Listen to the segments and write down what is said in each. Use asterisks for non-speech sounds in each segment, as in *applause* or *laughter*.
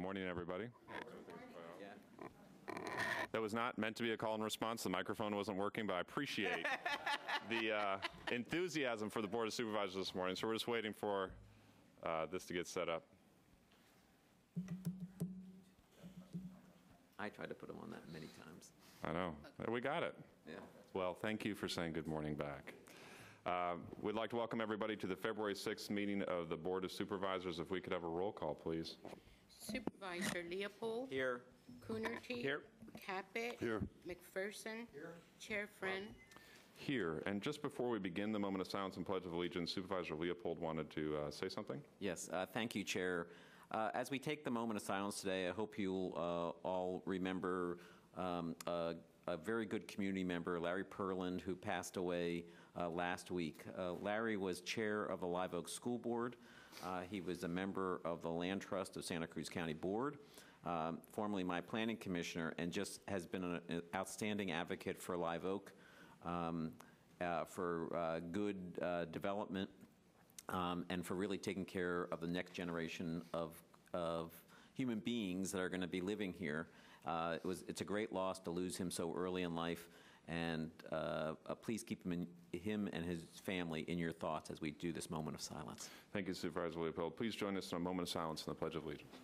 Good morning, everybody. Yeah. That was not meant to be a call and response. The microphone wasn't working, but I appreciate *laughs* the uh, enthusiasm for the Board of Supervisors this morning. So we're just waiting for uh, this to get set up. I tried to put them on that many times. I know. We got it. Yeah. Well, thank you for saying good morning back. Uh, We'd like to welcome everybody to the February 6th meeting of the Board of Supervisors. If we could have a roll call, please. Supervisor Leopold. Here. Coonerty. Here. Caput. Here. McPherson. Here. Chair Friend. Here, and just before we begin the moment of silence and pledge of allegiance, Supervisor Leopold wanted to uh, say something. Yes, uh, thank you, Chair. Uh, As we take the moment of silence today, I hope you'll uh, all remember um, a a very good community member, Larry Perland, who passed away uh, last week. Uh, Larry was chair of the Live Oak School Board. Uh, He was a member of the Land Trust of Santa Cruz County Board, um, formerly my planning commissioner, and just has been an outstanding advocate for Live Oak, um, uh, for uh, good uh, development um, and for really taking care of the next generation of, of human beings that are going to be living here. Uh, it was, it's a great loss to lose him so early in life, and uh, uh, please keep him, in, him and his family in your thoughts as we do this moment of silence. Thank you, Supervisor Leopold. Please join us in a moment of silence in the Pledge of Allegiance.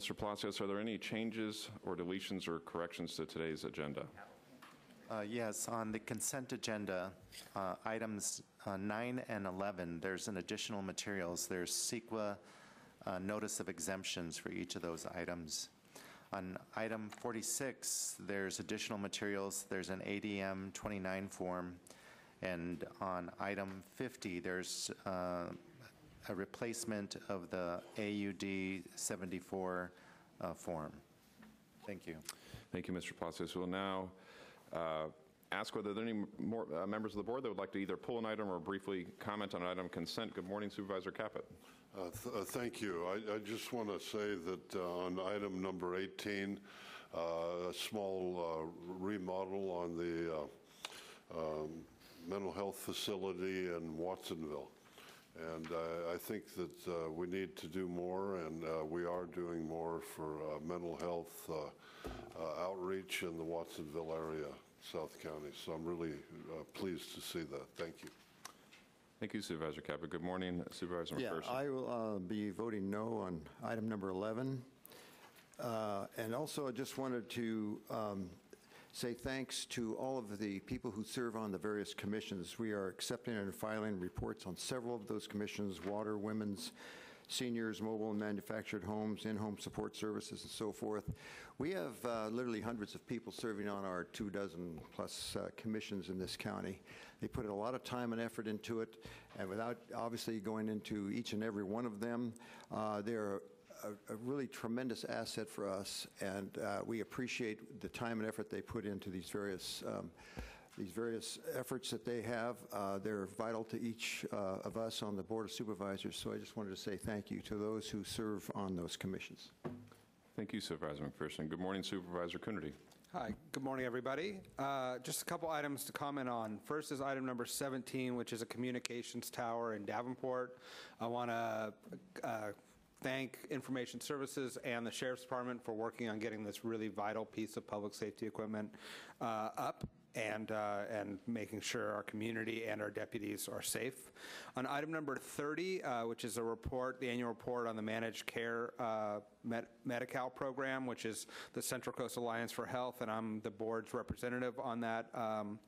Mr. Palacios. Are there any changes or deletions or corrections to today's agenda? Uh, Yes, on the consent agenda, uh, items uh, 9 and 11, there's an additional materials. There's CEQA uh, notice of exemptions for each of those items. On item 46, there's additional materials. There's an ADM 29 form. And on item 50, there's uh, a replacement of the AUD 74 uh, form. Thank you. Thank you, Mr. Palacios. We'll now uh, ask whether there are any more uh, members of the board that would like to either pull an item or briefly comment on an item consent. Good morning, Supervisor Caput. Uh, th- uh, Thank you. I I just want to say that uh, on item number 18, uh, a small uh, remodel on the uh, um, mental health facility in Watsonville. And I I think that uh, we need to do more, and uh, we are doing more for uh, mental health uh, uh, outreach in the Watsonville area, South County. So I'm really uh, pleased to see that. Thank you. Thank you, Supervisor Caput. Good morning, Supervisor Yeah, McPherson. I will uh, be voting no on item number 11. Uh, And also, I just wanted to um, say thanks to all of the people who serve on the various commissions. We are accepting and filing reports on several of those commissions, water, women's, seniors, mobile and manufactured homes, in-home support services, and so forth. We have uh, literally hundreds of people serving on our two dozen plus uh, commissions in this county. They put a lot of time and effort into it, and without obviously going into each and every one of them, uh, they're a, a really tremendous asset for us, and uh, we appreciate the time and effort they put into these various um, these various efforts that they have. Uh, they're vital to each uh, of us on the Board of Supervisors. So I just wanted to say thank you to those who serve on those commissions. Thank you, Supervisor McPherson. Good morning, Supervisor Coonerty. Hi, good morning, everybody. Uh, Just a couple items to comment on. First is item number 17, which is a communications tower in Davenport. I want to thank Information Services and the Sheriff's Department for working on getting this really vital piece of public safety equipment uh, up and, uh, and making sure our community and our deputies are safe. On item number 30, uh, which is a report, the annual report on the managed care uh, Med- Medi-Cal program, which is the Central Coast Alliance for Health, and I'm the board's representative on that, um,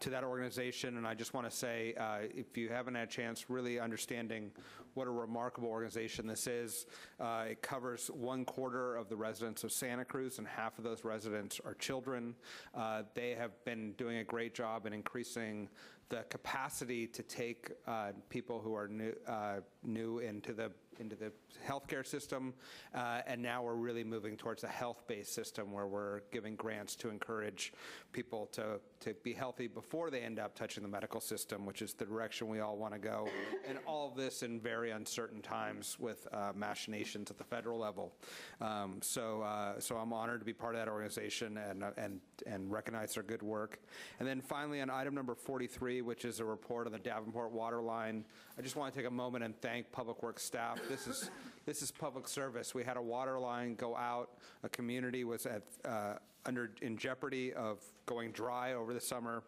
to that organization. And I just want to say, uh, if you haven't had a chance really understanding what a remarkable organization this is. Uh, It covers one quarter of the residents of Santa Cruz, and half of those residents are children. Uh, They have been doing a great job in increasing the capacity to take uh, people who are new, uh, new into the into the healthcare system, uh, and now we're really moving towards a health-based system where we're giving grants to encourage people to to be healthy before they end up touching the medical system, which is the direction we all want to go. And all of this in very uncertain times with uh, machinations at the federal level. Um, so, uh, so I'm honored to be part of that organization and uh, and and recognize their good work. And then finally, on item number 43, which is a report on the Davenport water line, I just want to take a moment and thank Public Works staff. This is *laughs* this is public service. We had a water line go out. A community was at uh, under in jeopardy of going dry over the summer.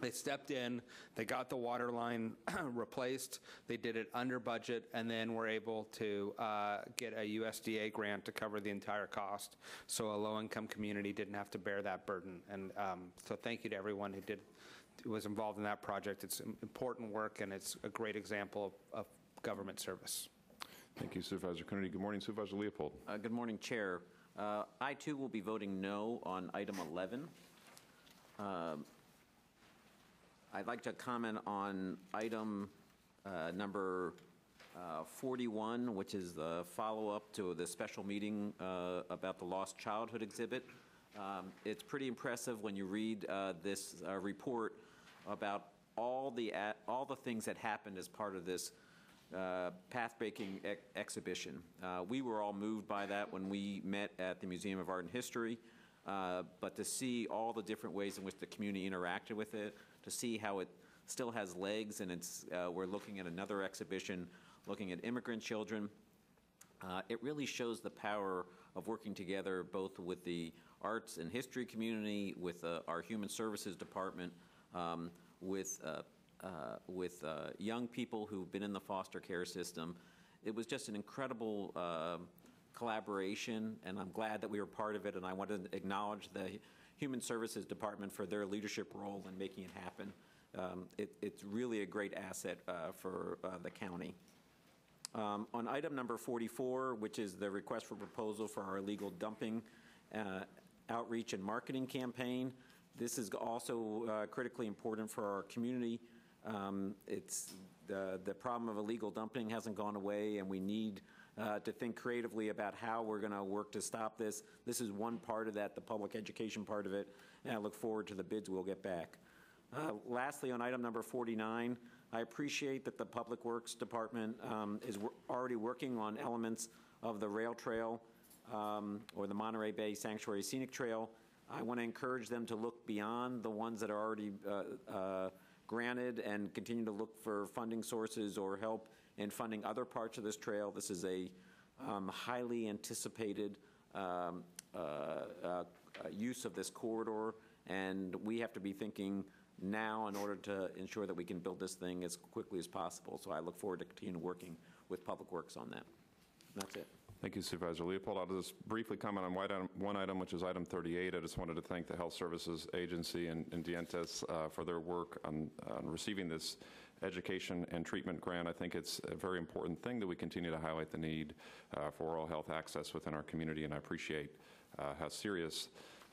They stepped in, they got the water line *clears throat* replaced, they did it under budget, and then were able to uh, get a USDA grant to cover the entire cost. So a low-income community didn't have to bear that burden. And um, so thank you to everyone who did, was involved in that project. It's important work, and it's a great example of, of government service. Thank you Supervisor Coonerty. Good morning Supervisor Leopold. Uh, Good morning, Chair. Uh, I, too, will be voting no on item 11. Um, I'd like to comment on item uh, number uh, 41, which is the follow-up to the special meeting uh, about the Lost Childhood exhibit. Um, It's pretty impressive when you read uh, this uh, report about all the, all the things that happened as part of this uh, path-breaking ex- exhibition. Uh, We were all moved by that when we met at the Museum of Art and History, uh, but to see all the different ways in which the community interacted with it, to see how it still has legs, and it's, uh, we're looking at another exhibition, looking at immigrant children, uh, It really shows the power of working together, both with the arts and history community, with uh, our Human Services Department, um, with, uh, uh, with uh, young people who've been in the foster care system. It was just an incredible uh, collaboration, and I'm glad that we were part of it, and I want to acknowledge the Human Services Department for their leadership role in making it happen. Um, it- It's really a great asset uh, for uh, the county. Um, On item number 44, which is the request for proposal for our illegal dumping outreach and marketing campaign, this is also uh, critically important for our community. Um, It's, the the problem of illegal dumping hasn't gone away, and we need uh, to think creatively about how we're going to work to stop this. This is one part of that, the public education part of it, and I look forward to the bids we'll get back. Uh, Lastly, on item number 49, I appreciate that the Public Works Department um, is already working on elements of the rail trail um, or the Monterey Bay Sanctuary Scenic Trail. I want to encourage them to look beyond the ones that are already uh, uh, granted and continue to look for funding sources or help in funding other parts of this trail. This is a um, highly anticipated um, uh, uh, uh, use of this corridor, and we have to be thinking now in order to ensure that we can build this thing as quickly as possible. So I look forward to continuing working with Public Works on that. That's it. Thank you Supervisor Leopold. I'll just briefly comment on one item- one item, which is item 38. I just wanted to thank the Health Services Agency and and Dientes uh, for their work on on receiving this education and treatment grant. I think it's a very important thing that we continue to highlight the need uh, for oral health access within our community, and I appreciate uh, how serious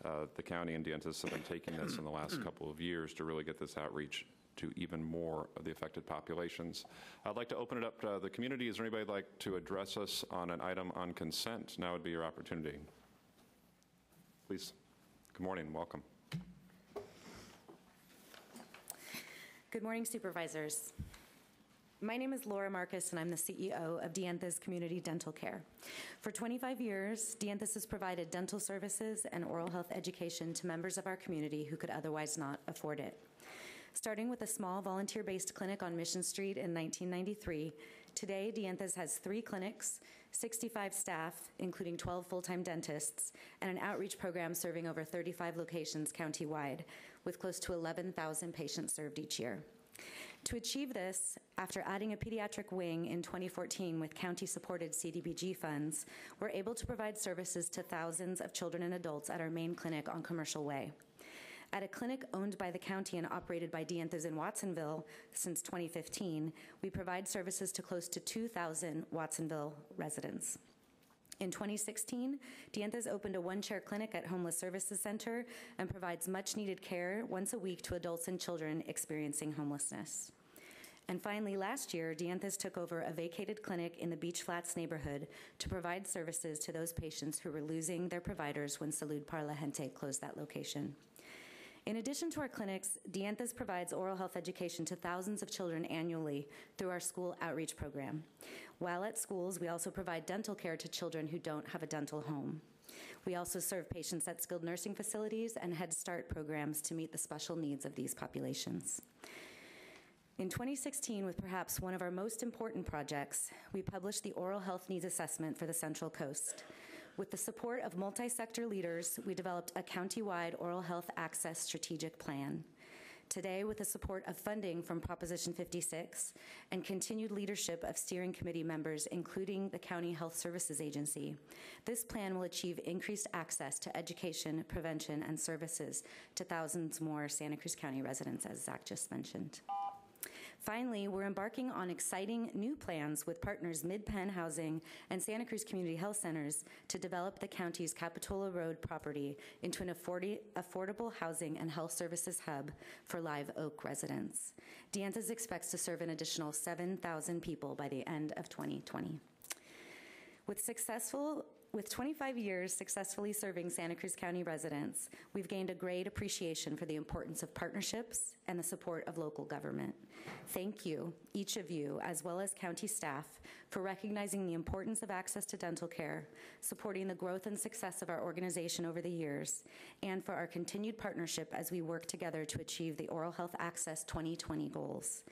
uh, the county and Dientes have been taking this in the last *clears throat* couple of years to really get this outreach to even more of the affected populations. I'd like to open it up to the community. Is there anybody like to address us on an item on consent? Now would be your opportunity. Please. Good morning, welcome. Good morning, supervisors. My name is Laura Marcus, and I'm the CEO of Dientes Community Dental Care. For 25 years, Dientes has provided dental services and oral health education to members of our community who could otherwise not afford it. Starting with a small volunteer-based clinic on Mission Street in 1993, today Dientes has three clinics, 65 staff, including 12 full-time dentists, and an outreach program serving over 35 locations countywide, with close to 11,000 patients served each year. To achieve this, after adding a pediatric wing in 2014 with county-supported CDBG funds, we're able to provide services to thousands of children and adults at our main clinic on Commercial Way. At a clinic owned by the county and operated by Dientes in Watsonville since 2015, we provide services to close to 2,000 Watsonville residents. In 2016, Dientes opened a one-chair clinic at Homeless Services Center and provides much-needed care once a week to adults and children experiencing homelessness. And finally, last year, Dientes took over a vacated clinic in the Beach Flats neighborhood to provide services to those patients who were losing their providers when Salud Para La Gente closed that location. In addition to our clinics, Dientes provides oral health education to thousands of children annually through our school outreach program. While at schools, we also provide dental care to children who don't have a dental home. We also serve patients at skilled nursing facilities and Head Start programs to meet the special needs of these populations. In 2016, with perhaps one of our most important projects, we published the Oral Health Needs Assessment for the Central Coast. With the support of multi-sector leaders, we developed a county-wide oral health access strategic plan. Today, with the support of funding from Proposition 56 and continued leadership of steering committee members, including the County Health Services Agency, this plan will achieve increased access to education, prevention, and services to thousands more Santa Cruz County residents, as Zach just mentioned. Finally, we're embarking on exciting new plans with partners MidPen Housing and Santa Cruz Community Health Centers to develop the county's Capitola Road property into an affordable housing and health services hub for Live Oak residents. Dientes expects to serve an additional 7,000 people by the end of 2020. With successful with 25 years successfully serving Santa Cruz County residents, we've gained a great appreciation for the importance of partnerships and the support of local government. Thank you, each of you, as well as county staff, for recognizing the importance of access to dental care, supporting the growth and success of our organization over the years, and for our continued partnership as we work together to achieve the Oral Health Access 2020 goals.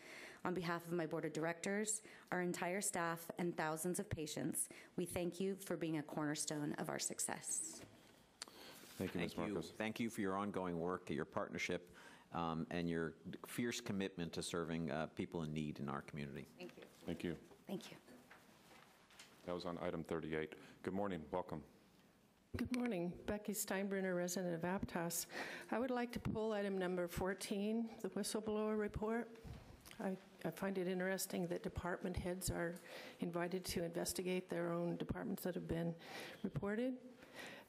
On behalf of my board of directors, our entire staff, and thousands of patients, we thank you for being a cornerstone of our success. Thank you, Ms. Thank you. Marcus. Thank you for your ongoing work, your partnership, um, and your fierce commitment to serving uh, people in need in our community. Thank you. Thank you. Thank you. That was on item 38. Good morning, welcome. Good morning. Becky Steinbrenner, resident of Aptos. I would like to pull item number 14, the whistleblower report. I I find it interesting that department heads are invited to investigate their own departments that have been reported.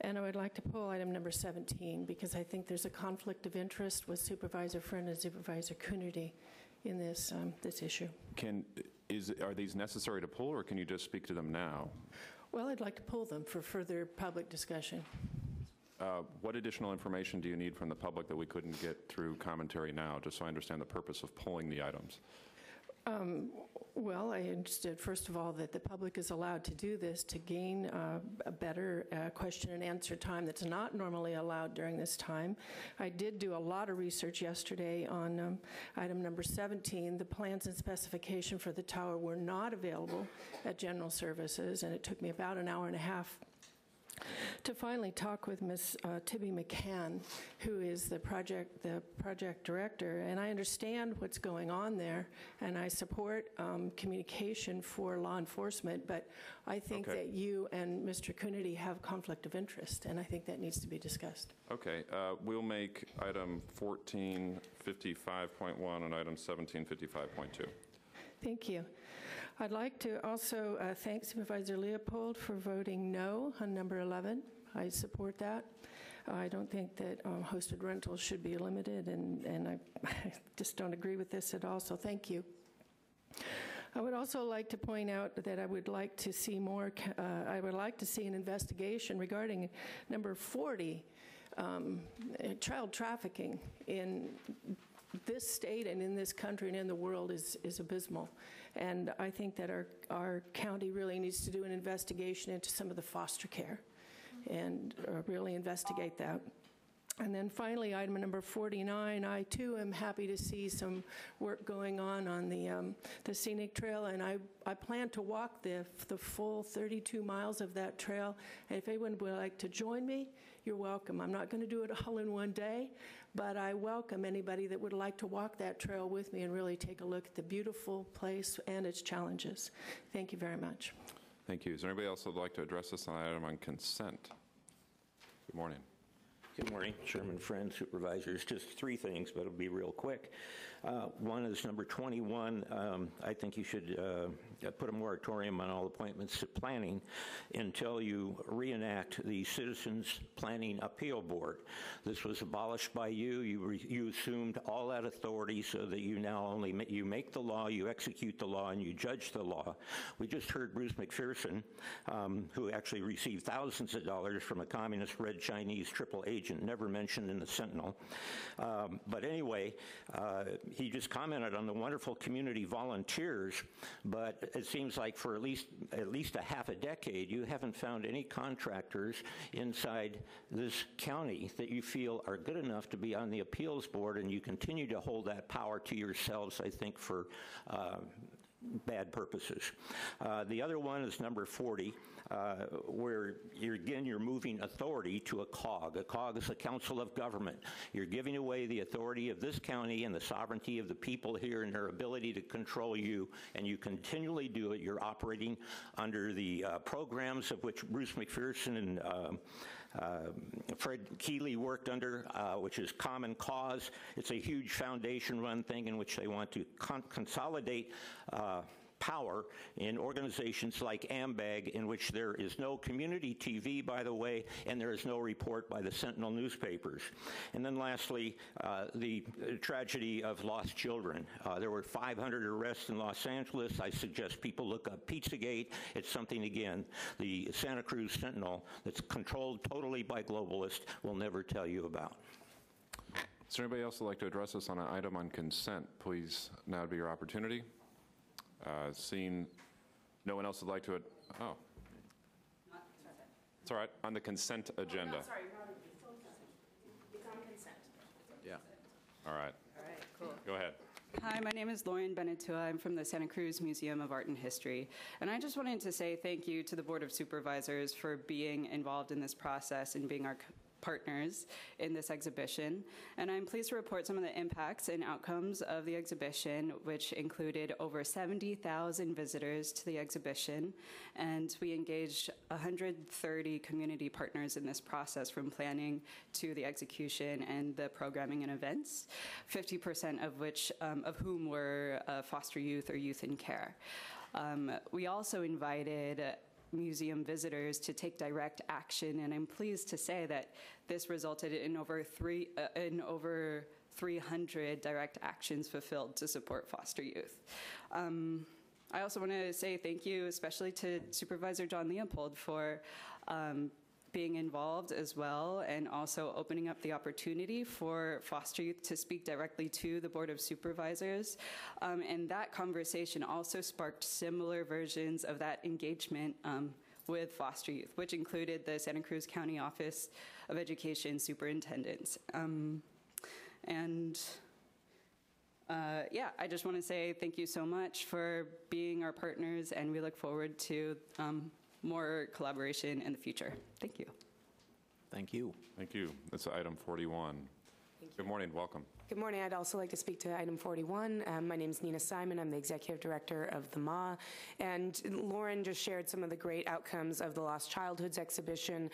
And I would like to pull item number 17 because I think there's a conflict of interest with Supervisor Friend and Supervisor Coonerty in this, um, this issue. Can, is, are these necessary to pull, or can you just speak to them now? Well, I'd like to pull them for further public discussion. Uh, What additional information do you need from the public that we couldn't get through commentary now, just so I understand the purpose of pulling the items? Well, I understood, first of all, that the public is allowed to do this to gain uh, a better uh, question and answer time that's not normally allowed during this time. I did do a lot of research yesterday on um, item number 17. The plans and specification for the tower were not available at General Services, and it took me about an hour and a half to finally talk with Ms. uh, Tibby McCann, who is the project, the project director, and I understand what's going on there, and I support um, communication for law enforcement, but I think Okay. that you and Mr. Coonerty have conflict of interest, and I think that needs to be discussed. Okay, uh, we'll make item 1455.1 and item 1755.2. Thank you. I'd like to also uh, thank Supervisor Leopold for voting no on number 11. I support that. I don't think that um, hosted rentals should be limited, and, and I *laughs* just don't agree with this at all, so thank you. I would also like to point out that I would like to see more, uh, I would like to see an investigation regarding number 40, um, child trafficking in this state and in this country and in the world is, is abysmal. And I think that our, our county really needs to do an investigation into some of the foster care and uh, really investigate that. And then finally, item number 49, I too am happy to see some work going on on the, um, the scenic trail, and I, I plan to walk the, the full 32 miles of that trail. And if anyone would like to join me, you're welcome. I'm not going to do it all in one day, but I welcome anybody that would like to walk that trail with me and really take a look at the beautiful place and its challenges. Thank you very much. Thank you. Is there anybody else that would like to address this on item on consent? Good morning. Good morning, Chairman friends, Supervisors. Just three things, but it'll be real quick. Uh, One is number 21. Um, I think you should uh, put a moratorium on all appointments to planning until you reenact the Citizens Planning Appeal Board. This was abolished by you. You re- you assumed all that authority so that you now only, ma- you make the law, you execute the law, and you judge the law. We just heard Bruce McPherson, um, who actually received thousands of dollars from a communist red Chinese triple agent, never mentioned in the Sentinel. Um, But anyway, uh, he just commented on the wonderful community volunteers, but it seems like for at least, at least a half a decade, you haven't found any contractors inside this county that you feel are good enough to be on the appeals board, and you continue to hold that power to yourselves, I think, for uh, bad purposes. Uh, The other one is number 40, uh, where you're, again, you're moving authority to a COG. A COG is a council of government. You're giving away the authority of this county and the sovereignty of the people here and their ability to control you, and you continually do it. You're operating under the uh, programs of which Bruce McPherson and um, uh, Fred Keeley worked under, uh, which is Common Cause. It's a huge foundation-run thing in which they want to con- consolidate uh, power in organizations like AMBAG, in which there is no community TV, by the way, and there is no report by the Sentinel newspapers. And then lastly, uh, the tragedy of lost children. Uh, there were 500 arrests in Los Angeles. I suggest people look up Pizzagate. It's something, again, the Santa Cruz Sentinel that's controlled totally by globalists will never tell you about. Is there anybody else who'd like to address us on an item on consent? Please, now would be your opportunity. Uh, Seeing no one else would like to, ad- oh. It's all right, on the consent agenda. sorry, it's on consent. Yeah. All right, All right, cool. go ahead. Hi, my name is Lauren Benetua. I'm from the Santa Cruz Museum of Art and History. And I just wanted to say thank you to the Board of Supervisors for being involved in this process and being our c- partners in this exhibition. And I'm pleased to report some of the impacts and outcomes of the exhibition, which included over 70,000 visitors to the exhibition. And we engaged 130 community partners in this process from planning to the execution and the programming and events, 50% of which, um, of whom were uh, foster youth or youth in care. Um, we also invited museum visitors to take direct action, and I'm pleased to say that this resulted in over three uh, in over 300 direct actions fulfilled to support foster youth. Um, I also want to say thank you, especially to Supervisor John Leopold for. Um, being involved as well and also opening up the opportunity for foster youth to speak directly to the Board of Supervisors. Um, and that conversation also sparked similar versions of that engagement um, with foster youth, which included the Santa Cruz County Office of Education Superintendents. Um, and uh, yeah, I just want to say thank you so much for being our partners, and we look forward to um, more collaboration in the future. Thank you. Thank you. Thank you. That's item 41. Good morning, welcome. Good morning. I'd also like to speak to item 41. Um, my name is Nina Simon. I'm the executive director of the MAH. And Lauren just shared some of the great outcomes of the Lost Childhoods exhibition.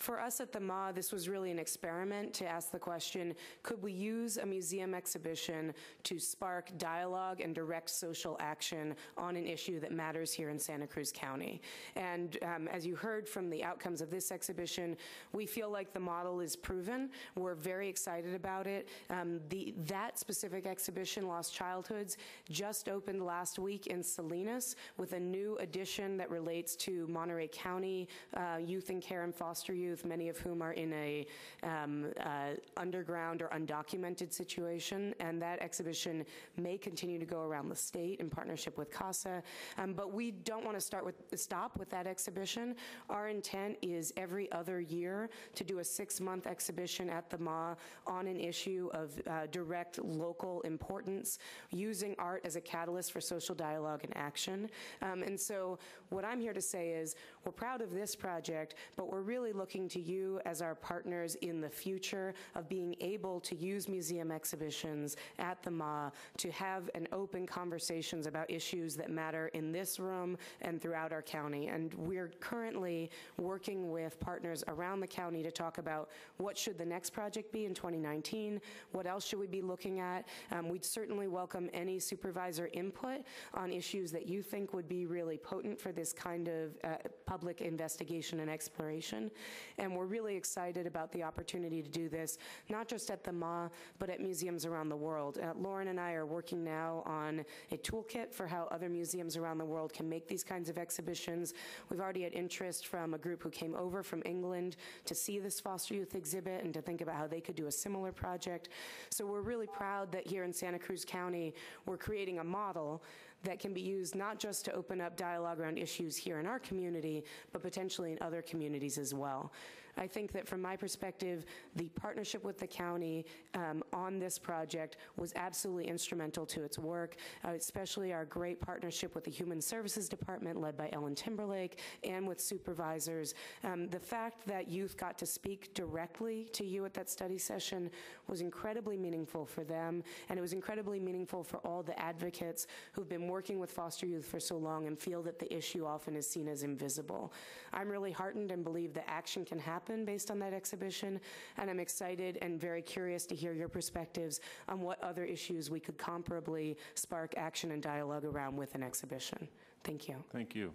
For us at the MAH, this was really an experiment to ask the question, could we use a museum exhibition to spark dialogue and direct social action on an issue that matters here in Santa Cruz County? And um, as you heard from the outcomes of this exhibition, we feel like the model is proven. We're very excited about it. Um, the, that specific exhibition, Lost Childhoods, just opened last week in Salinas with a new addition that relates to Monterey County uh, youth in care and foster youth, many of whom are in a um, uh, underground or undocumented situation. And that exhibition may continue to go around the state in partnership with CASA. Um, but we don't want to start with stop with that exhibition. Our intent is every other year to do a six-month exhibition at the MAH on an issue of uh, direct local importance, using art as a catalyst for social dialogue and action. Um, and so, what I'm here to say is we're proud of this project, but we're really looking to you as our partners in the future of being able to use museum exhibitions at the MAH to have an open conversations about issues that matter in this room and throughout our county. And we're currently working with partners around the county to talk about what should the next project be in 2019, what else should we be looking at. Um, we'd certainly welcome any supervisor input on issues that you think would be really potent for this kind of uh, public investigation and exploration. And we're really excited about the opportunity to do this, not just at the MAH, but at museums around the world. Uh, Lauren and I are working now on a toolkit for how other museums around the world can make these kinds of exhibitions. We've already had interest from a group who came over from England to see this foster youth exhibit and to think about how they could do a similar project. So we're really proud that here in Santa Cruz County, we're creating a model that can be used not just to open up dialogue around issues here in our community, but potentially in other communities as well. I think that from my perspective, the partnership with the county um, on this project was absolutely instrumental to its work, uh, especially our great partnership with the Human Services Department led by Ellen Timberlake and with supervisors. Um, the fact that youth got to speak directly to you at that study session was incredibly meaningful for them, and it was incredibly meaningful for all the advocates who've been working with foster youth for so long and feel that the issue often is seen as invisible. I'm really heartened and believe that action can happen based on that exhibition, and I'm excited and very curious to hear your perspectives on what other issues we could comparably spark action and dialogue around with an exhibition. Thank you. Thank you.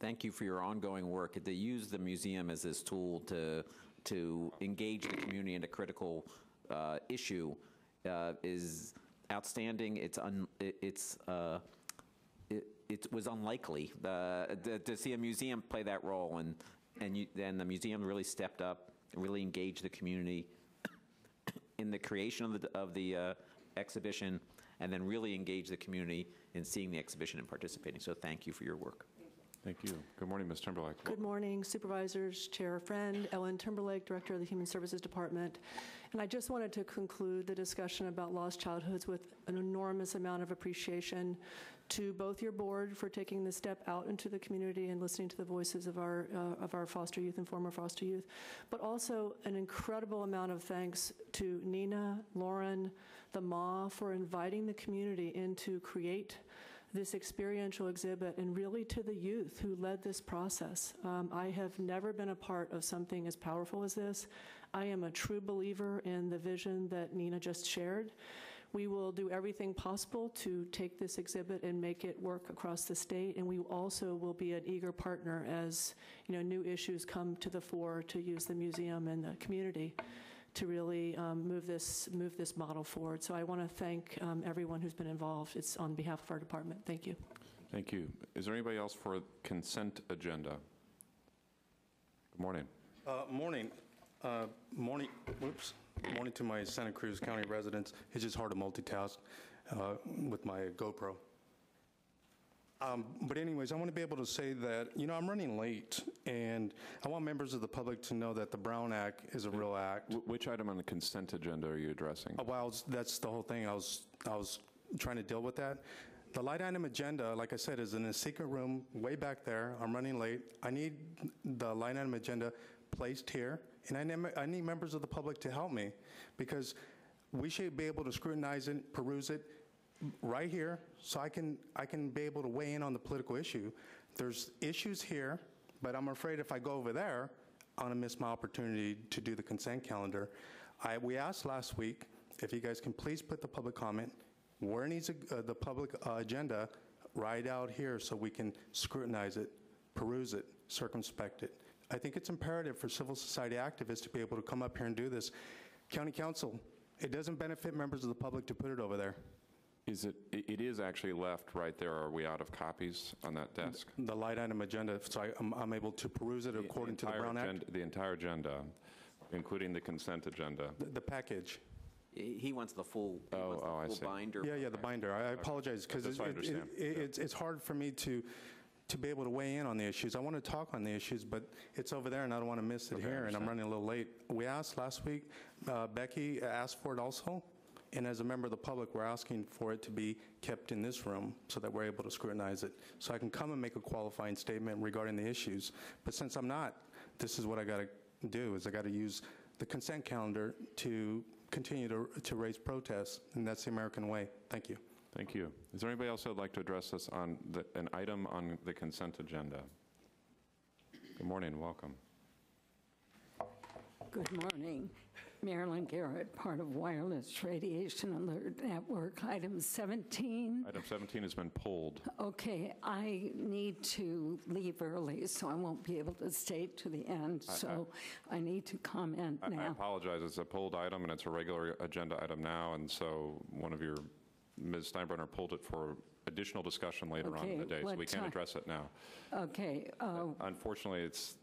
Thank you for your ongoing work. To use the museum as this tool to, to engage the community in a critical uh, issue uh, is outstanding. It's, un, it- it's, uh, it, it was unlikely uh, to, to see a museum play that role, and, and, you, and the museum really stepped up, really engaged the community in the creation of the, of the uh, exhibition, and then really engaged the community in seeing the exhibition and participating. So thank you for your work. Thank you. Good morning, Ms. Timberlake. Good morning, Supervisors, Chair Friend, Ellen Timberlake, Director of the Human Services Department. And I just wanted to conclude the discussion about lost childhoods with an enormous amount of appreciation to both your board for taking the step out into the community and listening to the voices of our, uh, of our foster youth and former foster youth, but also an incredible amount of thanks to Nina, Lauren, the MAH for inviting the community in to create this experiential exhibit and really to the youth who led this process. Um, I have never been a part of something as powerful as this. I am a true believer in the vision that Nina just shared. We will do everything possible to take this exhibit and make it work across the state, and we also will be an eager partner as you know new issues come to the fore to use the museum and the community to really um, move this move this model forward. So I want to thank um, everyone who's been involved. It's on behalf of our department. Thank you. Thank you. Is there anybody else for consent agenda? Good morning. Uh, Morning. Uh, Morning, whoops, morning to my Santa Cruz County residents. It's just hard to multitask uh, with my GoPro. Um, But anyways, I want to be able to say that, you know, I'm running late, and I want members of the public to know that the Brown Act is a real act. Wh- Which item on the consent agenda are you addressing? Uh, Well, I was- that's the whole thing. I was, I was trying to deal with that. The light item agenda, like I said, is in a secret room way back there. I'm running late. I need the light item agenda placed here, and I I need members of the public to help me because we should be able to scrutinize it, peruse it right here, so I can, I can be able to weigh in on the political issue. There's issues here, but I'm afraid if I go over there, I'm gonna miss my opportunity to do the consent calendar. I, we asked last week if you guys can please put the public comment where needs a- uh, the public uh, agenda right out here so we can scrutinize it, peruse it, circumspect it. I think it's imperative for civil society activists to be able to come up here and do this. County Counsel, it doesn't benefit members of the public to put it over there. Is it, it is actually left right there. Are we out of copies on that desk? The light item agenda, so I- I'm, I'm able to peruse it according to the entire Brown Act. agenda- The entire agenda, including the consent agenda. The- The package. He he wants the full, he Oh, wants the oh, I full see. binder. Yeah, yeah, the binder. I I apologize, because That's what I understand. it's, it's hard for me to, to be able to weigh in on the issues. I want to talk on the issues, but it's over there, and I don't want to miss it Okay, here, and I'm running a little late. We asked last week, uh, Becky asked for it also, And as a member of the public, we're asking for it to be kept in this room so that we're able to scrutinize it. So I can come and make a qualifying statement regarding the issues. But since I'm not, this is what I got to do, is I got to use the consent calendar to continue to, to raise protests, and that's the American way. Thank you. Thank you. Is there anybody else who would like to address us on the- an item on the consent agenda? Good morning, welcome. Good morning. Marilyn Garrett, part of Wireless Radiation Alert Network. Item 17. Item 17 has been pulled. Okay, I need to leave early, so I won't be able to stay to the end, I- I- so I need to comment I- I apologize, it's a pulled item, and it's a regular agenda item now, and so one of your, Ms. Steinbruner pulled it for additional discussion later on in the day, so we can't address it now. Okay, uh, Unfortunately, it's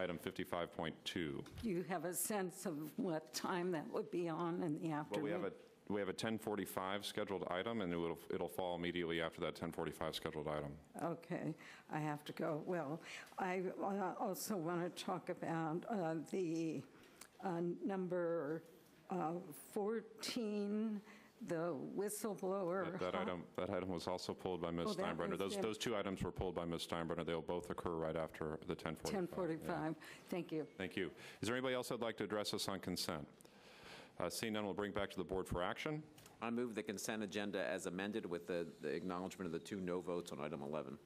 item 55.2. do you have a sense of what time that would be on in the Well, afternoon? we have a, we have a 10:45 scheduled item, and it'll, it'll fall immediately after that 10:45 scheduled item. Okay, I have to go. Well, I uh, also want to talk about uh, the uh, number uh, 14, the whistleblower. That- That item, that item was also pulled by Ms. Oh, that Steinbruner. was- Those, yeah. those two items were pulled by Ms. Steinbruner. They'll both occur right after the 10:45. 1045. Thank you. Thank you. Is there anybody else that'd like to address us on consent? Uh, Seeing none, we'll bring back to the board for action. I move the consent agenda as amended with the the acknowledgement of the two no votes on item 11.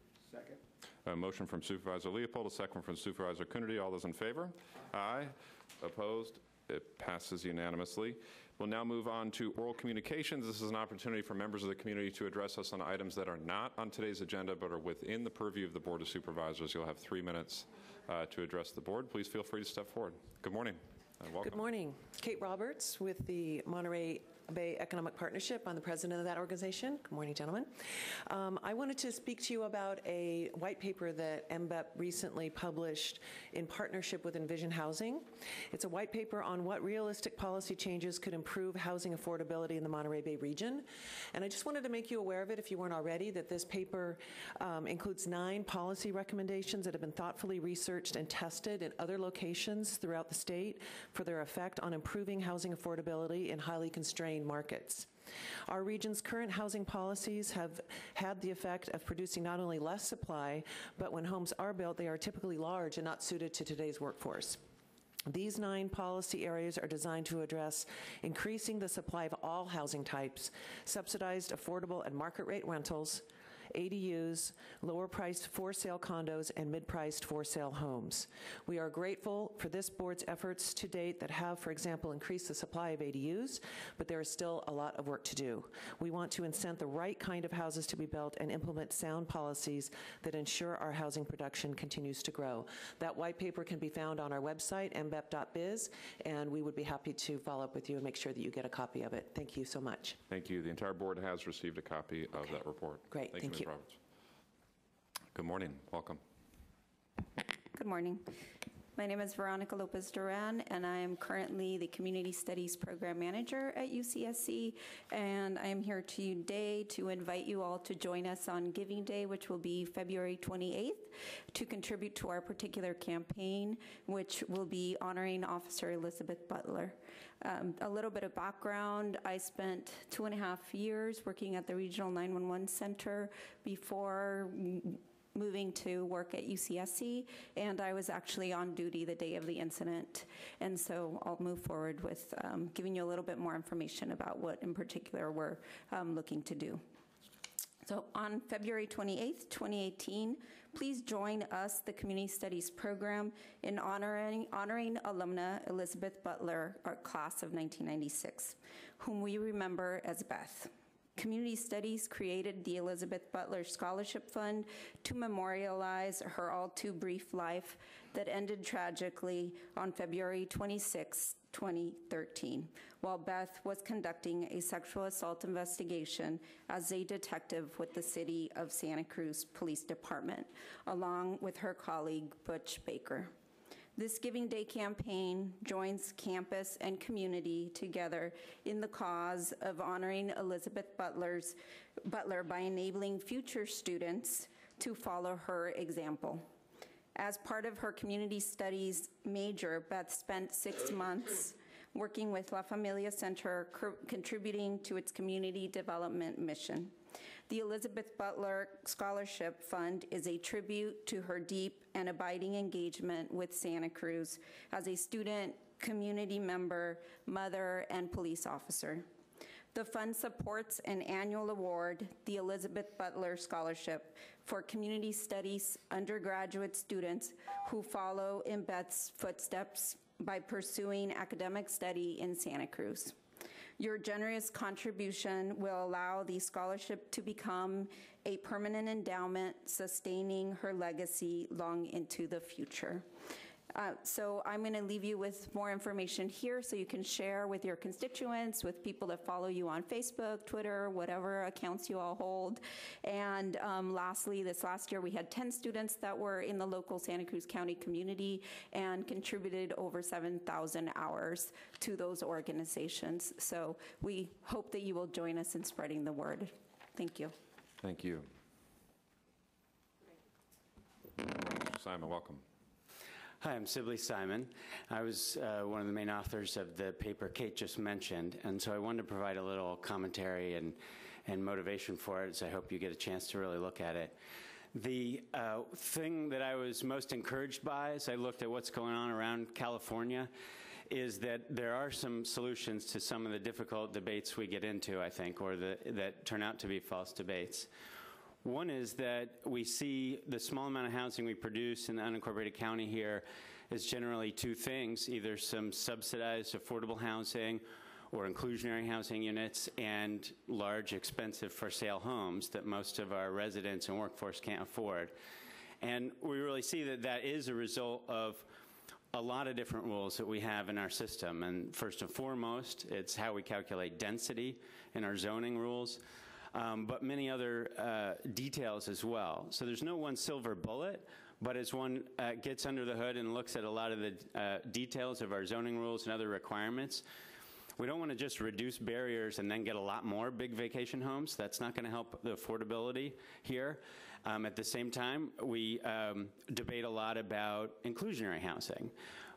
A motion from Supervisor Leopold, a second from Supervisor Coonerty. All those in favor? Aye. Opposed? It passes unanimously. We'll now move on to oral communications. This is an opportunity for members of the community to address us on items that are not on today's agenda but are within the purview of the Board of Supervisors. You'll have three minutes uh, to address the board. Please feel free to step forward. Good morning welcome. Good morning. Kate Roberts with the Monterey Bay Economic Partnership. I'm the president of that organization. Good morning, gentlemen. Um, I wanted to speak to you about a white paper that MBEP recently published in partnership with Envision Housing. It's a white paper on what realistic policy changes could improve housing affordability in the Monterey Bay region. And I just wanted to make you aware of it, if you weren't already, that this paper um, includes nine policy recommendations that have been thoughtfully researched and tested in other locations throughout the state for their effect on improving housing affordability in highly constrained markets. Our region's current housing policies have had the effect of producing not only less supply, but when homes are built, they are typically large and not suited to today's workforce. These nine policy areas are designed to address increasing the supply of all housing types, subsidized, affordable, and market rate rentals, ADUs, lower priced for sale condos, and mid priced for sale homes. We are grateful for this board's efforts to date that have, for example, increased the supply of ADUs, but there is still a lot of work to do. We want to incent the right kind of houses to be built and implement sound policies that ensure our housing production continues to grow. That white paper can be found on our website, mbep.biz, and we would be happy to follow up with you and make sure that you get a copy of it. Thank you so much. Thank you. The entire board has received a copy of that report. Great, thank Ms. you. Roberts. Good morning. Welcome. Good morning. My name is Veronica Lopez Duran, and I am currently the Community Studies Program Manager at UCSC. And I am here today to invite you all to join us on Giving Day, which will be February 28th, to contribute to our particular campaign, which will be honoring Officer Elizabeth Butler. Um, a little bit of background I spent two and a half years working at the Regional 911 Center before moving to work at UCSC, and I was actually on duty the day of the incident. And so I'll move forward with um, giving you a little bit more information about what in particular we're um, looking to do. So on February 28th, 2018, please join us, the Community Studies Program, in honoring, honoring alumna Elizabeth Butler, our class of 1996, whom we remember as Beth. Community Studies created the Elizabeth Butler Scholarship Fund to memorialize her all too brief life that ended tragically on February 26, 2013, while Beth was conducting a sexual assault investigation as a detective with the City of Santa Cruz Police Department, along with her colleague Butch Baker. This Giving Day campaign joins campus and community together in the cause of honoring Elizabeth Butler's, Butler by enabling future students to follow her example. As part of her community studies major, Beth spent six *coughs* months working with La Familia Center, contributing to its community development mission. The Elizabeth Butler Scholarship Fund is a tribute to her deep and abiding engagement with Santa Cruz as a student, community member, mother, and police officer. The fund supports an annual award, the Elizabeth Butler Scholarship, for community studies undergraduate students who follow in Beth's footsteps by pursuing academic study in Santa Cruz. Your generous contribution will allow the scholarship to become a permanent endowment, sustaining her legacy long into the future. Uh, So I'm going to leave you with more information here so you can share with your constituents, with people that follow you on Facebook, Twitter, whatever accounts you all hold. And um, lastly, this last year, we had 10 students that were in the local Santa Cruz County community and contributed over 7,000 hours to those organizations. So we hope that you will join us in spreading the word. Thank you. Thank you. Simon, welcome. Hi, I'm Sibley Simon. I was uh, one of the main authors of the paper Kate just mentioned, and so I wanted to provide a little commentary and, and motivation for it, so I hope you get a chance to really look at it. The uh, thing that I was most encouraged by as I looked at what's going on around California is that there are some solutions to some of the difficult debates we get into, I think, or the, that turn out to be false debates. One is that we see the small amount of housing we produce in the unincorporated county here is generally two things, either some subsidized affordable housing or inclusionary housing units and large expensive for sale homes that most of our residents and workforce can't afford. And we really see that that is a result of a lot of different rules that we have in our system. And first and foremost, it's how we calculate density in our zoning rules um, but many other uh, details as well. So there's no one silver bullet, but as one uh, gets under the hood and looks at a lot of the uh, details of our zoning rules and other requirements, we don't want to just reduce barriers and then get a lot more big vacation homes. That's not going to help the affordability here. Um, at the same time, we um, debate a lot about inclusionary housing,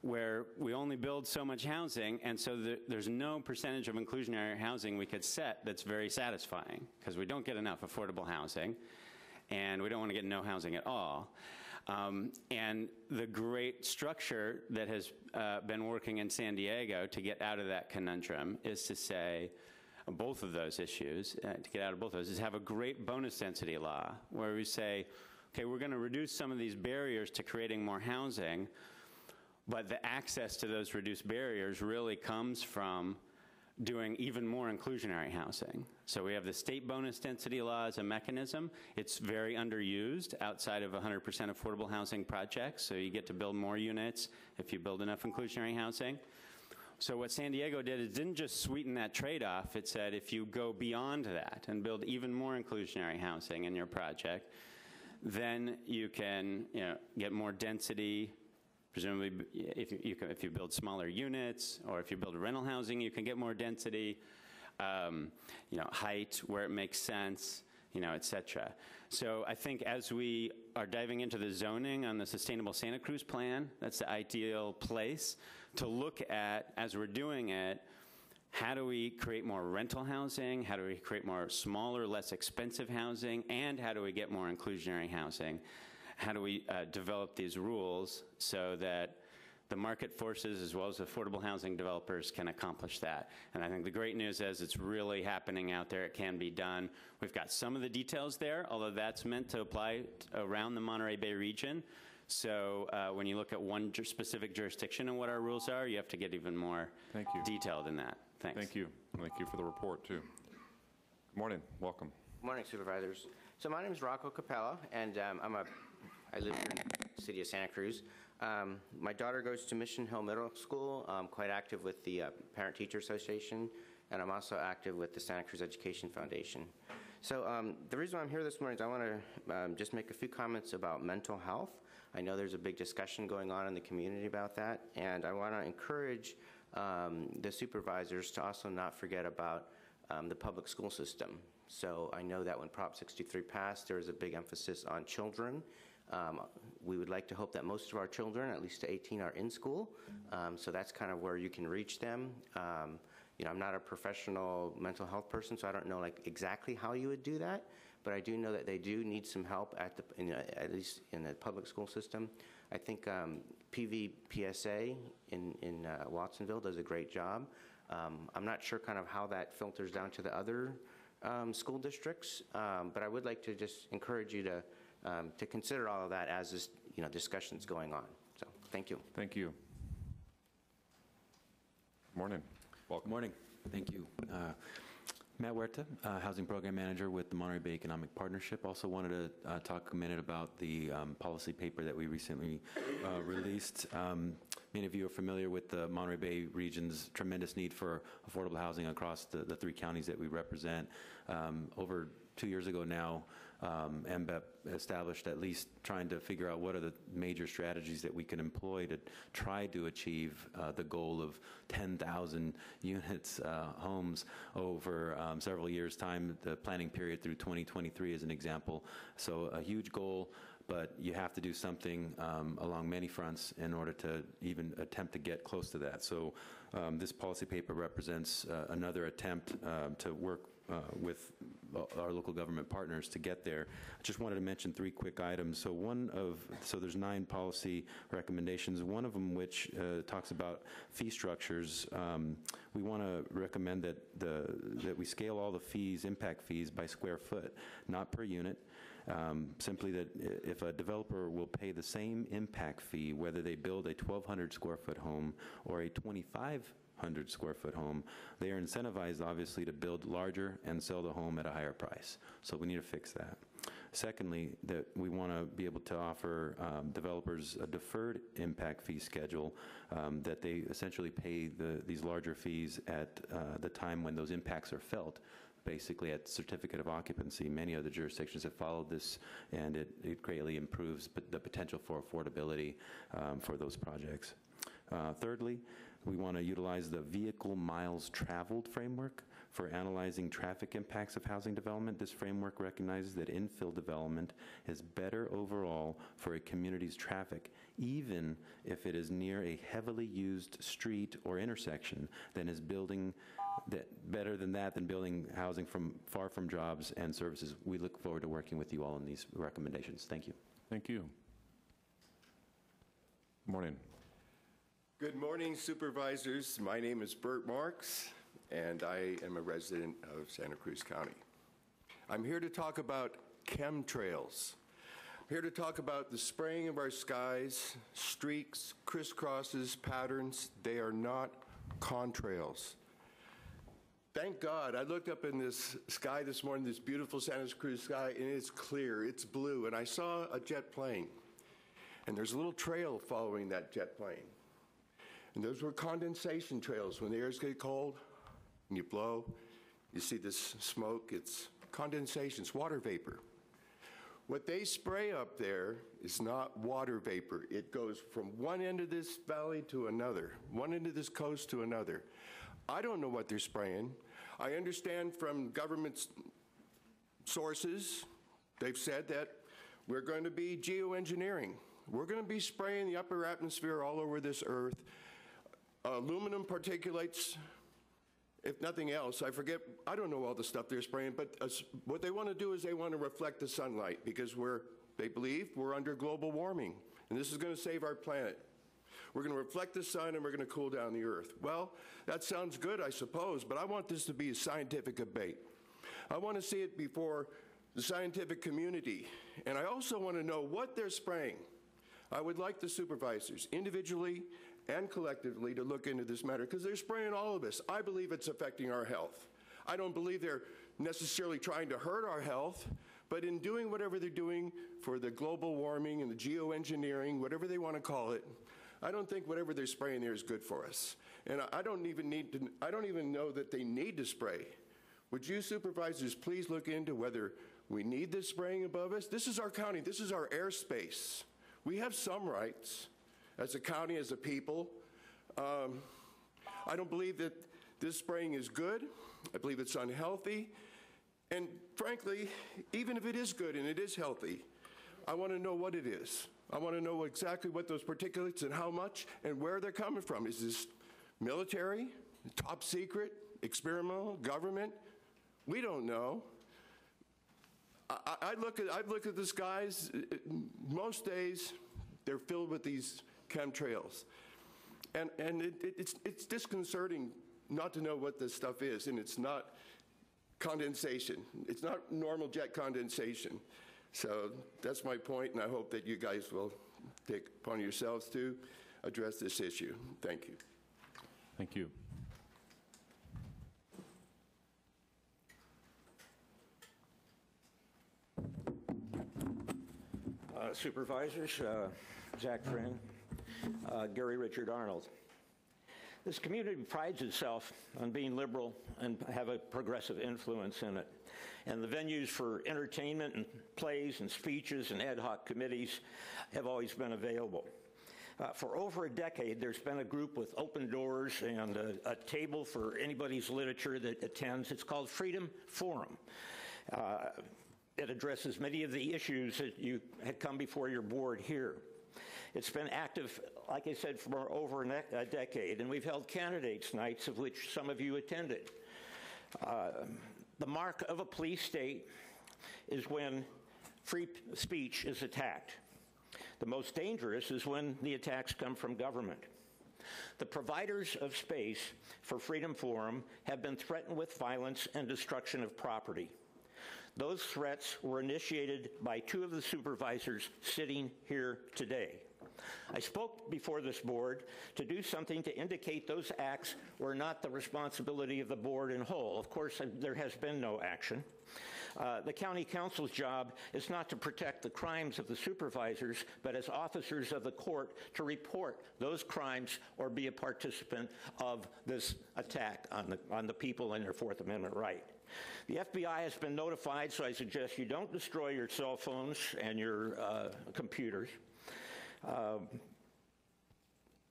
where we only build so much housing, and so the, there's no percentage of inclusionary housing we could set that's very satisfying, because we don't get enough affordable housing, and we don't want to get no housing at all. Um, and the great structure that has uh, been working in San Diego to get out of that conundrum is to say, both of those issues, uh, to get out of both of those, is have a great bonus density law where we say, okay, we're going to reduce some of these barriers to creating more housing, but the access to those reduced barriers really comes from doing even more inclusionary housing. So we have the state bonus density law as a mechanism. It's very underused outside of 100% affordable housing projects, so you get to build more units if you build enough inclusionary housing. So what San Diego did is didn't just sweeten that trade-off. It said if you go beyond that and build even more inclusionary housing in your project, then you can you know, get more density. Presumably, if you, can, if you build smaller units or if you build rental housing, you can get more density. Um, you know, height where it makes sense you know, et cetera. So I think as we are diving into the zoning on the Sustainable Santa Cruz Plan, that's the ideal place to look at, as we're doing it, how do we create more rental housing? How do we create more smaller, less expensive housing? And how do we get more inclusionary housing? How do we uh, develop these rules so that the market forces as well as affordable housing developers can accomplish that. And I think the great news is it's really happening out there. It can be done. We've got some of the details there, although that's meant to apply around the Monterey Bay region. So uh, when you look at one ju- specific jurisdiction and what our rules are, you have to get even more Thank you. detailed in that. Thanks. Thank you. Thank you for the report, too. Good morning. Welcome. Good Morning, Supervisors. So my name is Rocco Capella, and um, I'm a, I live here in the city of Santa Cruz. Um, My daughter goes to Mission Hill Middle School. I'm quite active with the uh, Parent Teacher Association, and I'm also active with the Santa Cruz Education Foundation. So um, the reason I'm here this morning is I want to just make a few comments about mental health. I know there's a big discussion going on in the community about that, and I want to encourage um, the supervisors to also not forget about um, the public school system. So I know that when Prop 63 passed, there was a big emphasis on children Um, We would like to hope that most of our children, at least to 18, are in school, Um, so that's kind of where you can reach them. Um, You know, I'm not a professional mental health person, so I don't know like exactly how you would do that, but I do know that they do need some help at the, in, uh, at least in the public school system. I think um, PVPSA in, in uh, Watsonville does a great job. Um, I'm not sure kind of how that filters down to the other um, school districts, but I would like to just encourage you to, um, to consider all of that as this, you know, discussion's going on. So, thank you. Thank you. Morning. Welcome. Morning. Thank you. Uh, Matt Huerta, uh, Housing Program Manager with the Monterey Bay Economic Partnership. Also wanted to uh, talk a minute about the um, policy paper that we recently uh, released. Um, Many of you are familiar with the Monterey Bay region's tremendous need for affordable housing across the the three counties that we represent. Um, Over two years ago now, um, MBEP established at least trying to figure out what are the major strategies that we can employ to try to achieve uh, the goal of 10,000 units, uh, homes over um, several years' time. The planning period through 2023 is an example. So a huge goal, but you have to do something um, along many fronts in order to even attempt to get close to that. So um, this policy paper represents uh, another attempt um, to work uh, with our local government partners to get there. I just wanted to mention three quick items. So one of, so there's nine policy recommendations, one of them which uh, talks about fee structures. Um, We want to recommend that the, that we scale all the fees, impact fees by square foot, not per unit. Um, Simply that if a developer will pay the same impact fee, whether they build a 1,200 square foot home or a 2,500 square foot home, they are incentivized, obviously, to build larger and sell the home at a higher price. So we need to fix that. Secondly, that we want to be able to offer um, developers a deferred impact fee schedule, um, that they essentially pay the, these larger fees at uh, the time when those impacts are felt, basically at certificate of occupancy. Many other jurisdictions have followed this, and it, it greatly improves the potential for affordability um, for those projects. Uh, Thirdly, we want to utilize the vehicle miles traveled framework for analyzing traffic impacts of housing development. This framework recognizes that infill development is better overall for a community's traffic, even if it is near a heavily used street or intersection than is building that, better than that than building housing from, far from jobs and services. We look forward to working with you all on these recommendations. Thank you. Thank you. Morning. Good morning, supervisors. My name is Bert Marks, and I am a resident of Santa Cruz County. I'm here to talk about chemtrails. I'm here to talk about the spraying of our skies, streaks, crisscrosses, patterns. They are not contrails. Thank God, I looked up in this sky this morning, this beautiful Santa Cruz sky, and it's clear, it's blue, and I saw a jet plane. And there's a little trail following that jet plane. And those were condensation trails. When the air gets cold and you blow, you see this smoke. It's condensation, it's water vapor. What they spray up there is not water vapor. It goes from one end of this valley to another, one end of this coast to another. I don't know what they're spraying. I understand from government sources, they've said that we're going to be geoengineering. We're going to be spraying the upper atmosphere all over this earth aluminum particulates, if nothing else, I forget, I don't know all the stuff they're spraying, but uh, what they want to do is they want to reflect the sunlight because we're, they believe we're under global warming, and this is going to save our planet. We're going to reflect the sun and we're going to cool down the earth. Well, that sounds good, I suppose, but I want this to be a scientific debate. I want to see it before the scientific community, and I also want to know what they're spraying. I would like the supervisors, individually and collectively, to look into this matter because they're spraying all of us. I believe it's affecting our health. I don't believe they're necessarily trying to hurt our health, but in doing whatever they're doing for the global warming and the geoengineering, whatever they want to call it, I don't think whatever they're spraying there is good for us. And I- don't even need to, I don't even know that they need to spray. Would you supervisors please look into whether we need this spraying above us? This is our county, this is our airspace. We have some rights as a county, as a people. Um, I don't believe that this spraying is good. I believe it's unhealthy. And frankly, even if it is good and it is healthy, I want to know what it is. I want to know exactly what those particulates and how much and where they're coming from. Is this military, top secret, experimental, government? We don't know. I, I look at I look at the skies. Most days, they're filled with these chemtrails, and and it, it, it's it's disconcerting not to know what this stuff is, and it's not condensation. It's not normal jet condensation. So that's my point, and I hope that you guys will take upon yourselves to address this issue. Thank you. Thank you. Uh, Supervisors, uh, Zach Friend, uh, Gary Richard Arnold. This community prides itself on being liberal and have a progressive influence in it. And the venues for entertainment and plays and speeches and ad hoc committees have always been available. Uh, for over a decade, there's been a group with open doors and a, a table for anybody's literature that attends. It's called Freedom Forum. Uh, it addresses many of the issues that you had come before your board here. It's been active, like I said, for over a, decade, and we've held candidates nights, of which some of you attended. Uh, the mark of a police state is when free speech is attacked. The most dangerous is when the attacks come from government. The providers of space for Freedom Forum have been threatened with violence and destruction of property. Those threats were initiated by two of the supervisors sitting here today. I spoke before this board to do something to indicate those acts were not the responsibility of the board in whole. Of course, there has been no action. Uh, the county counsel's job is not to protect the crimes of the supervisors, but as officers of the court to report those crimes or be a participant of this attack on the, on the people and their Fourth Amendment right. The FBI has been notified, so I suggest you don't destroy your cell phones and your uh, computers. Um,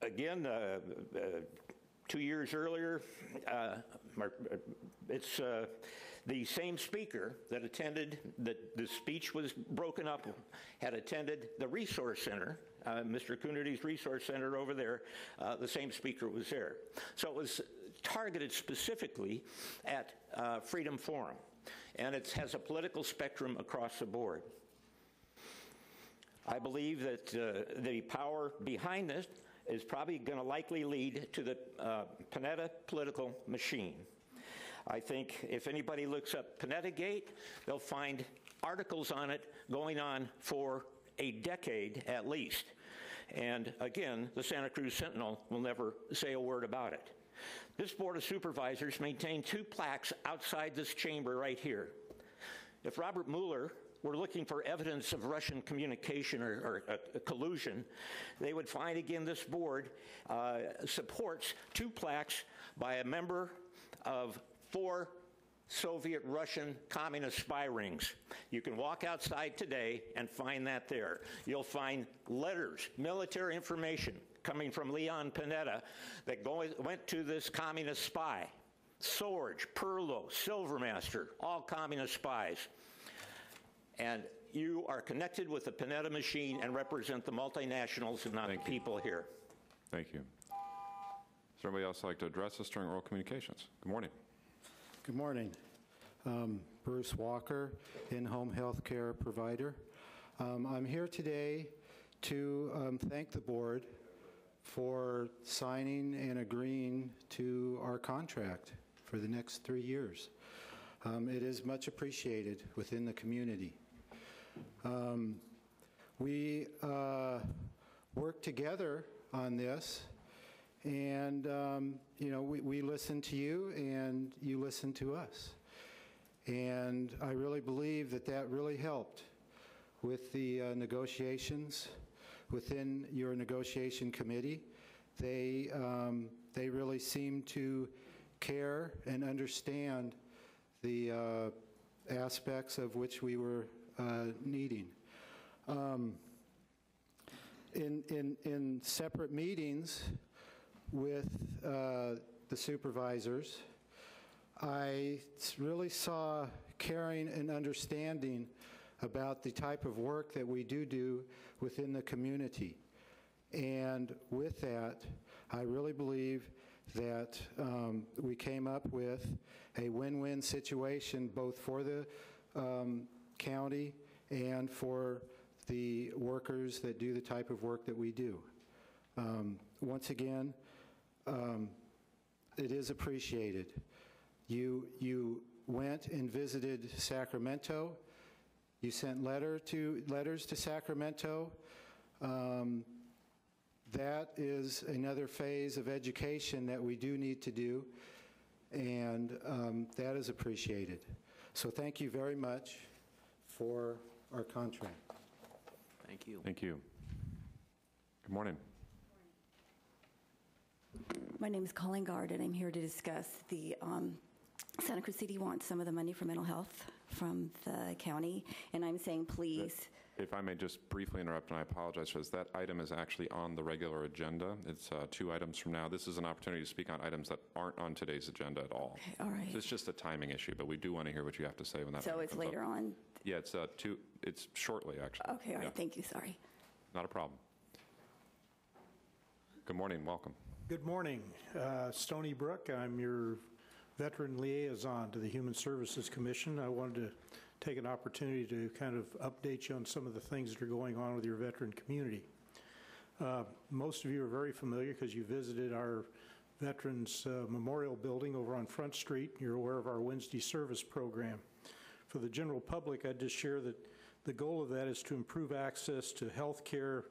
again, uh, uh, two years earlier, uh, it's the same speaker that attended, that the speech was broken up, had attended the Resource Center, uh, Mr. Coonerty's Resource Center over there. Uh, the same speaker was there. So it was targeted specifically at uh, Freedom Forum, and it has a political spectrum across the board. I believe that uh, the power behind this is probably going to likely lead to the uh, Panetta political machine. I think if anybody looks up Panetta Gate, they'll find articles on it going on for a decade at least. And again, the Santa Cruz Sentinel will never say a word about it. This Board of Supervisors maintain two plaques outside this chamber right here. If Robert Mueller were looking for evidence of Russian communication or, or uh, collusion, they would find again this board uh, supports two plaques by a member of four Soviet Russian communist spy rings. You can walk outside today and find that there. You'll find letters, military information coming from Leon Panetta that go, went to this communist spy. Sorge, Perlo, Silvermaster, all communist spies. And you are connected with the Panetta machine and represent the multinationals and not the people here. Thank you. Does anybody else like to address us during oral communications? Good morning. Good morning. Um, Bruce Walker, in-home health care provider. Um, I'm here today to um, thank the board for signing and agreeing to our contract for the next three years. Um, It is much appreciated within the community. Um, We uh, worked together on this, and, um, you know, we we listened to you, and you listened to us. And I really believe that that really helped with the uh, negotiations within your negotiation committee. They, um, they really seem to care and understand the uh, aspects of which we were uh, needing. Um, in, in, in separate meetings with uh, the supervisors, I really saw caring and understanding about the type of work that we do do within the community. And with that, I really believe that um, we came up with a win-win situation both for the um, county and for the workers that do the type of work that we do. Um, Once again, um, it is appreciated. You, you went and visited Sacramento. You sent letter to, letters to Sacramento. Um, That is another phase of education that we do need to do, and um, that is appreciated. So thank you very much for our contract. Thank you. Thank you. Good morning. My name is Colleen Gard, and I'm here to discuss the um, Santa Cruz City wants some of the money for mental health from the county, and I'm saying, please, If I may just briefly interrupt, and I apologize for this, that item is actually on the regular agenda. It's uh, two items from now. This is an opportunity to speak on items that aren't on today's agenda at all. Okay, all right. So it's just a timing issue, but we do want to hear what you have to say when that So it's comes up. later on? Yeah, it's uh, two, it's shortly, actually. Okay, all Yeah, right, thank you, sorry. Not a problem. Good morning, welcome. Good morning. Uh, Stony Brook, I'm your veteran liaison to the Human Services Commission. I wanted to take an opportunity to kind of update you on some of the things that are going on with your veteran community. Uh, Most of you are very familiar because you visited our Veterans uh, Memorial Building over on Front Street. You're aware of our Wednesday service program. For the general public, I'd just share that the goal of that is to improve access to health care,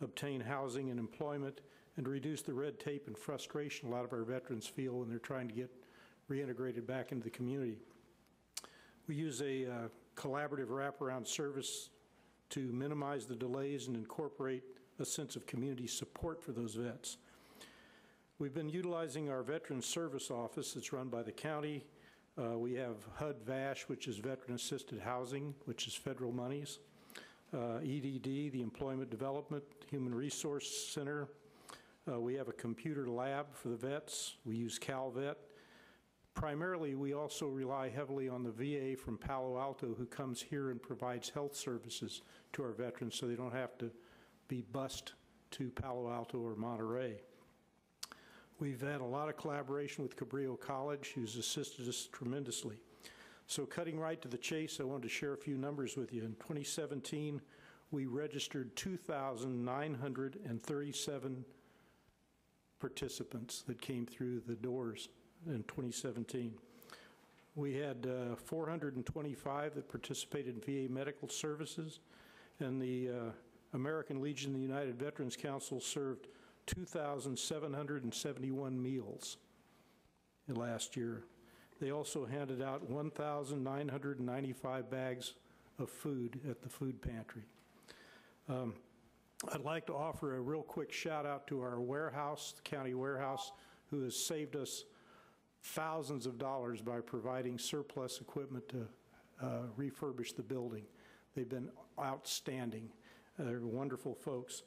obtain housing and employment, and reduce the red tape and frustration a lot of our veterans feel when they're trying to get reintegrated back into the community. We use a uh, collaborative wraparound service to minimize the delays and incorporate a sense of community support for those vets. We've been utilizing our Veteran Service Office that's run by the county. Uh, We have HUD VASH, which is Veteran Assisted Housing, which is federal monies. Uh, EDD, the Employment Development Human Resource Center. Uh, We have a computer lab for the vets. We use CalVet. Primarily, we also rely heavily on the VA from Palo Alto who comes here and provides health services to our veterans so they don't have to be bused to Palo Alto or Monterey. We've had a lot of collaboration with Cabrillo College, who's assisted us tremendously. So cutting right to the chase, I wanted to share a few numbers with you. In 2017, we registered 2,937 participants that came through the doors in 2017. We had uh, 425 that participated in VA medical services, and the uh, American Legion of the United Veterans Council served 2,771 meals last year. They also handed out 1,995 bags of food at the food pantry. Um, I'd like to offer a real quick shout out to our warehouse, the county warehouse, who has saved us thousands of dollars by providing surplus equipment to uh, refurbish the building. They've been outstanding. They're wonderful folks.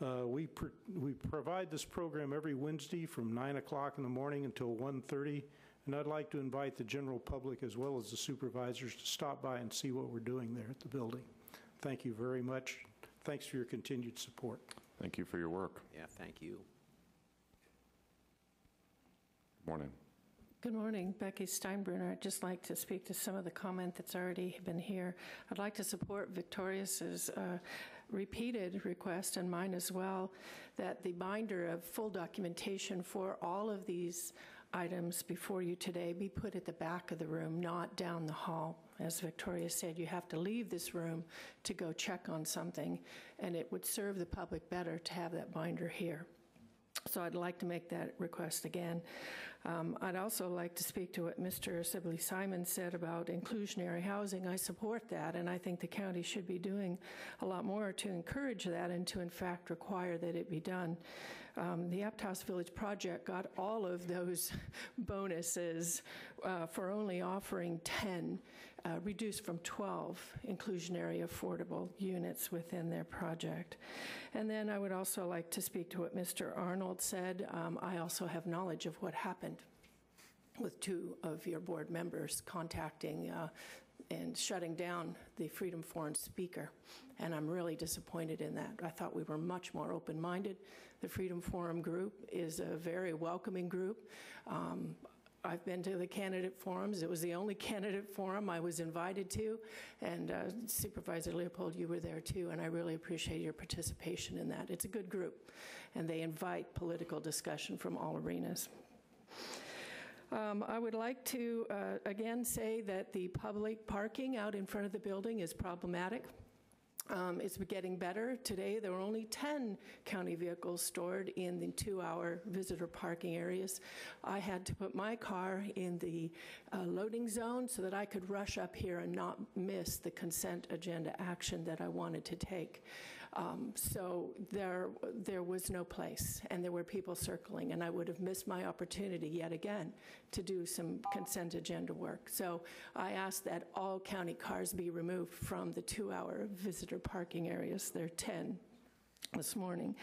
Uh, We pr- we provide this program every Wednesday from 9 o'clock in the morning until 1:30, and I'd like to invite the general public as well as the supervisors to stop by and see what we're doing there at the building. Thank you very much. Thanks for your continued support. Thank you for your work. Yeah, thank you. Good morning. Good morning, Becky Steinbruner. I'd just like to speak to some of the comment that's already been here. I'd like to support Victoria's uh, repeated request, and mine as well, that the binder of full documentation for all of these items before you today be put at the back of the room, not down the hall. As Victoria said, you have to leave this room to go check on something, and it would serve the public better to have that binder here. So I'd like to make that request again. Um, I'd also like to speak to what Mr. Sibley Simon said about inclusionary housing. I support that, and I think the county should be doing a lot more to encourage that and to, in fact, require that it be done. Um, the Aptos Village project got all of those *laughs* bonuses uh, for only offering 10, uh, reduced from 12 inclusionary affordable units within their project. And then I would also like to speak to what Mr. Arnold said. Um, I also have knowledge of what happened with two of your board members contacting uh, and shutting down the Freedom Forum speaker. And I'm really disappointed in that. I thought we were much more open-minded. The Freedom Forum group is a very welcoming group. Um, I've been to the candidate forums. It was the only *laughs* candidate forum I was invited to, and uh, Supervisor Leopold, you were there too, and I really appreciate your participation in that. It's a good group, and they invite political discussion from all arenas. Um, I would like to uh, again say that the public parking out in front of the building is problematic. Um, it's getting better. Today, there were only 10 county vehicles stored in the two-hour visitor parking areas. I had to put my car in the uh, loading zone so that I could rush up here and not miss the consent agenda action that I wanted to take. Um, so there, there was no place, and there were people circling, and I would have missed my opportunity yet again to do some consent agenda work. So I asked that all county cars be removed from the two-hour visitor parking areas. There are 10 this morning.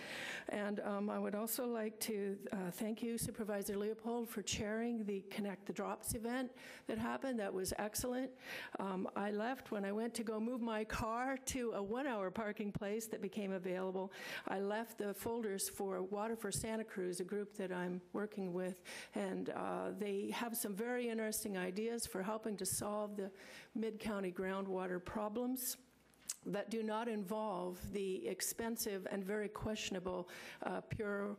And um, I would also like to uh, thank you, Supervisor Leopold, for chairing the Connect the Drops event that happened. That was excellent. Um, I left when I went to go move my car to a one-hour parking place that became available. I left the folders for Water for Santa Cruz, a group that I'm working with, and uh, they have some very interesting ideas for helping to solve the mid-county groundwater problems that do not involve the expensive and very questionable uh, pure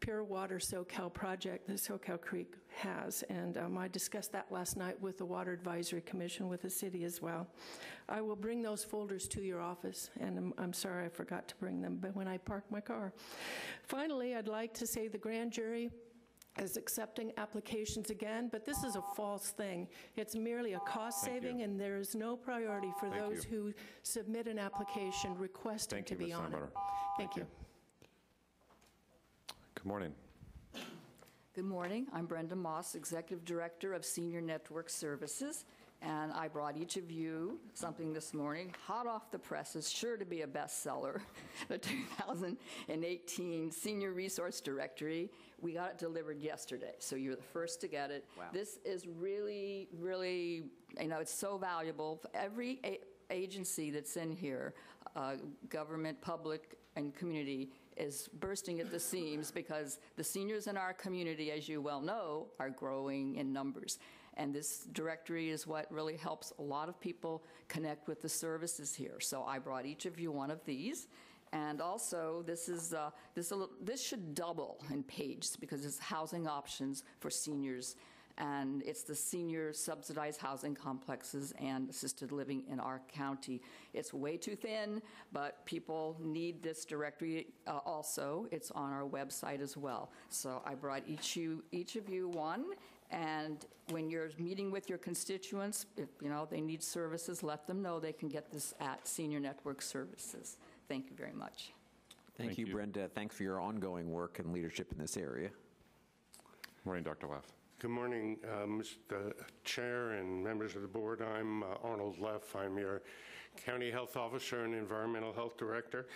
pure water Soquel project that Soquel Creek has. And um, I discussed that last night with the Water Advisory Commission with the city as well. I will bring those folders to your office, and I'm, I'm sorry I forgot to bring them, but when I park my car. Finally, I'd like to say the grand jury is accepting applications again, but this is a false thing. It's merely a cost Thank saving, you. and there is no priority for Thank those who submit an application requesting Thank to you, be Ms. honored. Steinbruner. Thank you. Good morning. Good morning. I'm Brenda Moss, Executive Director of Senior Network Services, and I brought each of you something this morning, hot off the presses, sure to be a bestseller, *laughs* the 2018 Senior Resource Directory. We got it delivered yesterday, so you're the first to get it. Wow. This is really, really, you know, it's so valuable. Every a- agency that's in here, uh, government, public, and community, is bursting at the seams because the seniors in our community, as you well know, are growing in numbers. And this directory is what really helps a lot of people connect with the services here. So I brought each of you one of these. And also, this is uh, this this should double in pages because it's housing options for seniors, and it's the senior subsidized housing complexes and assisted living in our county. It's way too thin, but people need this directory. Uh, also, it's on our website as well. So I brought each you each of you one. And when you're meeting with your constituents, if you know they need services, let them know they can get this at Senior Network Services. Thank you very much. Thank, Thank you, you. Brenda. Thanks for your ongoing work and leadership in this area. Morning, Dr. Leff. Good morning, uh, Mr. Chair and members of the board. I'm uh, Arnold Leff. I'm your County Health Officer and Environmental Health Director.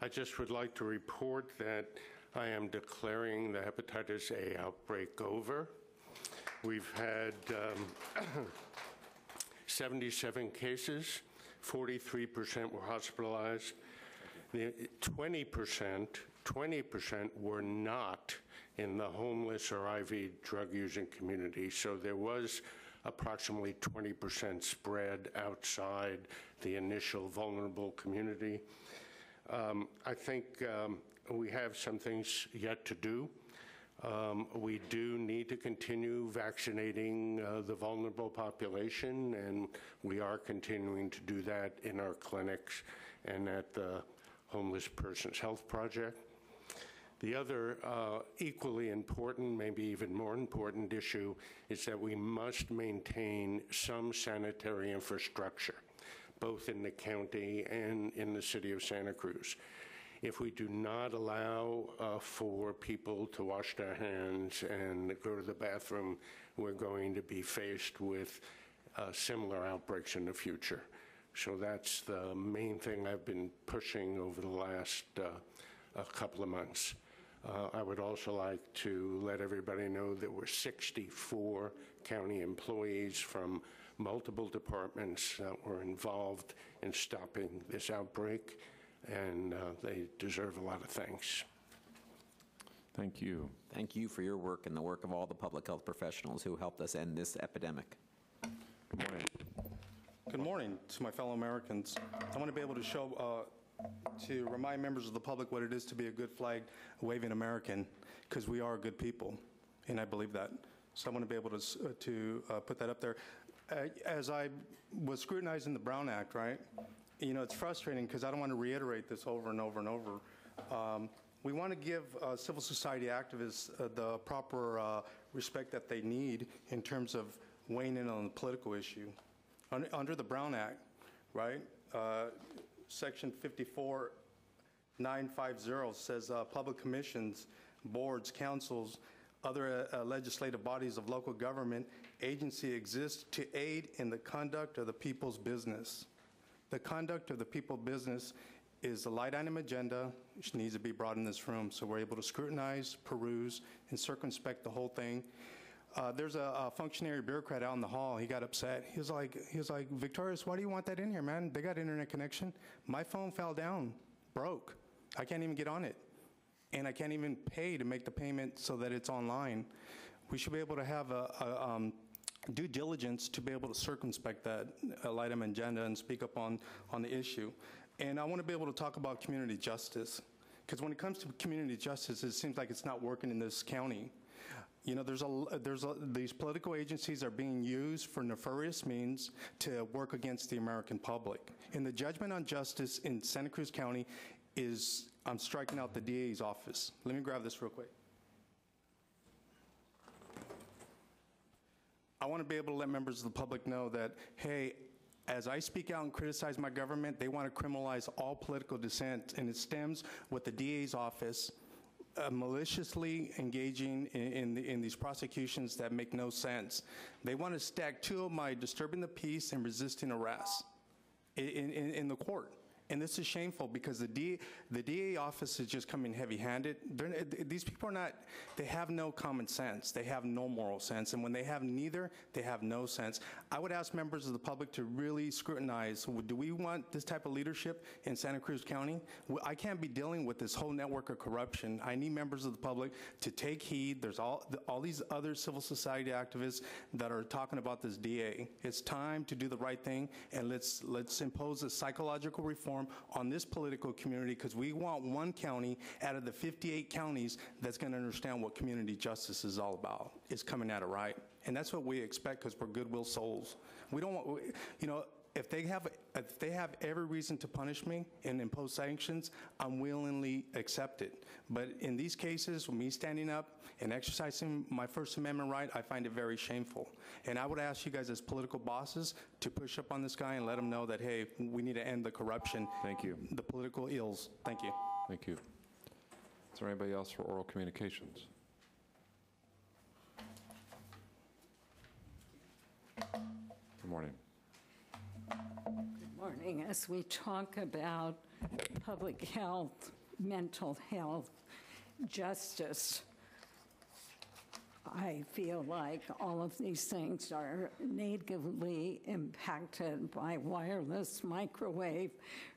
I just would like to report that I am declaring the hepatitis A outbreak over. We've had um, *clears throat* 77 cases, 43% were hospitalized. 20%, 20% were not in the homeless or IV drug-using community. So there was approximately 20% spread outside the initial vulnerable community. Um, I think um, we have some things yet to do. Um, We do need to continue vaccinating uh, the vulnerable population, and we are continuing to do that in our clinics and at the Homeless Persons Health Project. The other uh, equally important, maybe even more important issue is that we must maintain some sanitary infrastructure, both in the county and in the city of Santa Cruz. If we do not allow uh, for people to wash their hands and go to the bathroom, we're going to be faced with uh, similar outbreaks in the future. So that's the main thing I've been pushing over the last uh, couple of months. Uh, I would also like to let everybody know that we're 64 county employees from multiple departments that were involved in stopping this outbreak, and uh, they deserve a lot of thanks. Thank you. Thank you for your work and the work of all the public health professionals who helped us end this epidemic. Good morning. Good morning to my fellow Americans. I want to be able to show, uh, to remind members of the public what it is to be a good flag waving American, because we are good people, and I believe that. So I want to be able to, uh, to uh, put that up there. Uh, As I was scrutinizing the Brown Act, right, you know, it's frustrating because I don't want to reiterate this over and over and over. Um, We want to give uh, civil society activists uh, the proper uh, respect that they need in terms of weighing in on the political issue. Un- Under the Brown Act, right, uh, Section 54950 says uh, public commissions, boards, councils, other uh, legislative bodies of local government agency exist to aid in the conduct of the people's business. The conduct of the people business is a light item agenda, which needs to be brought in this room, so we're able to scrutinize, peruse, and circumspect the whole thing. Uh, there's a, a functionary bureaucrat out in the hall. He got upset. He was like, he was like, Victorious, why do you want that in here, man? They got internet connection. My phone fell down, broke. I can't even get on it, and I can't even pay to make the payment so that it's online. We should be able to have a, a um, due diligence to be able to circumspect that uh, item agenda and speak up on on the issue. And I want to be able to talk about community justice, because when it comes to community justice, it seems like it's not working in this county. You know, there's a, there's a, these political agencies are being used for nefarious means to work against the American public. And the judgment on justice in Santa Cruz County is, I'm striking out the DA's office. Let me grab this real quick. I want to be able to let members of the public know that, hey, as I speak out and criticize my government, they want to criminalize all political dissent, and it stems with the DA's office uh, maliciously engaging in, in, the, in these prosecutions that make no sense. They want to stack two of my disturbing the peace and resisting arrest in, in, in the court. And this is shameful because the DA, the DA office is just coming heavy-handed. They're- These people are not, they have no common sense. They have no moral sense. And when they have neither, they have no sense. I would ask members of the public to really scrutinize, do we want this type of leadership in Santa Cruz County? I can't be dealing with this whole network of corruption. I need members of the public to take heed. There's all, all these other civil society activists that are talking about this DA. It's time to do the right thing, and let's, let's impose a psychological reform on this political community, because we want one county out of the 58 counties that's going to understand what community justice is all about. It's coming at it right. And that's what we expect, because we're goodwill souls. We don't want, you know, if they have, if they have every reason to punish me and impose sanctions, I'm willingly accept it. But in these cases, me standing up and exercising my First Amendment right, I find it very shameful. And I would ask you guys as political bosses to push up on this guy and let him know that, hey, we need to end the corruption. Thank you. The political ills. Thank you. Thank you. Is there anybody else for oral communications? Good morning. Good morning. As we talk about public health, mental health, justice, I feel like all of these things are negatively impacted by wireless, microwave,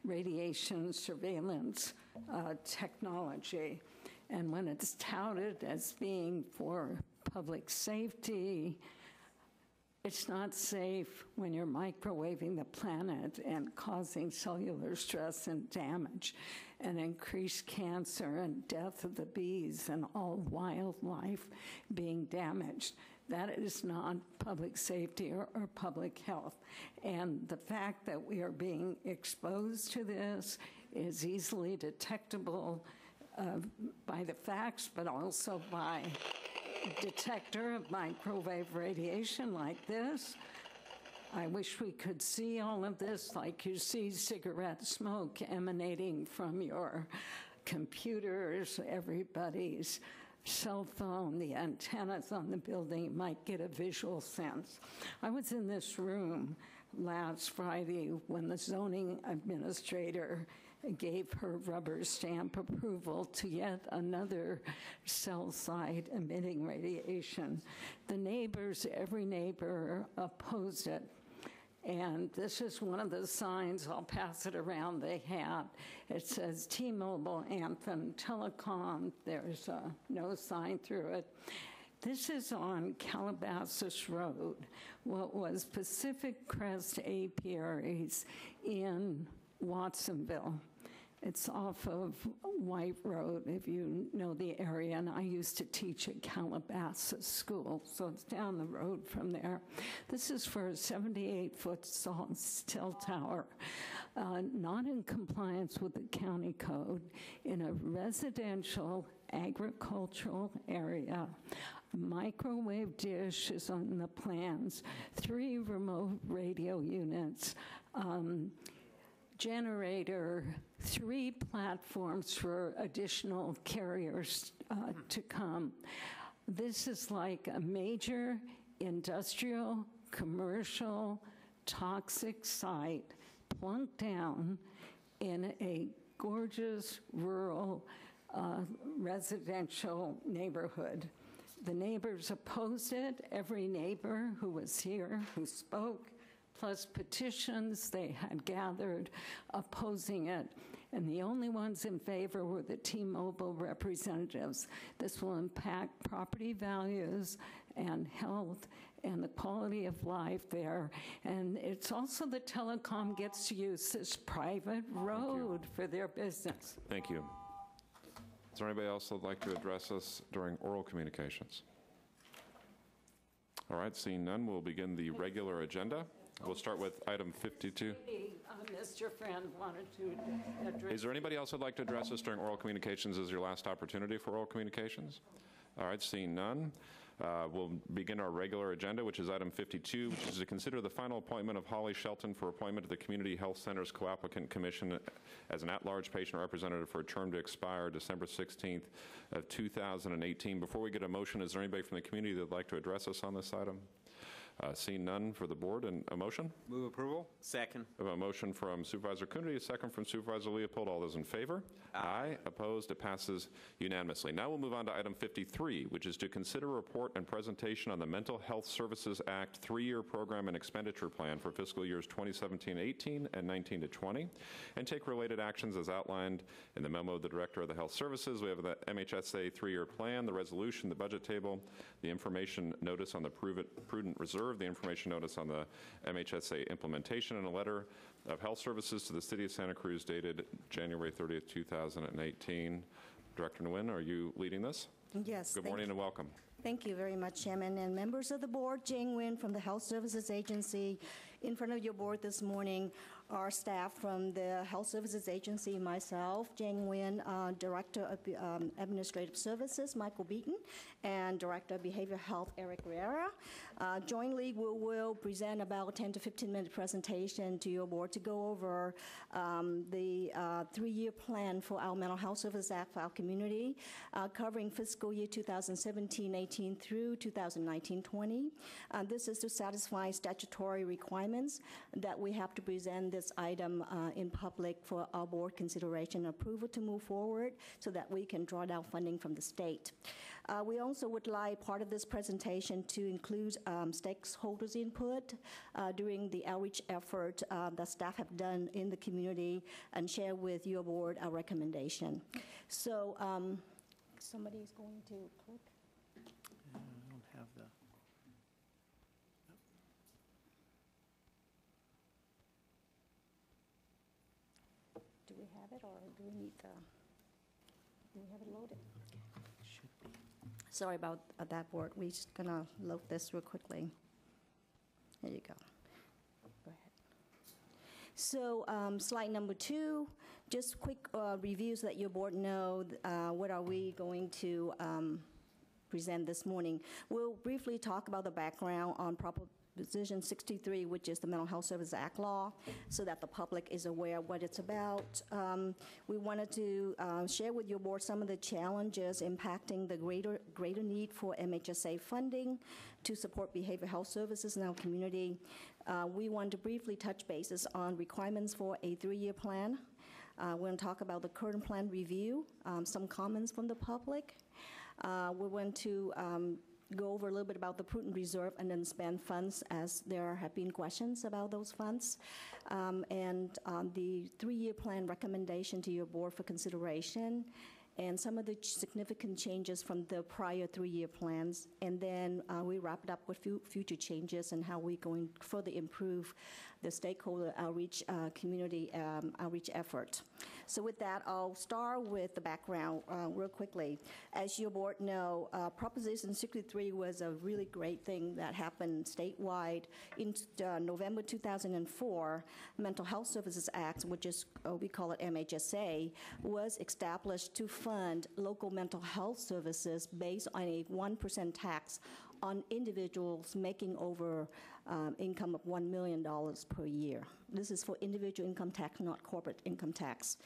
radiation surveillance uh, technology. And when it's touted as being for public safety, it's not safe when you're microwaving the planet and causing cellular stress and damage and increased cancer and death of the bees and all wildlife being damaged. That is not public safety or, or public health. And the fact that we are being exposed to this is easily detectable uh, by the facts, but also by detector of microwave radiation like this. I wish we could see all of this like you see cigarette smoke emanating from your computers, everybody's cell phone, the antennas on the building might get a visual sense. I was in this room last Friday when the zoning administrator gave her rubber stamp approval to yet another cell site emitting radiation. The neighbors, every neighbor opposed it. And this is one of the signs, I'll pass it around, they had. It says T-Mobile, Anthem, Telecom. There's uh, no sign through it. This is on Calabasas Road, what was Pacific Crest Apiaries in Watsonville. It's off of White Road, if you know the area, and I used to teach at Calabasas School, so it's down the road from there. This is for a 78-foot cell tower, uh, not in compliance with the county code, in a residential agricultural area. Microwave dish is on the plans, three remote radio units, um, generator, three platforms for additional carriers uh, to come. This is like a major industrial, commercial, toxic site plunked down in a gorgeous rural uh, residential neighborhood. The neighbors opposed it. Every neighbor who was here, who spoke, plus petitions they had gathered opposing it. And the only ones in favor were the T-Mobile representatives. This will impact property values and health and the quality of life there. And it's also the telecom gets to use this private road for their business. Thank you. Is there anybody else that'd like to address us during oral communications? All right, seeing none, we'll begin the regular agenda. We'll start with item 52. Maybe, uh, Mr. Friend wanted to address. Is there anybody else who'd like to address us during oral communications as your last opportunity for oral communications? All right, seeing none, uh, we'll begin our regular agenda, which is item 52, which is to consider the final appointment of Holly Shelton for appointment to the Community Health Center's Co-Applicant Commission as an at-large patient representative for a term to expire December 16th of 2018. Before we get a motion, is there anybody from the community that would like to address us on this item? Uh, Seeing none for the board, and a motion? Move approval. Second. We have a motion from Supervisor Coonerty, a second from Supervisor Leopold. All those in favor? Aye. Opposed? It passes unanimously. Now we'll move on to item 53, which is to consider report and presentation on the Mental Health Services Act three-year program and expenditure plan for fiscal years 2017-18 and 19 to 20, and take related actions as outlined in the memo of the Director of the Health Services. We have the MHSA three-year plan, the resolution, the budget table, the information notice on the prudent reserve, the information notice on the MHSA implementation, and a letter of health services to the City of Santa Cruz dated January 30th, 2018. Director Nguyen, are you leading this? Yes. Good morning you. and welcome. Thank you very much, Chairman, and members of the board. Jane Nguyen from the Health Services Agency. In front of your board this morning our staff from the Health Services Agency, myself, Jane Nguyen, uh, Director of um, Administrative Services, Michael Beaton, and Director of Behavioral Health, Eric Riera. Uh, jointly, we will present about 10 to 15 minute presentation to your board to go over um, the uh, three-year plan for our Mental Health Service Act for our community, uh, covering fiscal year 2017-18 through 2019-20. Uh, this is to satisfy statutory requirements that we have to present this item uh, in public for our board consideration and approval to move forward so that we can draw down funding from the state. Uh, we also would like part of this presentation to include um, stakeholders' input uh, during the outreach effort uh, that staff have done in the community and share with your board our recommendation. So um, somebody is going to click. I don't have the. Do we have it, or do we need the, do we have it loaded? Sorry about uh, that, board. We're just gonna load this real quickly. There you go. Go ahead. So um, slide number two, just quick uh, reviews that your board know, uh, what are we going to um, present this morning. We'll briefly talk about the background on Proposition 63, which is the Mental Health Service Act law, so that the public is aware of what it's about. Um, we wanted to uh, share with your board some of the challenges impacting the greater, greater need for MHSA funding to support behavioral health services in our community. Uh, we want to briefly touch bases on requirements for a three-year plan. Uh, we're going to talk about the current plan review, um, some comments from the public. Uh, we want to um, go over a little bit about the prudent reserve and then spend funds as there have been questions about those funds. Um, And um, the three-year plan recommendation to your board for consideration and some of the significant changes from the prior three-year plans. And then uh, we wrap it up with future changes and how we're going further improve the stakeholder outreach, uh, community um, outreach effort. So with that, I'll start with the background uh, real quickly. As your board know, uh, Proposition 63 was a really great thing that happened statewide in uh, November 2004. Mental Health Services Act, which is uh, we call it MHSA, was established to fund local mental health services based on a 1% tax on individuals making over um, income of $1 million per year. This is for individual income tax, not corporate income tax.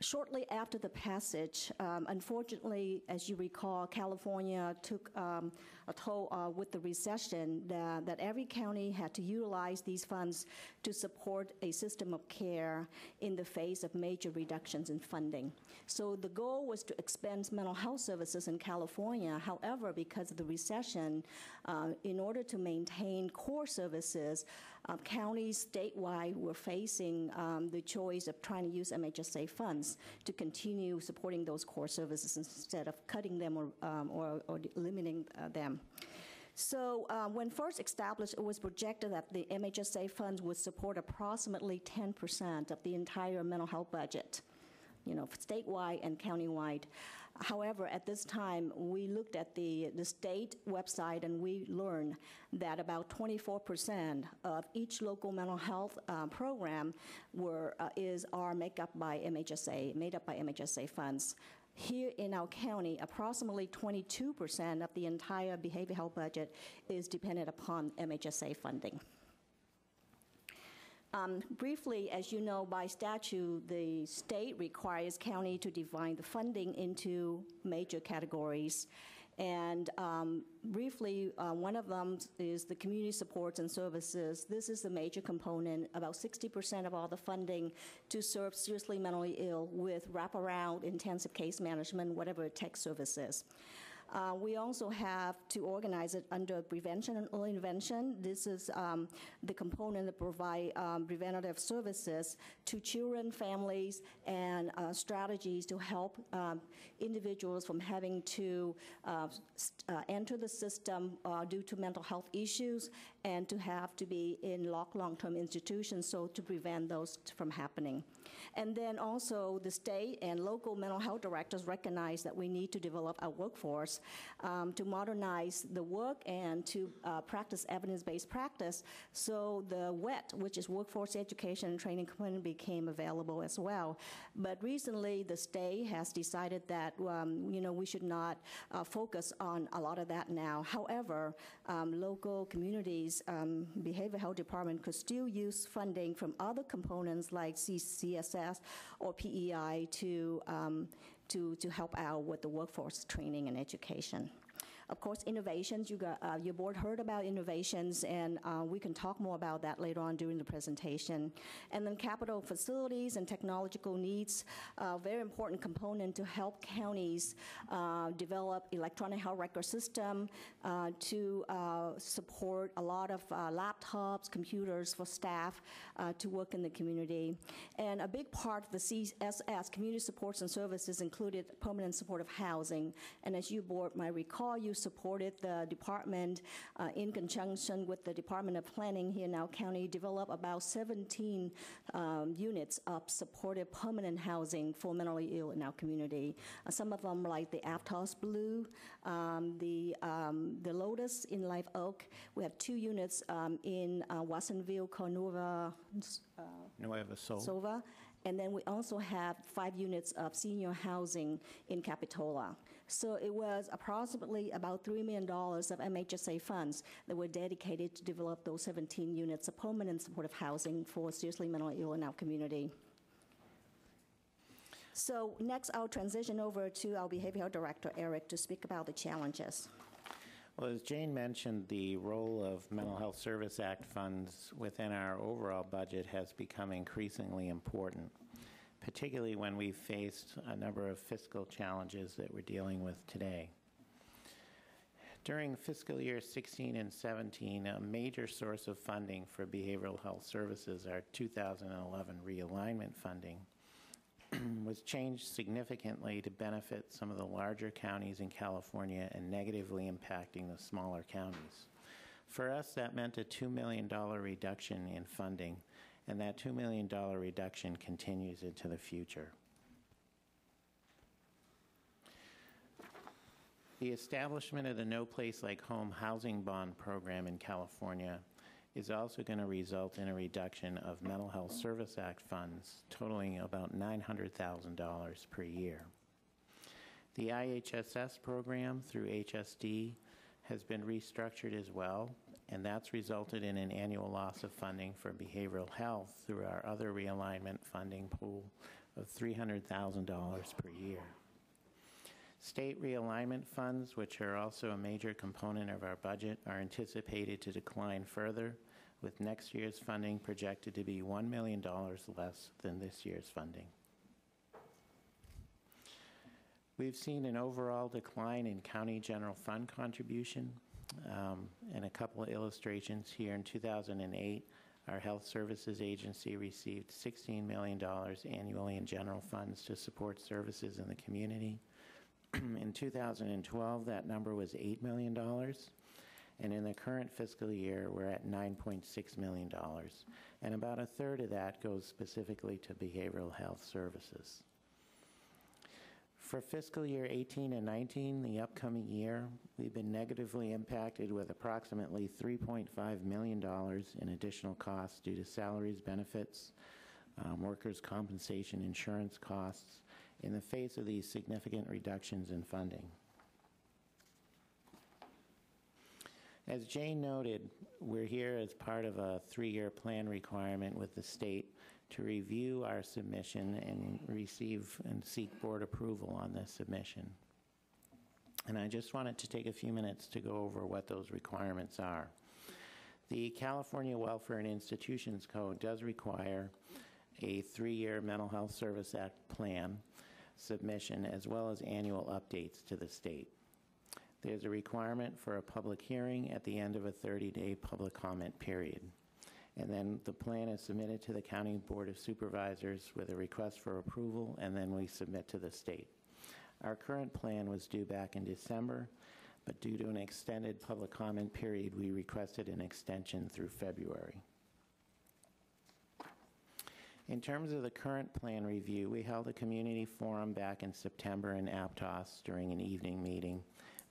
Shortly after the passage, um, unfortunately, as you recall, California took um, a toll uh, with the recession that, that every county had to utilize these funds to support a system of care in the face of major reductions in funding. So the goal was to expand mental health services in California. However, because of the recession, uh, in order to maintain core services, uh, counties statewide were facing um, the choice of trying to use MHSA funds to continue supporting those core services instead of cutting them or, um, or, or eliminating uh, them. So uh, when first established, it was projected that the MHSA funds would support approximately 10% of the entire mental health budget, you know, statewide and countywide. However, at this time, we looked at the, the state website and we learned that about 24% of each local mental health uh, program were, uh, is, are make up by MHSA, made up by MHSA funds. Here in our county, approximately 22% of the entire behavioral health budget is dependent upon MHSA funding. Um, briefly, as you know, by statute, the state requires county to divide the funding into major categories. And um, briefly, uh, one of them is the community supports and services. This is the major component, about 60% of all the funding to serve seriously mentally ill with wraparound intensive case management, whatever tech services. Uh, we also have to organize it under prevention and early intervention. This is um, the component that provide um, preventative services to children, families, and uh, strategies to help um, individuals from having to uh, uh, enter the system uh, due to mental health issues and to have to be in locked long-term institutions, so to prevent those from happening. And then also the state and local mental health directors recognize that we need to develop a workforce um, to modernize the work and to uh, practice evidence-based practice. So the WET, which is Workforce Education and Training became available as well. But recently, the state has decided that um, you know we should not uh, focus on a lot of that now. However, um, local communities, um, behavioral health department could still use funding from other components like CCSS or PEI to um, to, to help out with the workforce training and education. Of course, innovations, you got, uh, your board heard about innovations, and uh, we can talk more about that later on during the presentation. And then capital facilities and technological needs, a very important component to help counties uh, develop electronic health record system uh, to uh, support a lot of uh, laptops, computers for staff uh, to work in the community. And a big part of the CSS, community supports and services, included permanent supportive housing. And as you board might recall, you supported the department uh, in conjunction with the Department of Planning here in our county, develop about 17 um, units of supported permanent housing for mentally ill in our community. Uh, some of them like the Aptos Blue, um, the, um, the Lotus in Live Oak. We have two units um, in uh, Watsonville, Cornova, uh, Nueva Sol. Sova. And then we also have five units of senior housing in Capitola. So it was approximately about $3 million of MHSA funds that were dedicated to develop those 17 units of permanent supportive housing for seriously mentally ill in our community. So next, I'll transition over to our behavioral director, Eric, to speak about the challenges. Well, as Jane mentioned, the role of Mental Health Service Act funds within our overall budget has become increasingly important, particularly when we faced a number of fiscal challenges that we're dealing with today. During fiscal year 16 and 17, a major source of funding for behavioral health services, our 2011 realignment funding, *clears throat* was changed significantly to benefit some of the larger counties in California and negatively impacting the smaller counties. For us, that meant a $2 million reduction in funding, and that $2 million reduction continues into the future. The establishment of the No Place Like Home housing bond program in California is also going to result in a reduction of Mental Health Service Act funds totaling about $900,000 per year. The IHSS program through HSD has been restructured as well, and that's resulted in an annual loss of funding for behavioral health through our other realignment funding pool of $300,000 per year. State realignment funds, which are also a major component of our budget, are anticipated to decline further, with next year's funding projected to be $1 million less than this year's funding. We've seen an overall decline in county general fund contribution, um, and a couple of illustrations here. In 2008, our Health Services Agency received $16 million annually in general funds to support services in the community. *clears throat* in 2012, that number was $8 million. And in the current fiscal year, we're at $9.6 million. And about a third of that goes specifically to behavioral health services. For fiscal year 18 and 19, the upcoming year, we've been negatively impacted with approximately $3.5 million in additional costs due to salaries, benefits, um, workers' compensation, insurance costs, in the face of these significant reductions in funding. As Jane noted, we're here as part of a three-year plan requirement with the state to review our submission and receive and seek board approval on this submission. And I just wanted to take a few minutes to go over what those requirements are. The California Welfare and Institutions Code does require a three-year Mental Health Service Act plan submission as well as annual updates to the state. There's a requirement for a public hearing at the end of a 30-day public comment period. And then the plan is submitted to the County Board of Supervisors with a request for approval, and then we submit to the state. Our current plan was due back in December, but due to an extended public comment period, we requested an extension through February. In terms of the current plan review, we held a community forum back in September in Aptos during an evening meeting.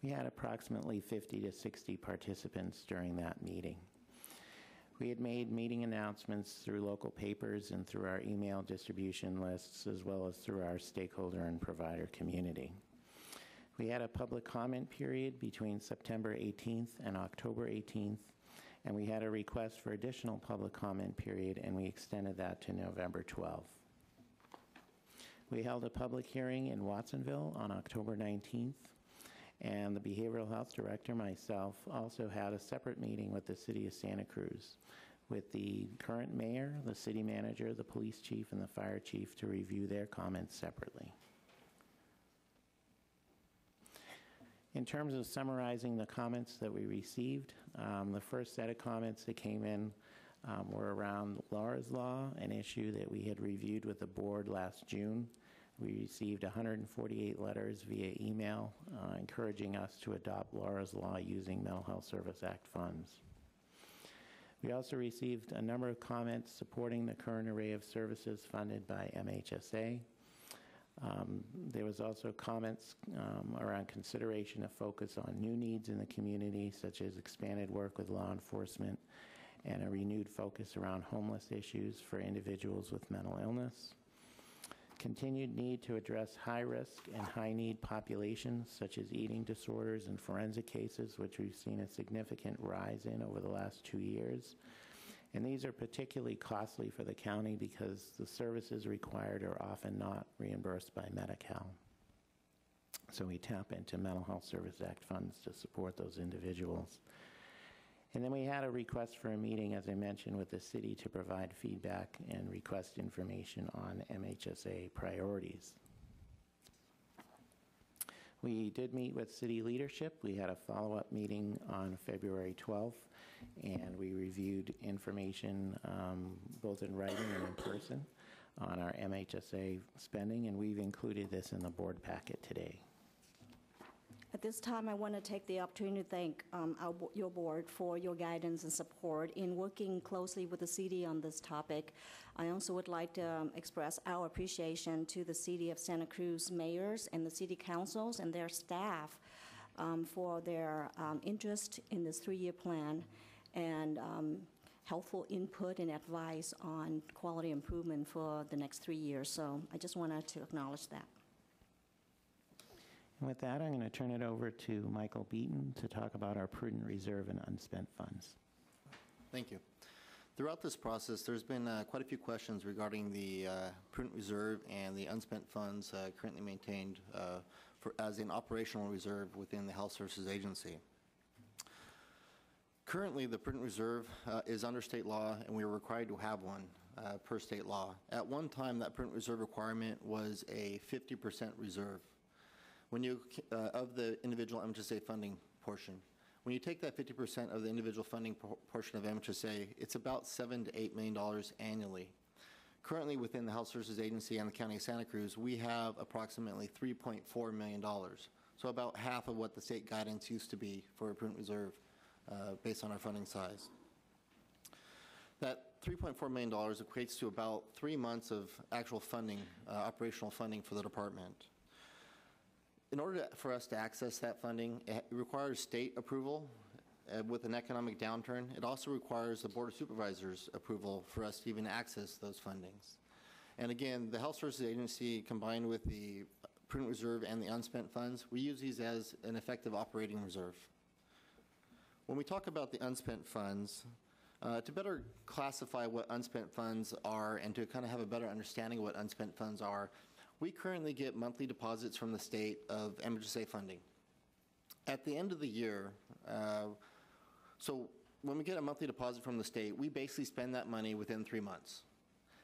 We had approximately 50 to 60 participants during that meeting. We had made meeting announcements through local papers and through our email distribution lists, as well as through our stakeholder and provider community. We had a public comment period between September 18th and October 18th, and we had a request for additional public comment period, and we extended that to November 12th. We held a public hearing in Watsonville on October 19th, and the behavioral health director, myself, also had a separate meeting with the city of Santa Cruz with the current mayor, the city manager, the police chief, and the fire chief to review their comments separately. In terms of summarizing the comments that we received, um, the first set of comments that came in um, were around Laura's Law, an issue that we had reviewed with the board last June. We received 148 letters via email uh, encouraging us to adopt Laura's Law using Mental Health Service Act funds. We also received a number of comments supporting the current array of services funded by MHSA. Um, there was also comments um, around consideration of focus on new needs in the community, such as expanded work with law enforcement and a renewed focus around homeless issues for individuals with mental illness. Continued need to address high risk and high need populations, such as eating disorders and forensic cases, which we've seen a significant rise in over the last two years. And these are particularly costly for the county because the services required are often not reimbursed by Medi-Cal. So we tap into Mental Health Service Act funds to support those individuals. And then we had a request for a meeting, as I mentioned, with the city to provide feedback and request information on MHSA priorities. We did meet with city leadership. We had a follow-up meeting on February 12th, and we reviewed information um, both in writing and in person on our MHSA spending, and we've included this in the board packet today. At this time, I want to take the opportunity to thank um, our, your board for your guidance and support in working closely with the city on this topic. I also would like to um, express our appreciation to the City of Santa Cruz mayors and the city councils and their staff um, for their um, interest in this three-year plan and um, helpful input and advice on quality improvement for the next three years. So I just wanted to acknowledge that. With that, I'm going to turn it over to Michael Beaton to talk about our prudent reserve and unspent funds. Thank you. Throughout this process, there's been uh, quite a few questions regarding the uh, prudent reserve and the unspent funds uh, currently maintained uh, for, as an operational reserve within the Health Services Agency. Currently, the prudent reserve uh, is under state law, and we are required to have one uh, per state law. At one time, that prudent reserve requirement was a 50% reserve. When you, uh, of the individual MHSA funding portion, when you take that 50% of the individual funding por- portion of MHSA, it's about seven to eight million dollars annually. Currently, within the Health Services Agency and the County of Santa Cruz, we have approximately 3.4 million dollars. So about half of what the state guidance used to be for a prudent reserve, uh, based on our funding size. That $3.4 million equates to about three months of actual funding, uh, operational funding for the department. In order to- for us to access that funding, it requires state approval. Uh, With an economic downturn, it also requires the Board of Supervisors' approval for us to even access those fundings. And again, the Health Services Agency, combined with the prudent reserve and the unspent funds, we use these as an effective operating reserve. When we talk about the unspent funds, uh, to better classify what unspent funds are and to kind of have a better understanding of what unspent funds are, we currently get monthly deposits from the state of MHSA funding. At the end of the year, uh, so when we get a monthly deposit from the state, we basically spend that money within three months.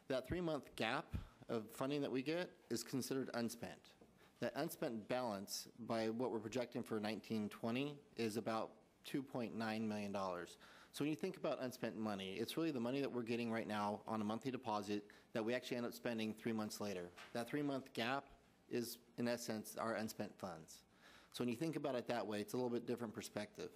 That three-month gap of funding that we get is considered unspent. That unspent balance, by what we're projecting for 1920, is about $2.9 million. So when you think about unspent money, it's really the money that we're getting right now on a monthly deposit that we actually end up spending three months later. That three-month gap is, in essence, our unspent funds. So when you think about it that way, it's a little bit different perspective.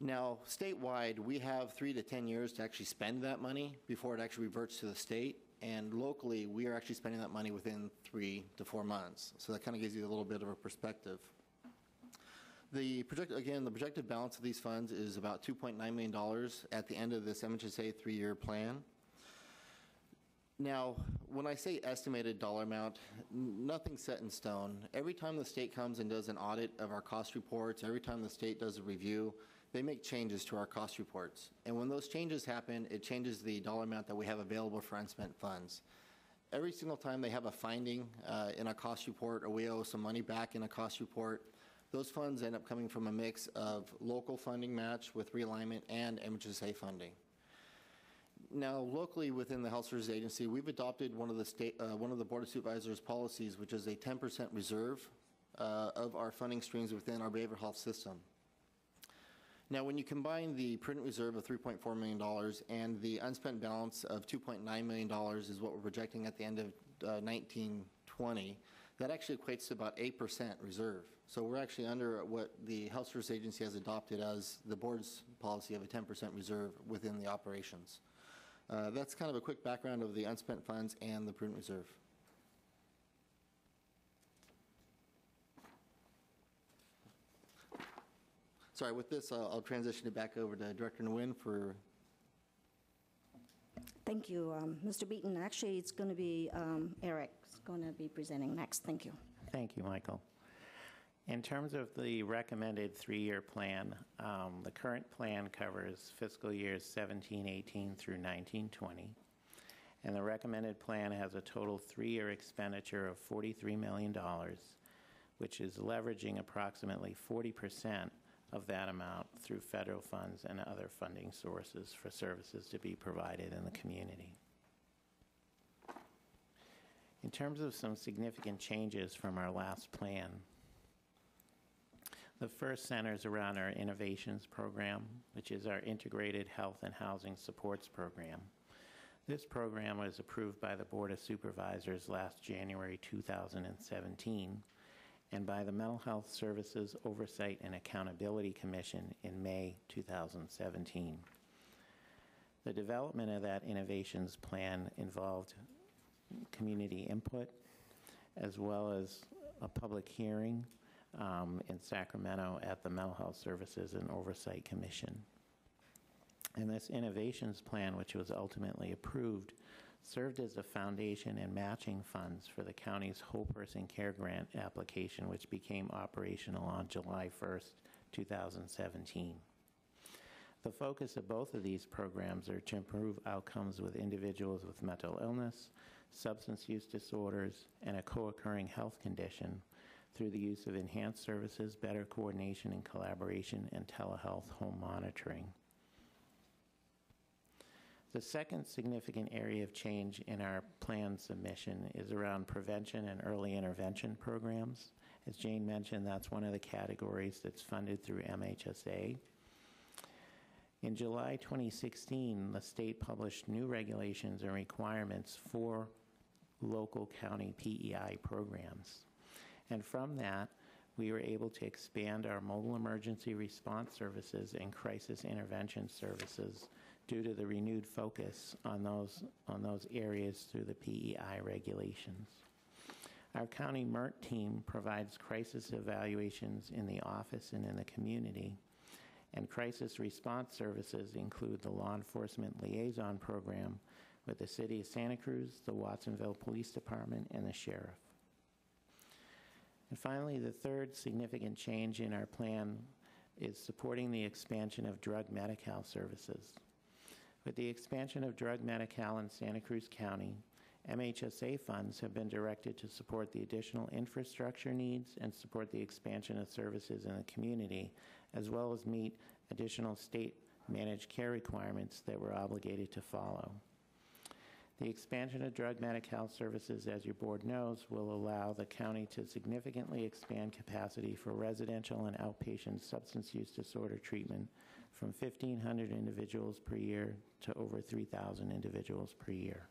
Now, statewide, we have three to 10 years to actually spend that money before it actually reverts to the state. And locally, we are actually spending that money within three to four months. So that kind of gives you a little bit of a perspective. The project, again, the projected balance of these funds is about $2.9 million at the end of this MHSA three-year plan. Now, when I say estimated dollar amount, nothing's set in stone. Every time the state comes and does an audit of our cost reports, every time the state does a review, they make changes to our cost reports. And when those changes happen, it changes the dollar amount that we have available for unspent funds. Every single time they have a finding uh, in a cost report or we owe some money back in a cost report, those funds end up coming from a mix of local funding match with realignment and MHSA funding. Now, locally within the Health Services Agency, we've adopted one of the state, uh, one of the Board of Supervisors policies, which is a 10% reserve uh, of our funding streams within our behavioral health system. Now, when you combine the prudent reserve of $3.4 million and the unspent balance of $2.9 million is what we're projecting at the end of uh, 1920, that actually equates to about 8% reserve. So we're actually under what the Health Service Agency has adopted as the board's policy of a 10% reserve within the operations. Uh, That's kind of a quick background of the unspent funds and the prudent reserve. Sorry, with this, I'll I'll transition it back over to Director Nguyen for Thank you, um, Mr. Beaton. Actually, it's going to be um, Eric's going to be presenting next. Thank you. Thank you, Michael. In terms of the recommended three-year plan, um, the current plan covers fiscal years 17, 18 through 19, 20. And the recommended plan has a total three-year expenditure of $43 million, which is leveraging approximately 40% of that amount through federal funds and other funding sources for services to be provided in the community. In terms of some significant changes from our last plan, the first centers around our innovations program, which is our integrated health and housing supports program. This program was approved by the Board of Supervisors last January 2017 and by the Mental Health Services Oversight and Accountability Commission in May 2017. The development of that innovations plan involved community input as well as a public hearing um, in Sacramento at the Mental Health Services and Oversight Commission. And this innovations plan, which was ultimately approved, served as a foundation and matching funds for the county's whole person care grant application, which became operational on July 1st, 2017. The focus of both of these programs are to improve outcomes with individuals with mental illness, substance use disorders, and a co occurring health condition through the use of enhanced services, better coordination and collaboration, and telehealth home monitoring. The second significant area of change in our plan submission is around prevention and early intervention programs. As Jane mentioned, that's one of the categories that's funded through MHSA. In July 2016, the state published new regulations and requirements for local county PEI programs. And from that, we were able to expand our mobile emergency response services and crisis intervention services due to the renewed focus on those, on those areas through the PEI regulations. Our county MERT team provides crisis evaluations in the office and in the community. And crisis response services include the Law Enforcement Liaison Program with the City of Santa Cruz, the Watsonville Police Department, and the Sheriff. And finally, the third significant change in our plan is supporting the expansion of drug Medi-Cal services. With the expansion of drug Medi-Cal in Santa Cruz County, MHSA funds have been directed to support the additional infrastructure needs and support the expansion of services in the community, as well as meet additional state managed care requirements that we're obligated to follow. The expansion of drug Medi-Cal services, as your board knows, will allow the county to significantly expand capacity for residential and outpatient substance use disorder treatment from 1,500 individuals per year to over 3,000 individuals per year.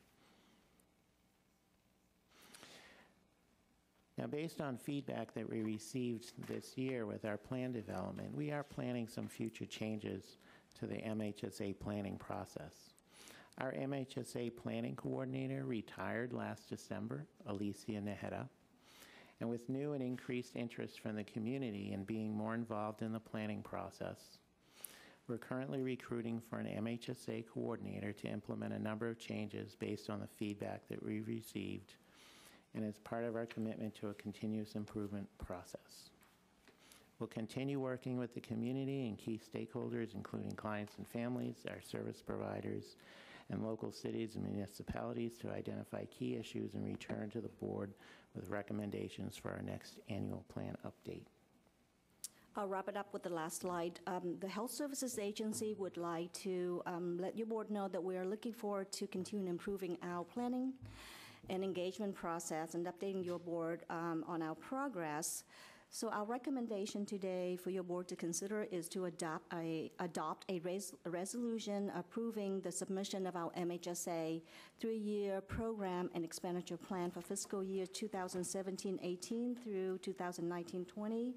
Now, based on feedback that we received this year with our plan development, we are planning some future changes to the MHSA planning process. Our MHSA planning coordinator retired last December, Alicia Neheta, and with new and increased interest from the community in being more involved in the planning process, we're currently recruiting for an MHSA coordinator to implement a number of changes based on the feedback that we received and as part of our commitment to a continuous improvement process. We'll continue working with the community and key stakeholders, including clients and families, our service providers, and local cities and municipalities to identify key issues and return to the board with recommendations for our next annual plan update. I'll wrap it up with the last slide. Um, the Health Services Agency would like to um, let your board know that we are looking forward to continue improving our planning and engagement process and updating your board um, on our progress. So our recommendation today for your board to consider is to adopt a, adopt a, res, a resolution approving the submission of our MHSA three-year program and expenditure plan for fiscal year 2017-18 through 2019-20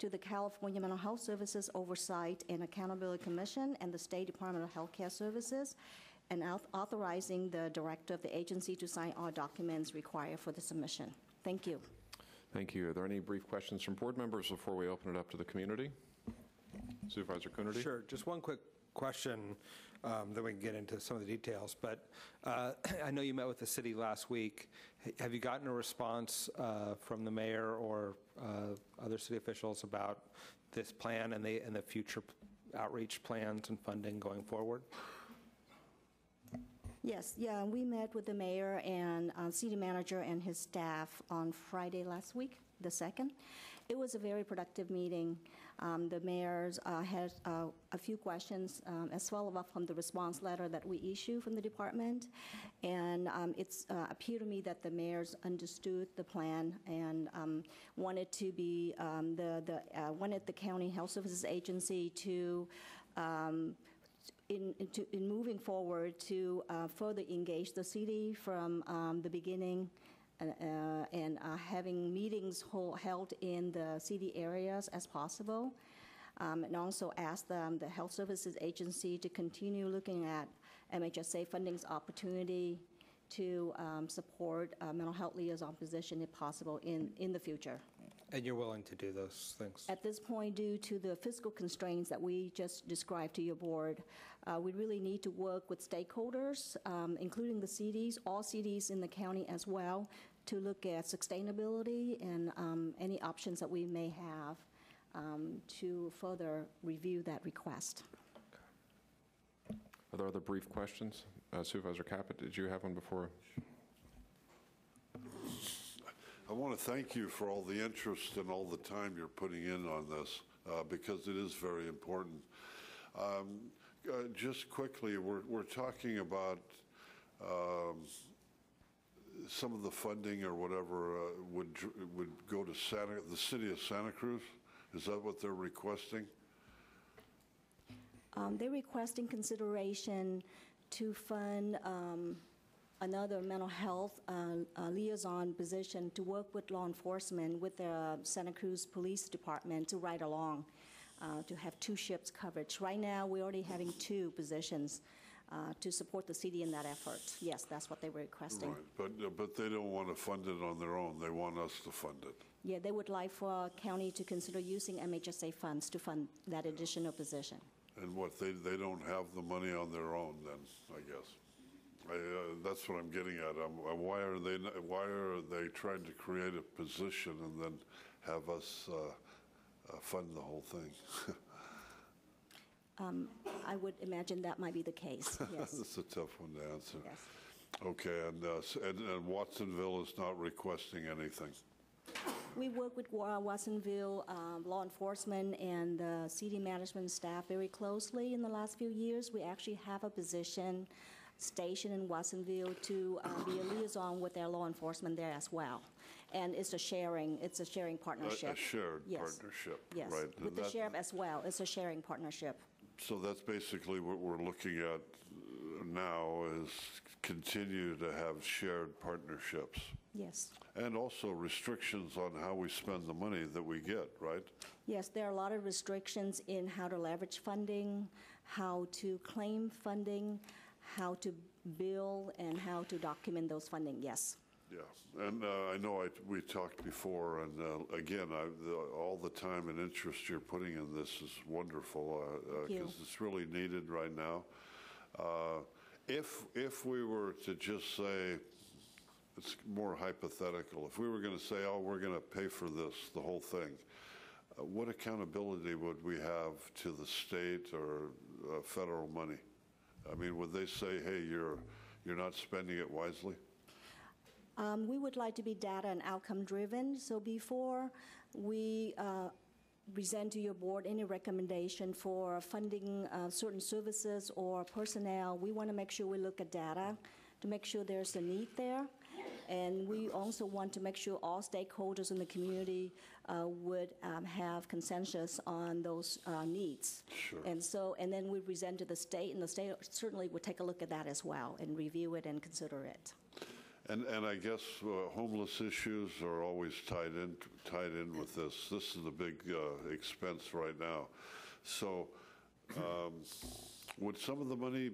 to the California Mental Health Services Oversight and Accountability Commission and the State Department of Healthcare Services, and authorizing the director of the agency to sign all documents required for the submission. Thank you. Thank you. Are there any brief questions from board members before we open it up to the community? Supervisor Coonerty? Sure. Just one quick question, um, then we can get into some of the details. But uh, *clears throat* I know you met with the city last week. Have you gotten a response uh, from the mayor or uh, other city officials about this plan and the, and the future outreach plans and funding going forward? Yes, yeah, we met with the mayor and uh, city manager and his staff on Friday last week, the 2nd. It was a very productive meeting. Um, The mayors uh, had uh, a few questions um, as well as from the response letter that we issued from the department. And um, it's uh, appeared to me that the mayors understood the plan and um, wanted to be, um, the, the uh, wanted the county health services agency to um, in, in to- in moving forward to uh, further engage the city from um, the beginning uh, uh, and uh, having meetings hol- held in the city areas as possible. Um, And also ask them, the Health Services Agency, to continue looking at MHSA funding's opportunity to um, support a mental health liaison position if possible in, in the future. And you're willing to do those things? At this point, due to the fiscal constraints that we just described to your board, uh, we really need to work with stakeholders, um, including the CDs, all CDs in the county as well, to look at sustainability and um, any options that we may have um, to further review that request. Are there other brief questions? Uh, Supervisor Caput, did you have one before? I want to thank you for all the interest and all the time you're putting in on this, uh, because it is very important. Um, uh, Just quickly, we're we're talking about um, some of the funding or whatever uh, would would go to Santa, the city of Santa Cruz? Is that what they're requesting? Um, They're requesting consideration to fund um, another mental health uh, uh, liaison position to work with law enforcement, with the Santa Cruz Police Department to ride along, uh, to have two shifts coverage. Right now, we're already having two positions uh, to support the city in that effort. Yes, that's what they were requesting. Right, but, uh, but they don't want to fund it on their own, they want us to fund it. Yeah, they would like for county to consider using MHSA funds to fund that additional position. And what, they, they don't have the money on their own then, I guess? I, uh, that's what I'm getting at. I'm- uh, Why are they, not- why are they trying to create a position and then have us uh, uh, fund the whole thing? *laughs* Um, I would imagine that might be the case, *laughs* yes. That's a tough one to answer. Okay, and, uh, s- and and Watsonville is not requesting anything? We work with Wa- Watsonville um, law enforcement and the city management staff very closely in the last few years. We actually have a position stationed in Watsonville to uh, be a liaison with their law enforcement there as well. And it's a sharing, it's a sharing partnership. A shared Yes. partnership, Yes, right? with And the that- sheriff as well. It's a sharing partnership. So that's basically what we're looking at uh, now is continue to have shared partnerships. Yes. And also restrictions on how we spend the money that we get, right? Yes, there are a lot of restrictions in how to leverage funding, how to claim funding, how to bill, and how to document those funding, yes. Yeah, and uh, I know I, we talked before, and uh, again, I, the, all the time and interest you're putting in this is wonderful Thank you. because it's really needed right now. Uh, if if we were to just say, it's more hypothetical. If we were going to say, oh, we're going to pay for this, the whole thing, uh, what accountability would we have to the state or uh, federal money? I mean, would they say, hey, you're you're not spending it wisely? Um, We would like to be data and outcome-driven, so before we uh, present to your board any recommendation for funding uh, certain services or personnel, we want to make sure we look at data to make sure there's a need there. And we also want to make sure all stakeholders in the community uh, would um, have consensus on those uh, needs. Sure. And so, and then we present to the state, and the state certainly would take a look at that as well and review it and consider it. And, and I guess uh, homeless issues are always tied in, tied in with this. This is the big uh, expense right now. So um, would some of the money,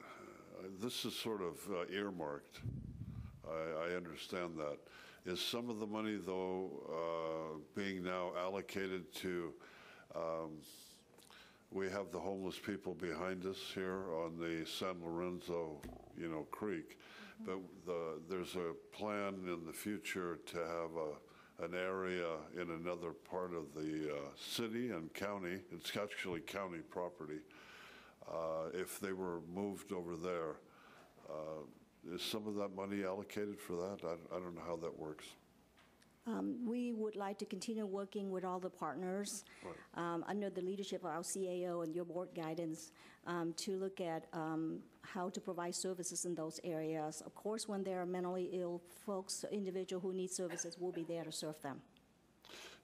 uh, this is sort of uh, earmarked. I, I understand that. Is some of the money, though, uh, being now allocated to, um, we have the homeless people behind us here on the San Lorenzo, you know, Creek. But the, there's a plan in the future to have a, an area in another part of the uh, city and county, it's actually county property. Uh, If they were moved over there, uh, is some of that money allocated for that? I, I don't know how that works. Um, We would like to continue working with all the partners um, under the leadership of our CAO and your board guidance um, to look at um, how to provide services in those areas. Of course, when there are mentally ill folks, individual who need services, we'll be there to serve them.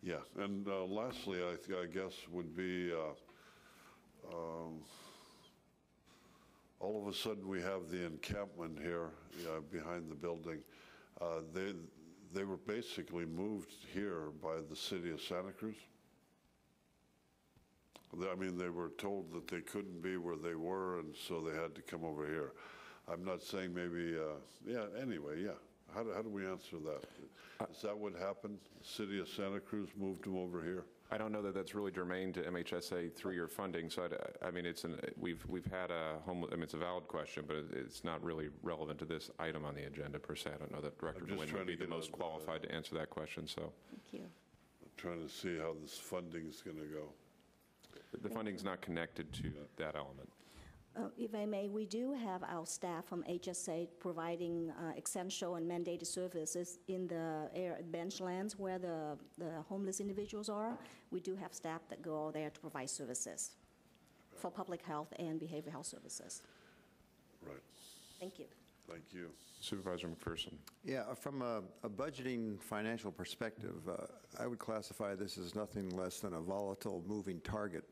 Yeah, and uh, lastly, I th- I guess would be, uh, um, all of a sudden, we have the encampment here yeah, behind the building. Uh, They they were basically moved here by the city of Santa Cruz? I mean, they were told that they couldn't be where they were, and so they had to come over here. I'm not saying maybe, uh, yeah, anyway, yeah. How do, how do we answer that? Is that what happened? The City of Santa Cruz moved them over here? I don't know that that's really germane to MHSA three-year funding, so I, I mean, it's an, we've, we've had a home, I mean, it's a valid question, but it's not really relevant to this item on the agenda per se. I don't know that Director I'm just Nguyen trying would be the get most a- uh, qualified to answer that question, so. Thank you. I'm trying to see how this funding is going to go. The funding's not connected to that element. Uh, If I may, we do have our staff from HSA providing uh, essential and mandated services in the air benchlands where the the homeless individuals are. We do have staff that go out there to provide services for public health and behavioral health services. Right. Thank you. Thank you. Supervisor McPherson. Yeah, from a a budgeting financial perspective, uh, I would classify this as nothing less than a volatile moving target.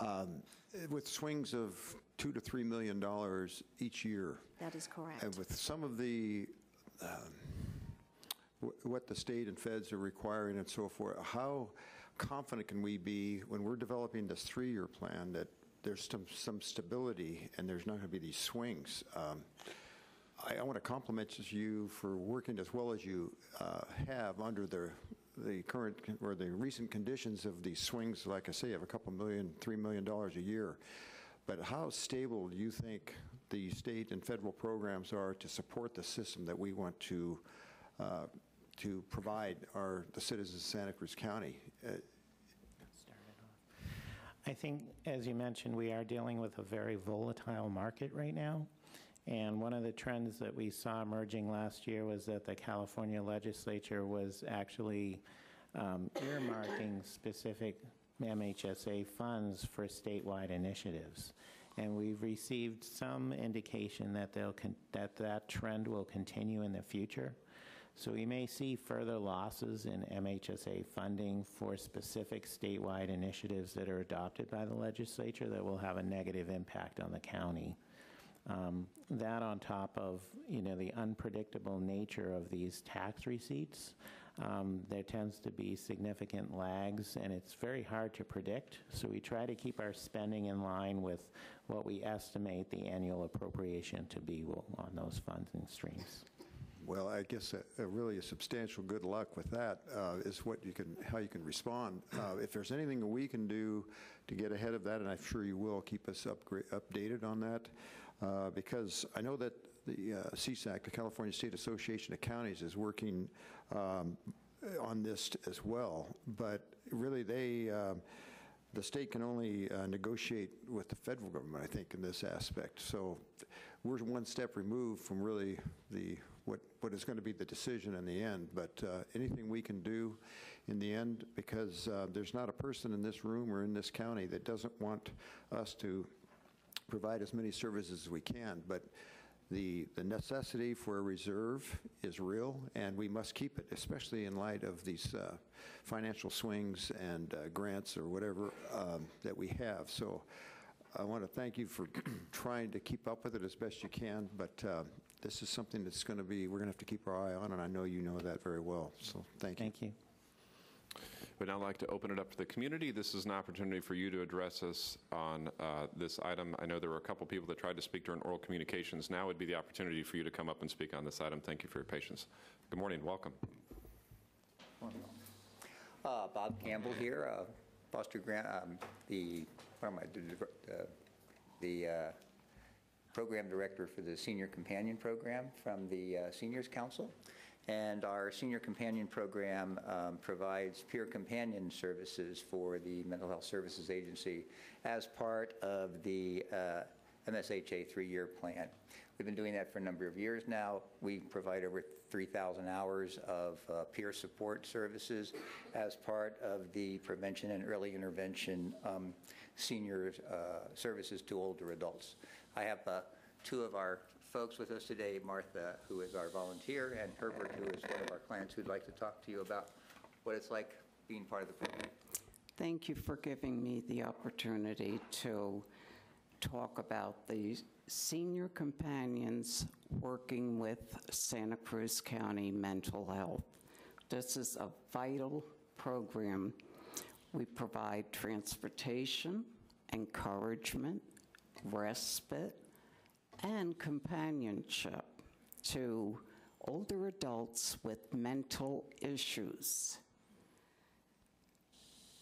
Um, With swings of two to three million dollars each year. That is correct. And with some of the, um, wh- what the state and feds are requiring and so forth, how confident can we be when we're developing this three-year plan that there's some, some stability and there's not going to be these swings? Um, I, I want to compliment you for working as well as you uh, have under the, the current, or the recent conditions of these swings, like I say, of a couple million, $3 million a year. But how stable do you think the state and federal programs are to support the system that we want to, uh, to provide our, the citizens of Santa Cruz County? Uh, I think, as you mentioned, we are dealing with a very volatile market right now. And one of the trends that we saw emerging last year was that the California legislature was actually um, earmarking specific MHSA funds for statewide initiatives. And we've received some indication that that that trend will continue in the future. So we may see further losses in MHSA funding for specific statewide initiatives that are adopted by the legislature that will have a negative impact on the county. Um, That on top of, you know, the unpredictable nature of these tax receipts, um, there tends to be significant lags, and it's very hard to predict. So we try to keep our spending in line with what we estimate the annual appropriation to be on those funding streams. Well, I guess a, a really a substantial good luck with that uh, is what you can, how you can respond. Uh, if there's anything that we can do to get ahead of that, and I'm sure you will keep us upgra- updated on that, uh, because I know that the uh, CSAC, the California State Association of Counties, is working um, on this as well. But really, they. Um, the state can only uh, negotiate with the federal government, I think, in this aspect. So we're one step removed from really the, what, what is going to be the decision in the end. But uh, anything we can do in the end, because uh, there's not a person in this room or in this county that doesn't want us to provide as many services as we can. But the, the necessity for a reserve is real, and we must keep it, especially in light of these uh, financial swings and uh, grants or whatever um, that we have. So I want to thank you for *clears throat* trying to keep up with it as best you can, but uh, this is something that's going to be, we're going to have to keep our eye on, and I know you know that very well. So thank you. Thank you. Would now like to open it up to the community. This is an opportunity for you to address us on uh, this item. I know there were a couple people that tried to speak during oral communications. Now would be the opportunity for you to come up and speak on this item. Thank you for your patience. Good morning, welcome. Uh, Bob Campbell here, uh, foster grant, um, the, what am I, the- the- the uh, program director for the Senior Companion Program from the uh, Seniors Council. And our Senior Companion Program um, provides peer companion services for the Mental Health Services Agency as part of the uh, MSHA three-year plan. We've been doing that for a number of years now. We provide over 3,000 hours of uh, peer support services as part of the prevention and early intervention um, senior uh, services to older adults. I have uh, two of our folks with us today, Martha, who is our volunteer, and Herbert, who is one of our clients, who'd like to talk to you about what it's like being part of the program. Thank you for giving me the opportunity to talk about the senior companions working with Santa Cruz County Mental Health. This is a vital program. We provide transportation, encouragement, respite, and companionship to older adults with mental issues.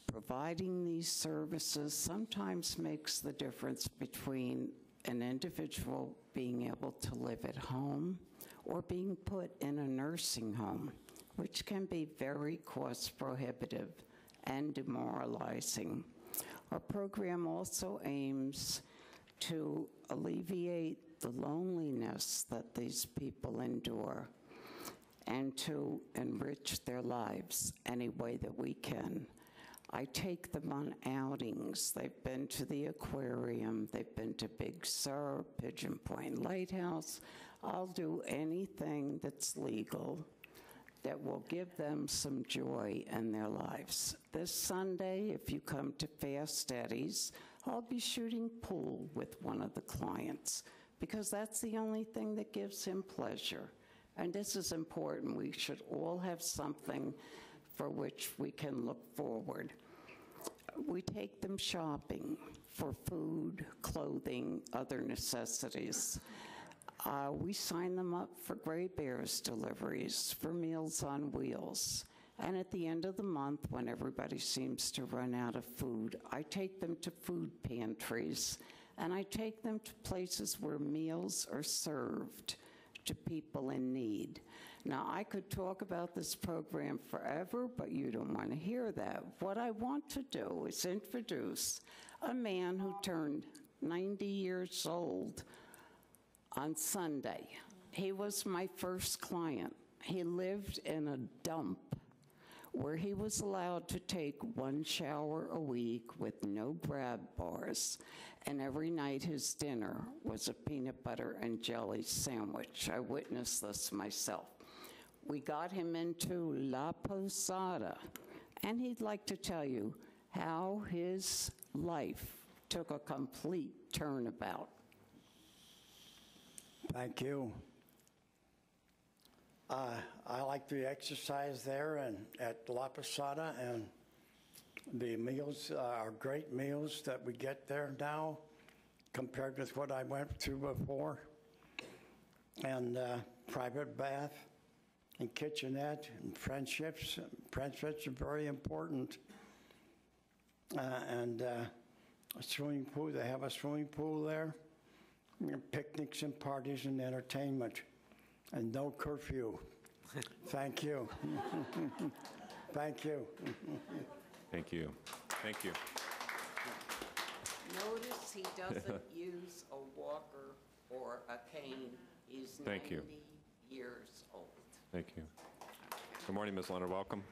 Providing these services sometimes makes the difference between an individual being able to live at home or being put in a nursing home, which can be very cost prohibitive and demoralizing. Our program also aims to alleviate the loneliness that these people endure and to enrich their lives any way that we can. I take them on outings. They've been to the aquarium, they've been to Big Sur, Pigeon Point Lighthouse. I'll do anything that's legal that will give them some joy in their lives. This Sunday, if you come to Fast Eddie's, I'll be shooting pool with one of the clients because that's the only thing that gives him pleasure. And this is important. We should all have something for which we can look forward. We take them shopping for food, clothing, other necessities. Uh, we sign them up for Grey Bears deliveries, for Meals on Wheels. And at the end of the month, when everybody seems to run out of food, I take them to food pantries and I take them to places where meals are served to people in need. Now, I could talk about this program forever, but you don't want to hear that. What I want to do is introduce a man who turned 90 years old on Sunday. He was my first client. He lived in a dump where he was allowed to take one shower a week with no grab bars, and every night his dinner was a peanut butter and jelly sandwich. I witnessed this myself. We got him into La Posada, and he'd like to tell you how his life took a complete turnabout. Thank you. Uh, I like the exercise there and at La Posada, and the meals uh, are great meals that we get there now compared with what I went through before. And uh, private bath and kitchenette and friendships. Friendships are very important. Uh, and uh, a swimming pool, they have a swimming pool there. Picnics and parties and entertainment and no curfew. Thank you. Thank you. Thank you. Thank you. Notice he doesn't *laughs* use a walker or a cane. He's Thank 90 you. years old. Thank you. Good morning, Ms. Leonard. Welcome.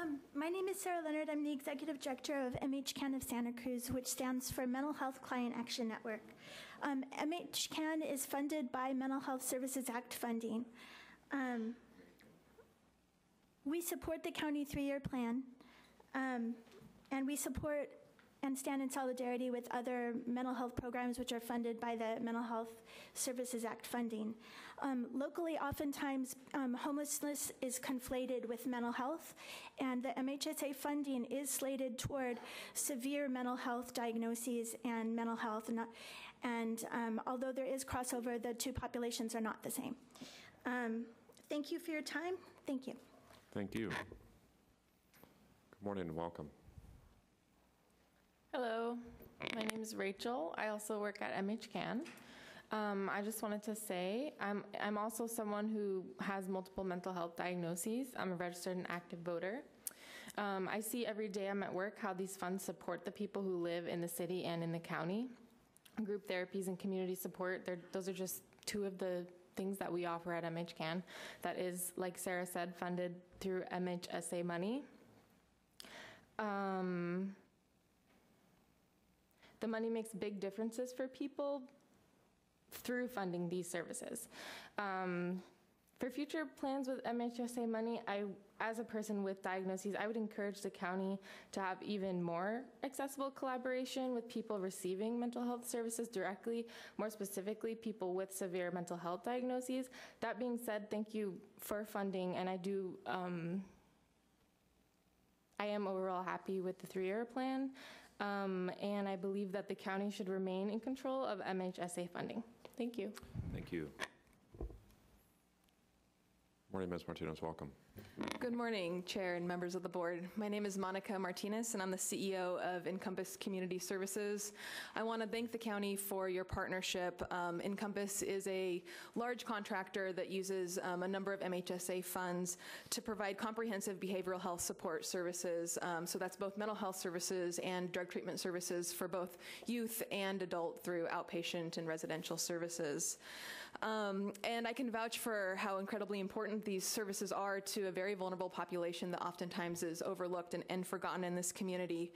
Um, my name is Sarah Leonard. I'm the executive director of MHCAN of Santa Cruz, which stands for Mental Health Client Action Network. Um, MHCAN is funded by Mental Health Services Act funding. Um, we support the county three-year plan, um, and we support and stand in solidarity with other mental health programs which are funded by the Mental Health Services Act funding. Um, locally, oftentimes, um, homelessness is conflated with mental health, and the MHSA funding is slated toward severe mental health diagnoses and mental health. Not, and um, although there is crossover, the two populations are not the same. Um, thank you for your time. Thank you. Thank you. Good morning and welcome. Hello, my name is Rachel. I also work at MHCAN. Um, I just wanted to say I'm, I'm also someone who has multiple mental health diagnoses. I'm a registered and active voter. Um, I see every day I'm at work how these funds support the people who live in the city and in the county. Group therapies and community support, those are just two of the things that we offer at MHCAN that is, like Sarah said, funded through MHSA money. Um, the money makes big differences for people through funding these services. Um, for future plans with MHSA money, I, as a person with diagnoses, I would encourage the county to have even more accessible collaboration with people receiving mental health services directly, more specifically, people with severe mental health diagnoses. That being said, thank you for funding, and I do, um, I am overall happy with the three-year plan, um, and I believe that the county should remain in control of MHSA funding. Thank you. Thank you. Morning, Ms. Martinez, welcome. Good morning, Chair and members of the board. My name is Monica Martinez, and I'm the CEO of Encompass Community Services. I want to thank the county for your partnership. Um, Encompass is a large contractor that uses um, a number of MHSA funds to provide comprehensive behavioral health support services. Um, so that's both mental health services and drug treatment services for both youth and adult through outpatient and residential services. Um, and I can vouch for how incredibly important these services are to a very vulnerable population that oftentimes is overlooked and, and forgotten in this community.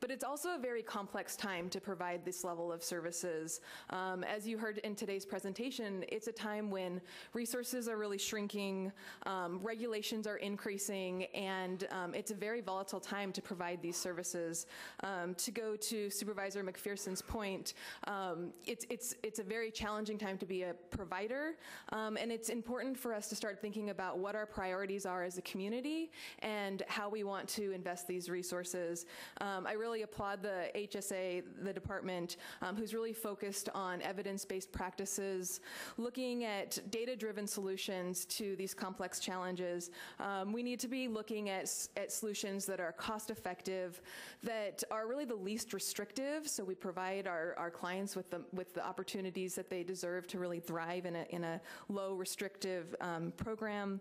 But it's also a very complex time to provide this level of services. Um, as you heard in today's presentation, it's a time when resources are really shrinking, um, regulations are increasing, and um, it's a very volatile time to provide these services. Um, to go to Supervisor McPherson's point, um, it's, it's, it's a very challenging time to be a provider, and it's important for us to start thinking about what our priorities are as a community and how we want to invest these resources. Um, I really applaud the HSA, the department, um, who's really focused on evidence-based practices, looking at data-driven solutions to these complex challenges. Um, we need to be looking at, at solutions that are cost-effective, that are really the least restrictive, so we provide our, our clients with the, with the opportunities that they deserve to really thrive in a, in a low restrictive um, program.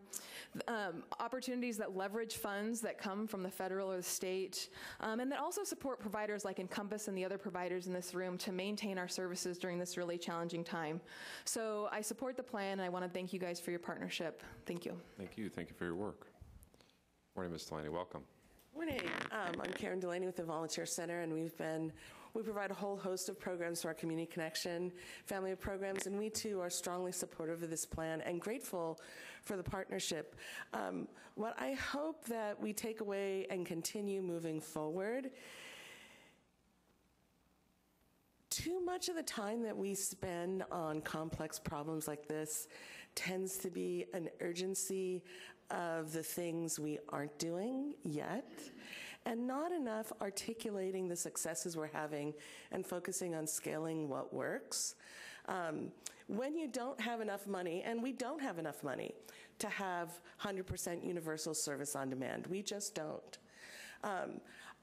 Um, opportunities that leverage funds that come from the federal or the state, um, and that also support providers like Encompass and the other providers in this room to maintain our services during this really challenging time. So I support the plan, and I want to thank you guys for your partnership. Thank you. Thank you. Thank you for your work. Morning, Ms. Delaney, welcome. Morning. Um, I'm Karen Delaney with the Volunteer Center, and we've been we provide a whole host of programs to our Community Connection family of programs, and we too are strongly supportive of this plan and grateful for the partnership. Um, what I hope that we take away and continue moving forward too much of the time that we spend on complex problems like this tends to be an urgency of the things we aren't doing yet and not enough articulating the successes we're having and focusing on scaling what works. Um, when you don't have enough money, and we don't have enough money to have 100% universal service on demand, we just don't. Um,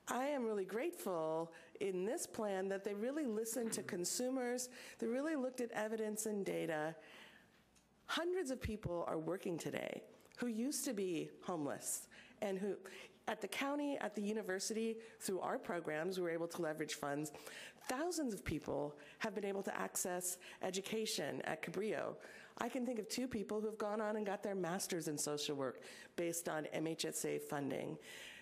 I am really grateful in this plan that they really listened to consumers, they really looked at evidence and data. Hundreds of people are working today who used to be homeless and who, at the county, at the university, through our programs, we were able to leverage funds. Thousands of people have been able to access education at Cabrillo. I can think of two people who have gone on and got their master's in social work based on MHSA funding.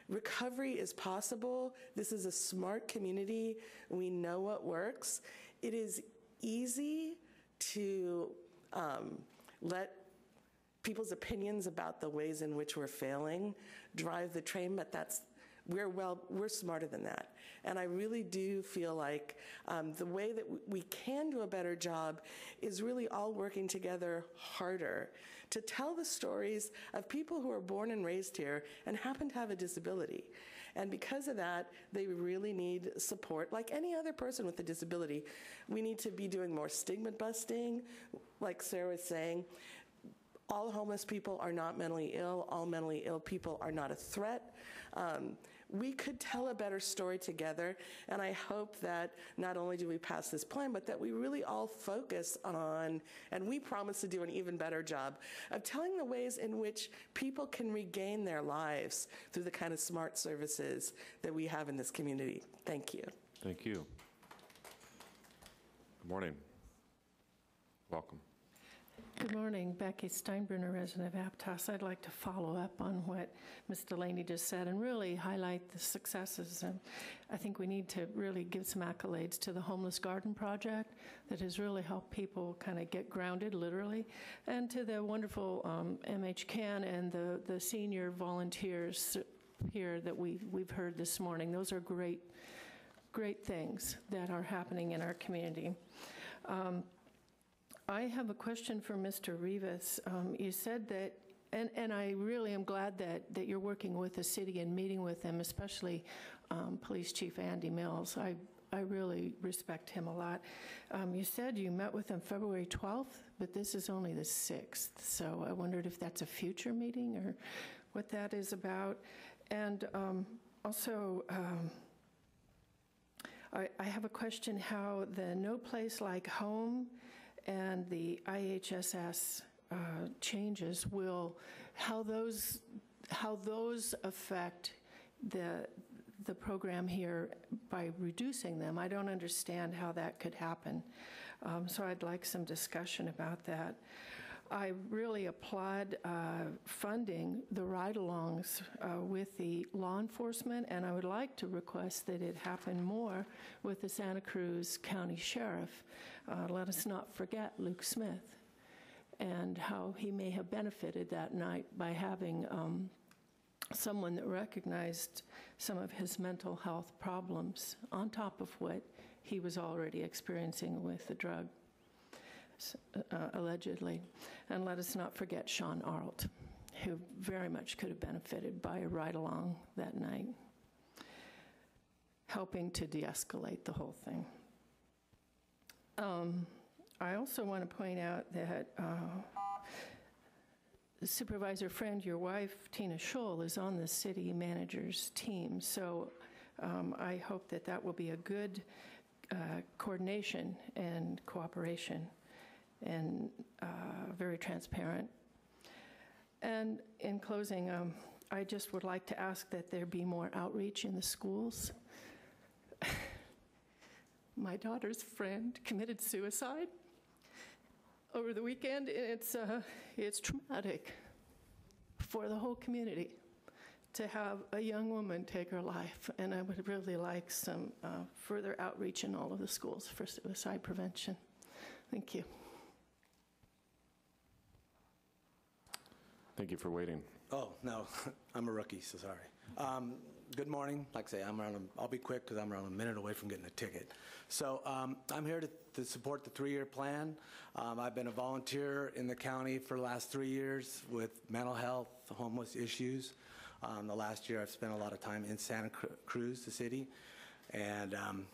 Recovery is possible. This is a smart community. We know what works. It is easy to um, let people's opinions about the ways in which we're failing drive the train, but that's we're well we're smarter than that and i really do feel like um, the way that we can do a better job is really all working together harder to tell the stories of people who are born and raised here and happen to have a disability and because of that they really need support like any other person with a disability we need to be doing more stigma busting like sarah was saying all homeless people are not mentally ill. All mentally ill people are not a threat. Um, we could tell a better story together, and I hope that not only do we pass this plan, but that we really all focus on, and we promise to do an even better job, of telling the ways in which people can regain their lives through the kind of smart services that we have in this community. Thank you. Thank you. Good morning. Welcome. Good morning, Becky Steinbruner, resident of Aptos. I'd like to follow up on what Ms. Delaney just said and really highlight the successes. And I think we need to really give some accolades to the Homeless Garden Project that has really helped people kind of get grounded, literally, and to the wonderful um, MHCAN and the, the senior volunteers here that we, we've heard this morning. Those are great, great things that are happening in our community. Um, I have a question for Mr. Rivas. Um, You said that, and, and I really am glad that, that you're working with the city and meeting with them, especially um, Police Chief Andy Mills. I, I really respect him a lot. Um, You said you met with him February 12th, but this is only the 6th, so I wondered if that's a future meeting or what that is about. And um, also, um, I, I have a question how the No Place Like Home and the IHSS uh, changes will, how those, how those affect the, the program here by reducing them. I don't understand how that could happen. Um, So I'd like some discussion about that. I really applaud uh, funding the ride-alongs uh, with the law enforcement, and I would like to request that it happen more with the Santa Cruz County Sheriff. Uh, Let us not forget Luke Smith and how he may have benefited that night by having um, someone that recognized some of his mental health problems on top of what he was already experiencing with the drug uh, allegedly. And let us not forget Sean Arlt, who very much could have benefited by a ride along that night, helping to de escalate the whole thing. Um, I also want to point out that uh, Supervisor Friend, your wife, Tina Shull, is on the city manager's team. So um, I hope that that will be a good uh, coordination and cooperation and uh, very transparent. And in closing, um, I just would like to ask that there be more outreach in the schools. *laughs* My daughter's friend committed suicide over the weekend. It's, uh, it's traumatic for the whole community to have a young woman take her life. And I would really like some uh, further outreach in all of the schools for suicide prevention. Thank you. Thank you for waiting. Oh, no, *laughs* I'm a rookie, so sorry. Um, Good morning. Like I say, I'm around, I'll be quick because I'm around a minute away from getting a ticket. So um, I'm here to, to support the three-year plan. Um, I've been a volunteer in the county for the last three years with mental health, homeless issues. Um, The last year, I've spent a lot of time in Santa Cruz, the city, and um,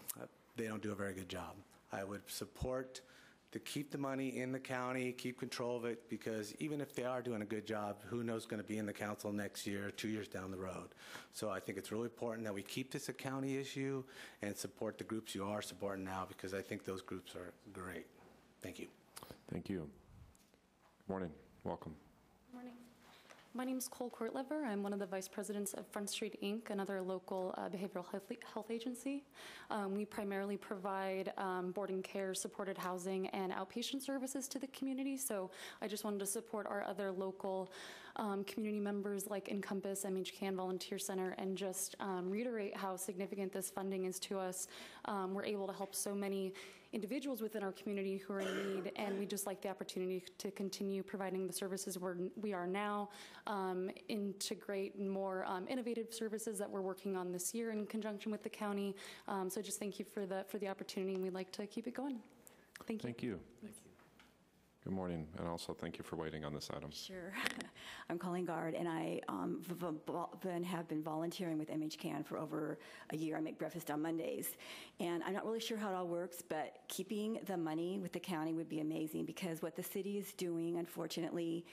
they don't do a very good job. I would support to keep the money in the county, keep control of it, because even if they are doing a good job, who knows going to be in the council next year, two years down the road. So I think it's really important that we keep this a county issue and support the groups you are supporting now, because I think those groups are great. Thank you. Thank you. Good morning. Welcome. My name is Cole Courtlever. I'm one of the vice presidents of Front Street Inc., another local uh, behavioral health, health agency. Um, we primarily provide um, boarding care, supported housing, and outpatient services to the community. So I just wanted to support our other local um, community members like Encompass, MHCAN Volunteer Center, and just um, reiterate how significant this funding is to us. Um, we're able to help so many individuals within our community who are in need, and we just like the opportunity to continue providing the services we're, we are now, um, integrate more um, innovative services that we're working on this year in conjunction with the county. Um, so just thank you for the for the opportunity, and we'd like to keep it going. Thank you. Thank you. Good morning, and also thank you for waiting on this item. Sure. *laughs* I'm Colleen Guard, and I um, have been volunteering with MHCAN for over a year. I make breakfast on Mondays, and I'm not really sure how it all works, but keeping the money with the county would be amazing because what the city is doing, unfortunately,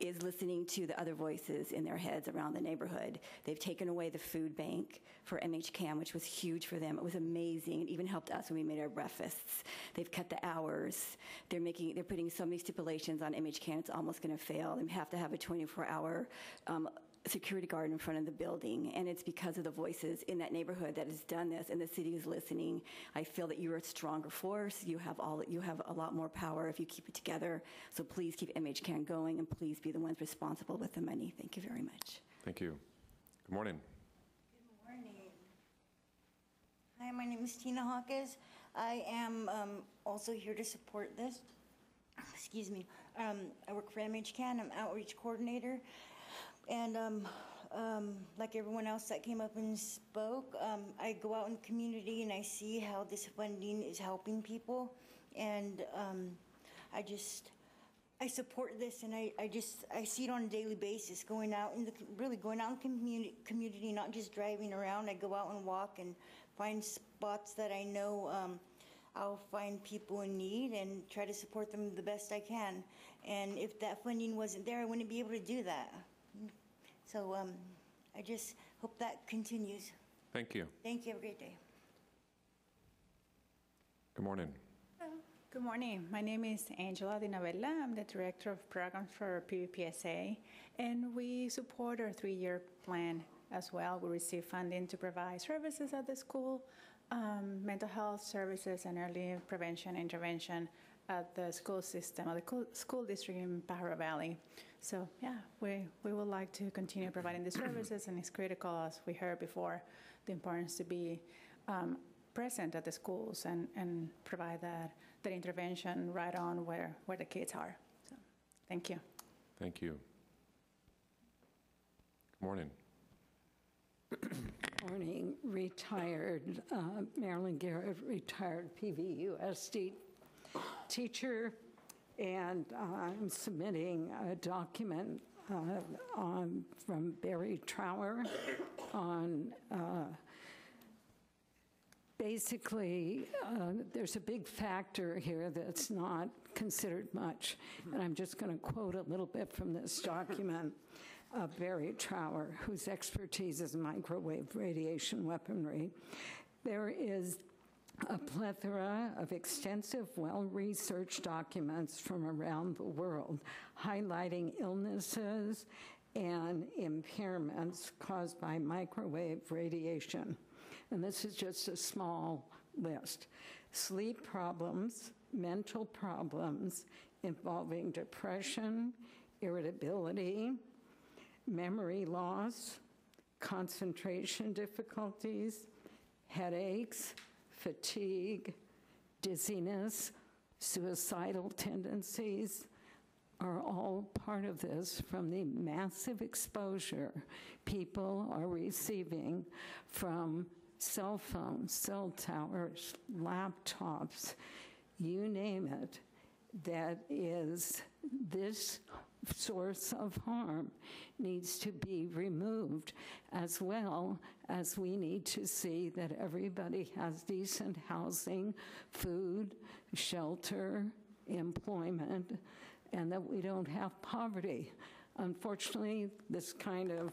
is listening to the other voices in their heads around the neighborhood. They've taken away the food bank for MHCAN, which was huge for them. It was amazing. It even helped us when we made our breakfasts. They've cut the hours. They're making, they're putting so many stipulations on MHCAN, it's almost going to fail. They have to have a 24-hour um, security guard in front of the building, and it's because of the voices in that neighborhood that has done this, and the city is listening. I feel that you're a stronger force. You have all, you have a lot more power if you keep it together. So please keep MHCAN going, and please be the ones responsible with the money. Thank you very much. Thank you. Good morning. Good morning. Hi, my name is Tina Hawkes. I am um, also here to support this. Excuse me. Um, I work for MHCAN. I'm outreach coordinator. And um, um, like everyone else that came up and spoke, um, I go out in the community and I see how this funding is helping people. And um, I just, I support this and I, I just, I see it on a daily basis, going out in the, really going out in community, community, not just driving around. I go out and walk and find spots that I know um, I'll find people in need and try to support them the best I can. And if that funding wasn't there, I wouldn't be able to do that. So um, I just hope that continues. Thank you. Thank you. Have a great day. Good morning. Good morning. My name is Angela Di Novella. I'm the Director of Programs for PVPSA, and we support our three-year plan as well. We receive funding to provide services at the school, um, mental health services, and early prevention intervention at the school system, at the school district in Pajaro Valley. So, yeah, we, we would like to continue providing these *clears throat* services, and it's critical, as we heard before, the importance to be um, present at the schools and, and provide that, that intervention right on where, where the kids are. So, thank you. Thank you. Good morning. Morning, retired uh, Marilyn Garrett, retired PVUSD teacher, and uh, I'm submitting a document uh, on, from Barry Trower on uh, basically, uh, there's a big factor here that's not considered much, and I'm just going to quote a little bit from this document of Barry Trower, whose expertise is microwave radiation weaponry. There is a plethora of extensive, well-researched documents from around the world highlighting illnesses and impairments caused by microwave radiation. And this is just a small list. Sleep problems, mental problems involving depression, irritability, memory loss, concentration difficulties, headaches, fatigue, dizziness, suicidal tendencies are all part of this from the massive exposure people are receiving from cell phones, cell towers, laptops, you name it, that is this source of harm needs to be removed, as well as we need to see that everybody has decent housing, food, shelter, employment, and that we don't have poverty. Unfortunately, this kind of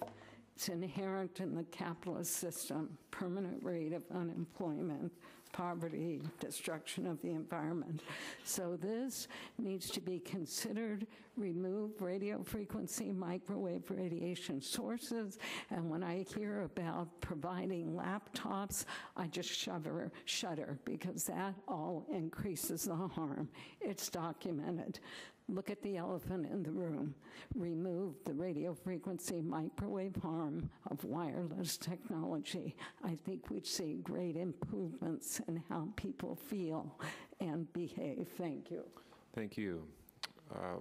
it's inherent in the capitalist system, permanent rate of unemployment, poverty, destruction of the environment. So this needs to be considered, remove radio frequency, microwave radiation sources, and when I hear about providing laptops, I just shudder, shudder because that all increases the harm. It's documented. Look at the elephant in the room. Remove the radio frequency microwave harm of wireless technology. I think we'd see great improvements in how people feel and behave. Thank you. Thank you. Uh,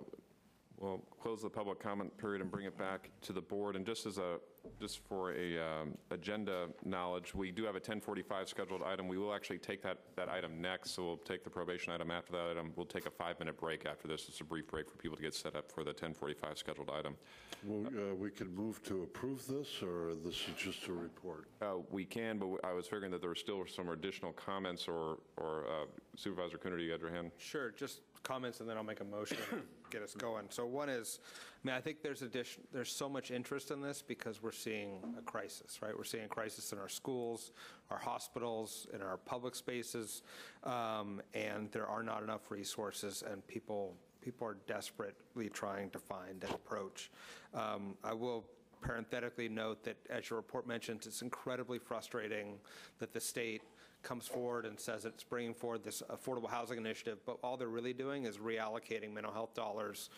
We'll close the public comment period and bring it back to the board. And just as a, just for a um, agenda knowledge, we do have a 1045 scheduled item. We will actually take that, that item next, so we'll take the probation item after that item. We'll take a five-minute break after this. It's a brief break for people to get set up for the 1045 scheduled item. Well, uh, we could move to approve this, or this is just a report? Uh, We can, but I was figuring that there were still some additional comments, or or uh, Supervisor Coonerty, you had your hand? Sure, just comments and then I'll make a motion *coughs* *coughs* and get us going. So one is, I mean, I think there's addition, there's so much interest in this because we're seeing a crisis, right? We're seeing a crisis in our schools, our hospitals, in our public spaces, um, and there are not enough resources and people, people are desperately trying to find an approach. Um, I will parenthetically note that, as your report mentions, it's incredibly frustrating that the state comes forward and says it's bringing forward this affordable housing initiative, but all they're really doing is reallocating mental health dollars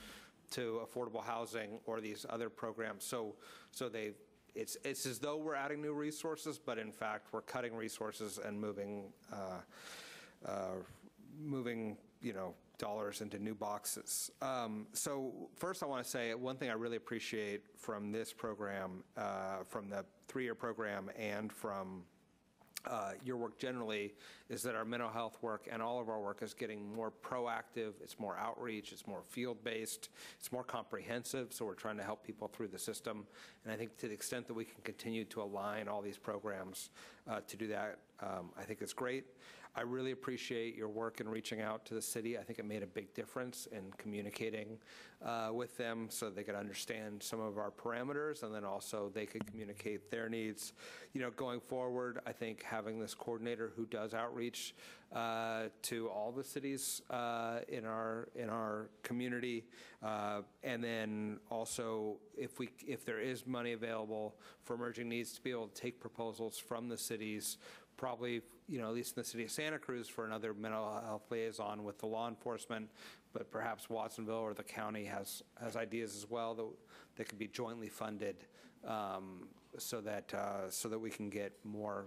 to affordable housing or these other programs. So, so they, it's, it's as though we're adding new resources, but in fact, we're cutting resources and moving, uh, uh, moving, you know, dollars into new boxes. Um, So first, I want to say, one thing I really appreciate from this program, uh, from the three-year program and from uh, your work generally is that our mental health work and all of our work is getting more proactive, it's more outreach, it's more field-based, it's more comprehensive, so we're trying to help people through the system. And I think to the extent that we can continue to align all these programs uh, to do that, um, I think it's great. I really appreciate your work in reaching out to the city. I think it made a big difference in communicating uh, with them so they could understand some of our parameters and then also they could communicate their needs. You know, going forward, I think having this coordinator who does outreach uh, to all the cities uh, in our in our community, uh, and then also if we if there is money available for emerging needs to be able to take proposals from the cities probably, you know, at least in the city of Santa Cruz for another mental health liaison with the law enforcement, but perhaps Watsonville or the county has, has ideas as well that, that could be jointly funded um, so that, uh, so that we can get more,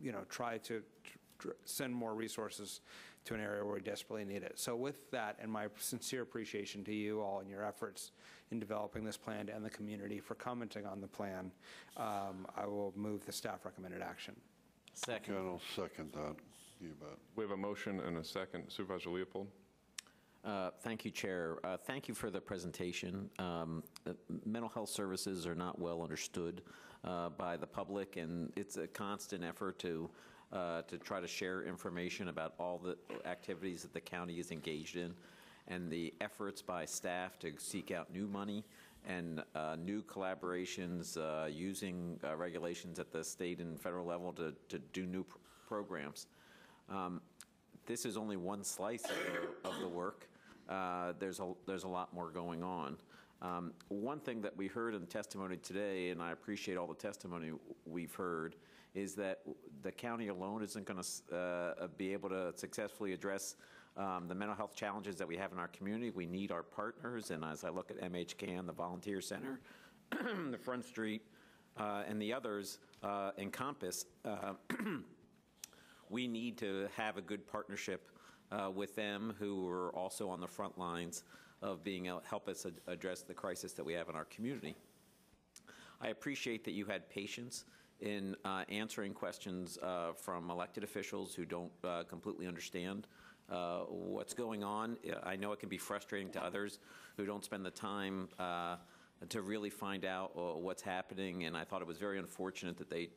you know, try to tr- send more resources to an area where we desperately need it. So with that, and my sincere appreciation to you all and your efforts in developing this plan and the community for commenting on the plan, um, I will move the staff recommended action. Second. I'll second that. You bet. We have a motion and a second. Supervisor Leopold? Uh, Thank you, Chair. Uh, Thank you for the presentation. Um, uh, Mental health services are not well understood uh, by the public, and it's a constant effort to, uh, to try to share information about all the activities that the county is engaged in, and the efforts by staff to seek out new money and uh, new collaborations uh, using uh, regulations at the state and federal level to, to do new pr- programs. Um, this is only one slice of the, of the work. Uh, there's, a, there's a lot more going on. Um, one thing that we heard in testimony today, and I appreciate all the testimony we've heard, is that the county alone isn't going to uh, be able to successfully address um, the mental health challenges that we have in our community. We need our partners, and as I look at MHCAN, the Volunteer Center, *clears throat* the Front Street, uh, and the others, uh, Encompass, uh, *clears throat* we need to have a good partnership uh, with them who are also on the front lines of being able to help us ad- address the crisis that we have in our community. I appreciate that you had patience in uh, answering questions uh, from elected officials who don't uh, completely understand uh, what's going on. I know it can be frustrating to others who don't spend the time uh, to really find out uh, what's happening, and I thought it was very unfortunate that they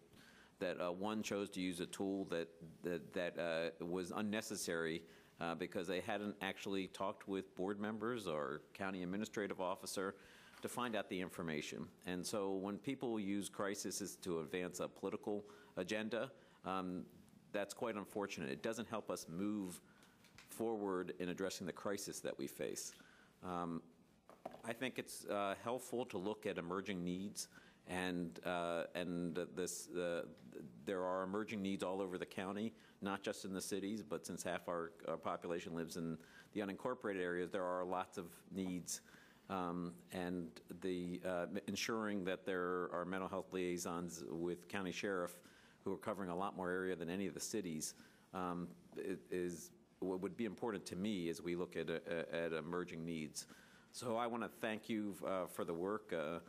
that uh, one chose to use a tool that that, that uh, was unnecessary uh, because they hadn't actually talked with board members or county administrative officer to find out the information. And so when people use crises to advance a political agenda, um, that's quite unfortunate. It doesn't help us move forward in addressing the crisis that we face. Um, I think it's uh, helpful to look at emerging needs, and uh, and this uh, there are emerging needs all over the county, not just in the cities, but since half our, our population lives in the unincorporated areas, there are lots of needs. Um, and the uh, ensuring that there are mental health liaisons with county sheriff who are covering a lot more area than any of the cities um, is what would be important to me as we look at, uh, at emerging needs. So I want to thank you uh, for the work. Uh,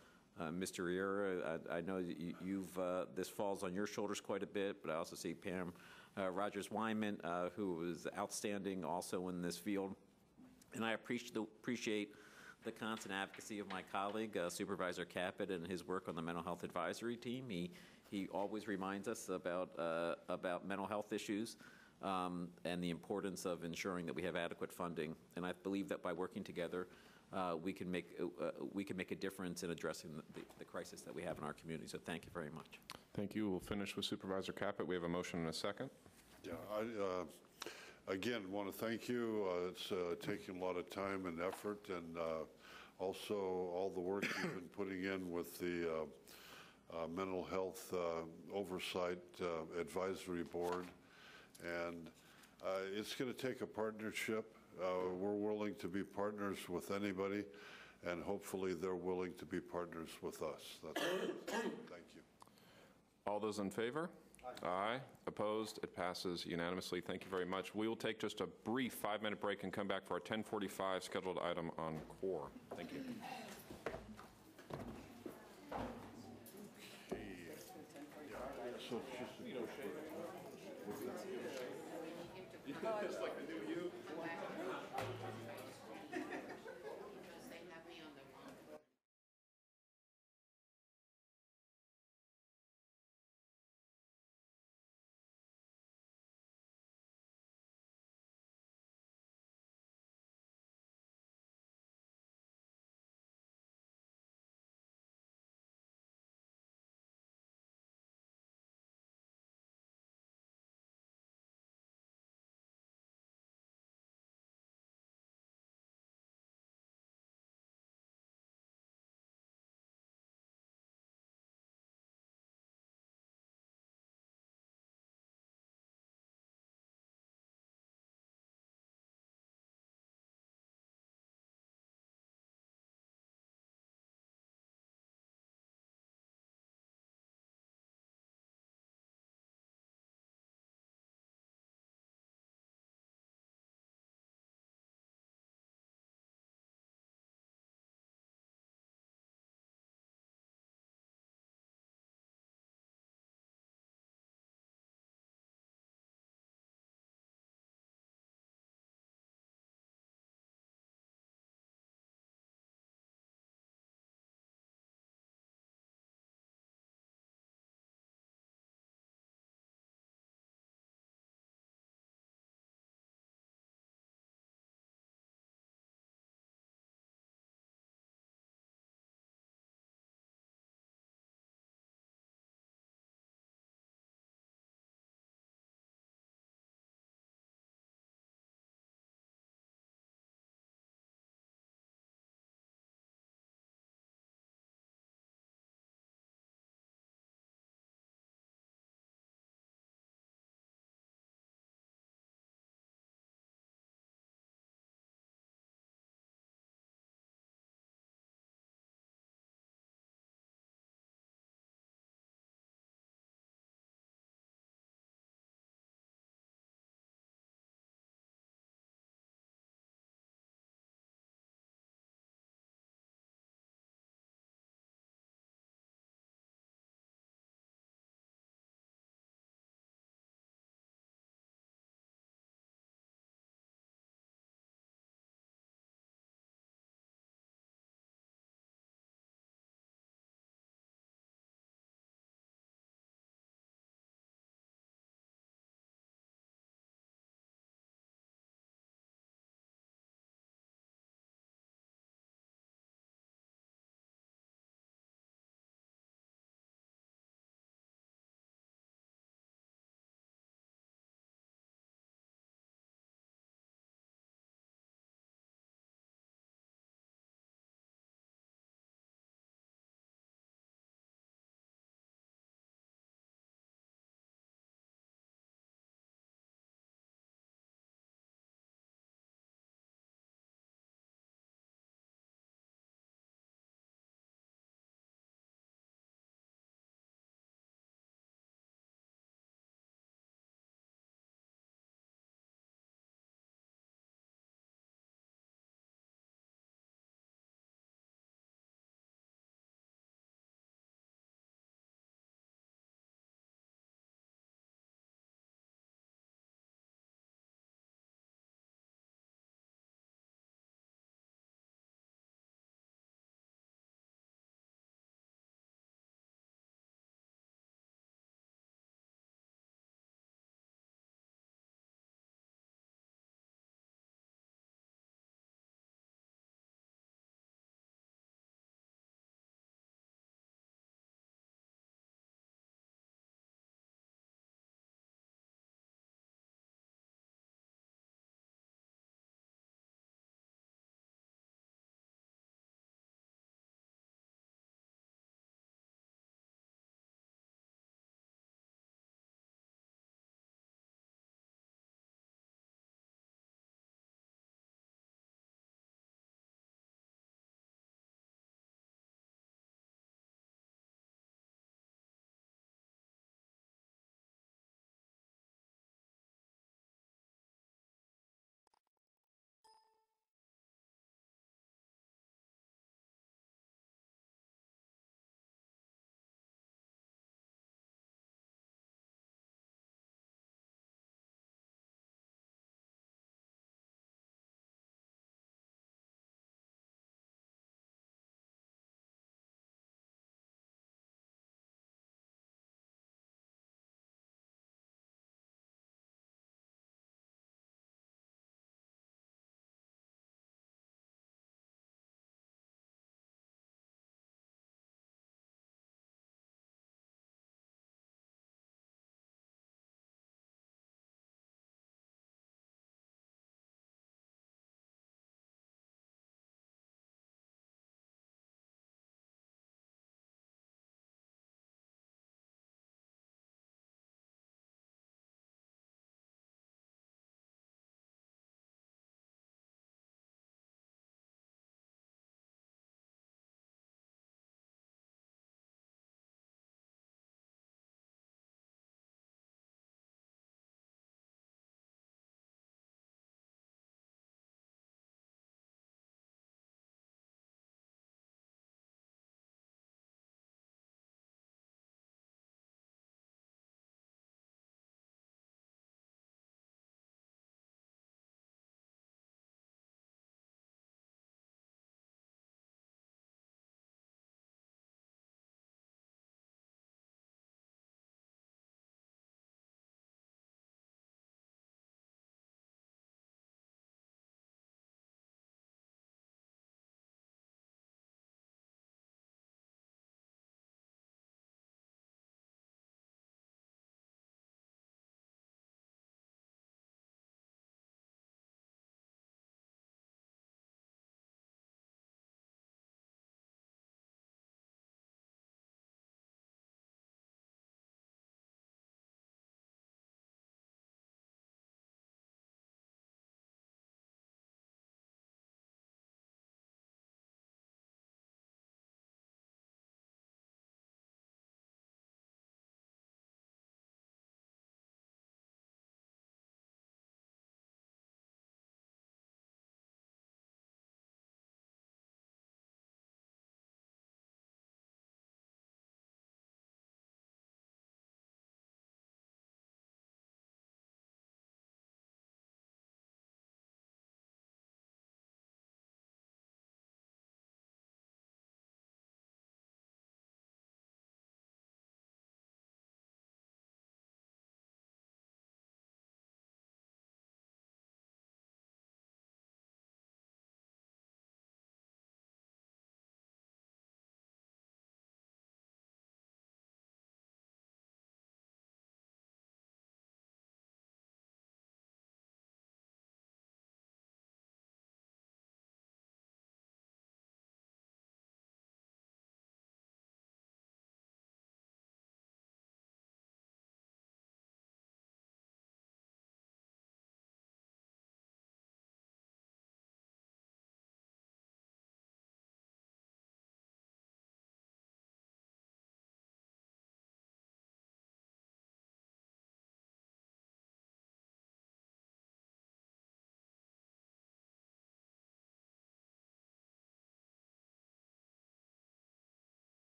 uh, Mr. Riera, I, I know you, you've, uh, this falls on your shoulders quite a bit, but I also see Pam uh, Rogers-Wyman, uh, who was outstanding also in this field. And I appreciate the, appreciate the constant advocacy of my colleague, Supervisor Caput, and his work on the mental health advisory team. He, he always reminds us about, about mental health issues um, and the importance of ensuring that we have adequate funding. And I believe that by working together, uh, we can make uh, we can make a difference in addressing the, the, the, crisis that we have in our community. So thank you very much. Thank you. We'll finish with Supervisor Caput. We have a motion and a second. Yeah, I uh, again want to thank you. Uh, it's uh, taking a lot of time and effort, and uh, also all the work you've been *coughs* putting in with the uh, uh, Mental Health uh, Oversight uh, Advisory Board. And uh, it's going to take a partnership. Uh, We're willing to be partners with anybody, and hopefully they're willing to be partners with us. That's. Thank you. All those in favor? Aye. Opposed? It passes unanimously. Thank you very much. We will take just a brief five-minute break and come back for our 10:45 scheduled item on core. Thank you. It's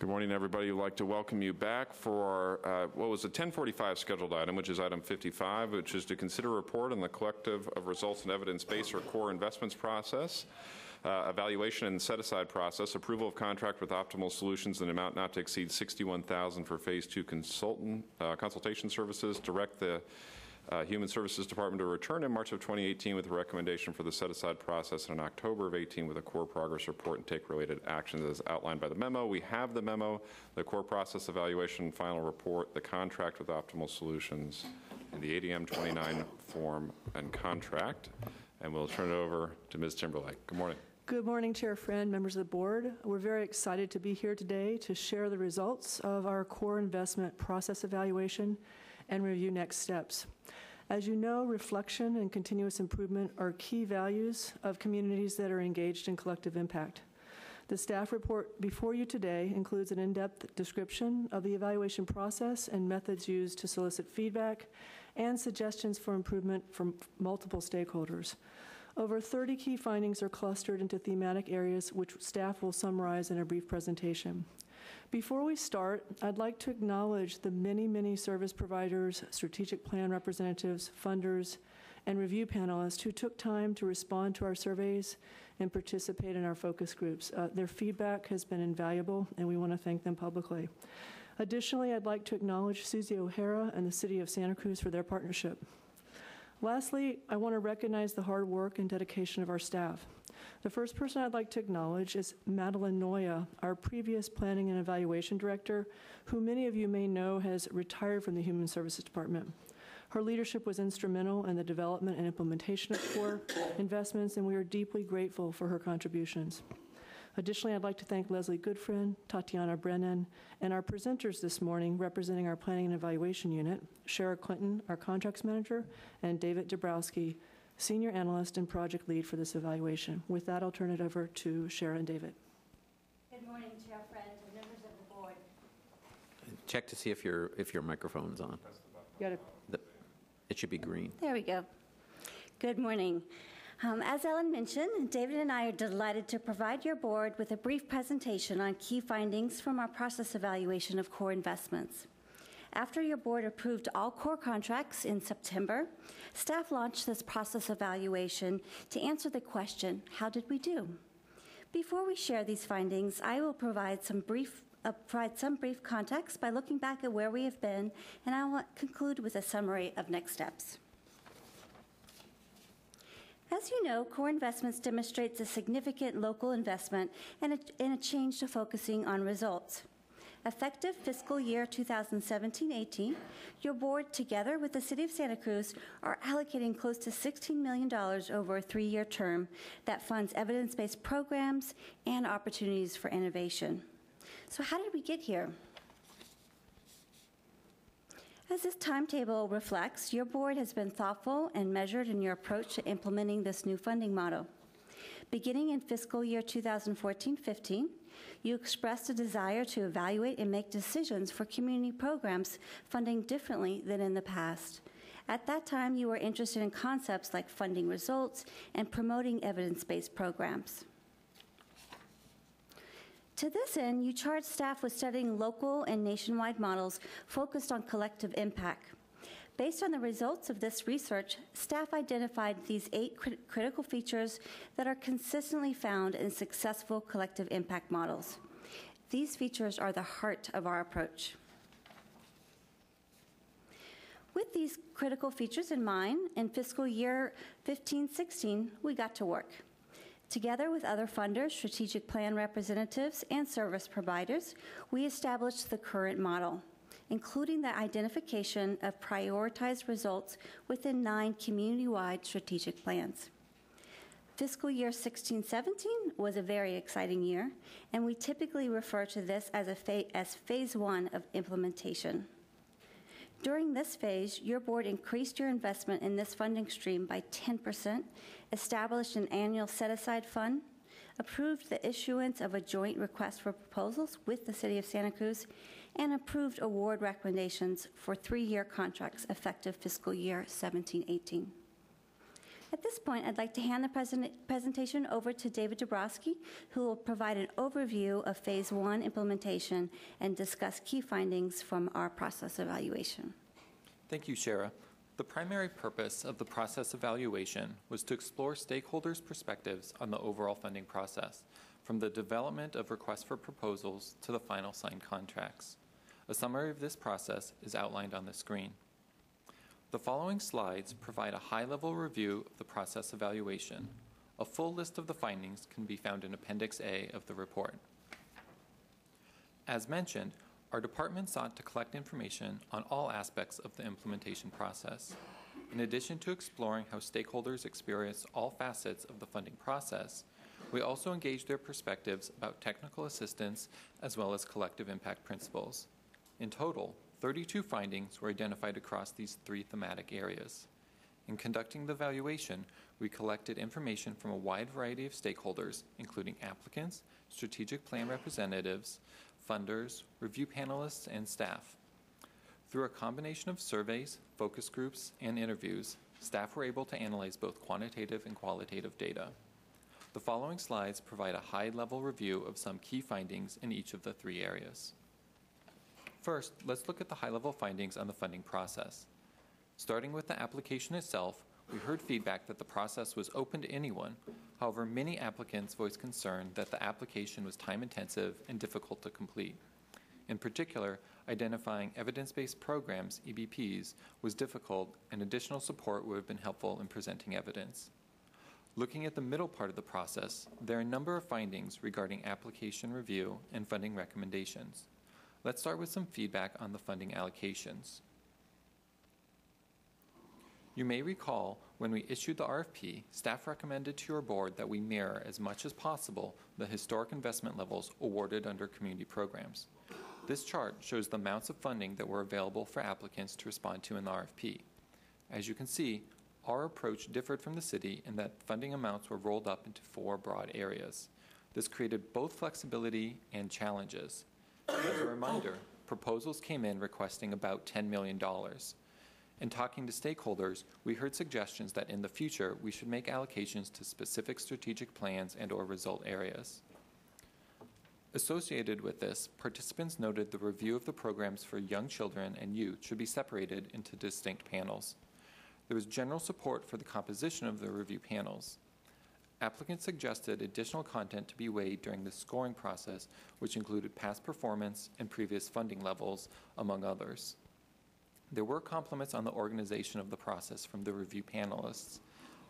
Good morning, everybody. We'd like to welcome you back for uh, what was a 1045 scheduled item, which is item 55, which is to consider a report on the collective of results and evidence-based or core investments process, uh, evaluation and set-aside process, approval of contract with Optimal Solutions in an amount not to exceed 61000 for Phase 2 consultant uh, consultation services, direct the uh, Human Services Department to return in March of 2018 with a recommendation for the set-aside process and in October of 18 with a core progress report and take related actions as outlined by the memo. We have the memo, the core process evaluation, final report, the contract with Optimal Solutions, and the ADM 29 form and contract. And we'll turn it over to Ms. Timberlake. Good morning. Good morning, Chair Friend, members of the board. We're very excited to be here today to share the results of our core investment process evaluation and review next steps. As you know, reflection and continuous improvement are key values of communities that are engaged in collective impact. The staff report before you today includes an in-depth description of the evaluation process and methods used to solicit feedback and suggestions for improvement from multiple stakeholders. Over 30 key findings are clustered into thematic areas which staff will summarize in a brief presentation. Before we start, I'd like to acknowledge the many, many service providers, strategic plan representatives, funders, and review panelists who took time to respond to our surveys and participate in our focus groups. Uh, their feedback has been invaluable, and we want to thank them publicly. Additionally, I'd like to acknowledge Susie O'Hara and the City of Santa Cruz for their partnership. Lastly, I want to recognize the hard work and dedication of our staff. The first person I'd like to acknowledge is Madeline Noya, our previous Planning and Evaluation Director, who many of you may know has retired from the Human Services Department. Her leadership was instrumental in the development and implementation of core investments, and we are deeply grateful for her contributions. Additionally, I'd like to thank Leslie Goodfriend, Tatiana Brennan, and our presenters this morning representing our Planning and Evaluation Unit, Shara Clinton, our Contracts Manager, and David Dabrowski, Senior Analyst and Project Lead for this evaluation. With that, I'll turn it over to Sharon David. Good morning, Chair Friend and members of the board. Check to see if your, if your microphone's on. You got it. The- It should be green. There we go. Good morning. Um, As Ellen mentioned, David and I are delighted to provide your board with a brief presentation on key findings from our process evaluation of core investments. After your board approved all core contracts in September, staff launched this process evaluation to answer the question, how did we do? Before we share these findings, I will provide some brief uh, provide some brief context by looking back at where we have been, and I will conclude with a summary of next steps. As you know, core investments demonstrates a significant local investment and a, and a change to focusing on results. Effective fiscal year 2017-18, your board, together with the City of Santa Cruz, are allocating close to $16 million over a three-year term that funds evidence-based programs and opportunities for innovation. So how did we get here? As this timetable reflects, your board has been thoughtful and measured in your approach to implementing this new funding model. Beginning in fiscal year 2014-15, you expressed a desire to evaluate and make decisions for community programs funding differently than in the past. At that time, you were interested in concepts like funding results and promoting evidence-based programs. To this end, you charged staff with studying local and nationwide models focused on collective impact. Based on the results of this research, staff identified these eight crit- critical features that are consistently found in successful collective impact models. These features are the heart of our approach. With these critical features in mind, in fiscal year 1516, we got to work. Together with other funders, strategic plan representatives, and service providers, we established the current model, including the identification of prioritized results within nine community wide strategic plans. Fiscal year 16 17 was a very exciting year, and we typically refer to this as, a fa- as phase one of implementation. During this phase, your board increased your investment in this funding stream by 10%, established an annual set aside fund, approved the issuance of a joint request for proposals with the City of Santa Cruz, and approved award recommendations for three year contracts effective fiscal year 17 18. At this point, I'd like to hand the present- presentation over to David Dabrowski, who will provide an overview of Phase 1 implementation and discuss key findings from our process evaluation. Thank you, Shara. The primary purpose of the process evaluation was to explore stakeholders' perspectives on the overall funding process, from the development of requests for proposals to the final signed contracts. A summary of this process is outlined on the screen. The following slides provide a high-level review of the process evaluation. A full list of the findings can be found in Appendix A of the report. As mentioned, our department sought to collect information on all aspects of the implementation process. In addition to exploring how stakeholders experience all facets of the funding process, we also engaged their perspectives about technical assistance as well as collective impact principles. In total, 32 findings were identified across these three thematic areas. In conducting the evaluation, we collected information from a wide variety of stakeholders, including applicants, strategic plan representatives, funders, review panelists, and staff. Through a combination of surveys, focus groups, and interviews, staff were able to analyze both quantitative and qualitative data. The following slides provide a high-level review of some key findings in each of the three areas. First, let's look at the high-level findings on the funding process. Starting with the application itself, we heard feedback that the process was open to anyone. However, many applicants voiced concern that the application was time-intensive and difficult to complete. In particular, identifying evidence-based programs, EBPs, was difficult and additional support would have been helpful in presenting evidence. Looking at the middle part of the process, there are a number of findings regarding application review and funding recommendations. Let's start with some feedback on the funding allocations. You may recall when we issued the RFP, staff recommended to your board that we mirror as much as possible the historic investment levels awarded under community programs. This chart shows the amounts of funding that were available for applicants to respond to in the RFP. As you can see, our approach differed from the city in that funding amounts were rolled up into four broad areas. This created both flexibility and challenges. As a oh. reminder, proposals came in requesting about $10 million. In talking to stakeholders, we heard suggestions that in the future we should make allocations to specific strategic plans and or result areas. Associated with this, participants noted the review of the programs for young children and youth should be separated into distinct panels. There was general support for the composition of the review panels. Applicants suggested additional content to be weighed during the scoring process, which included past performance and previous funding levels, among others. There were compliments on the organization of the process from the review panelists.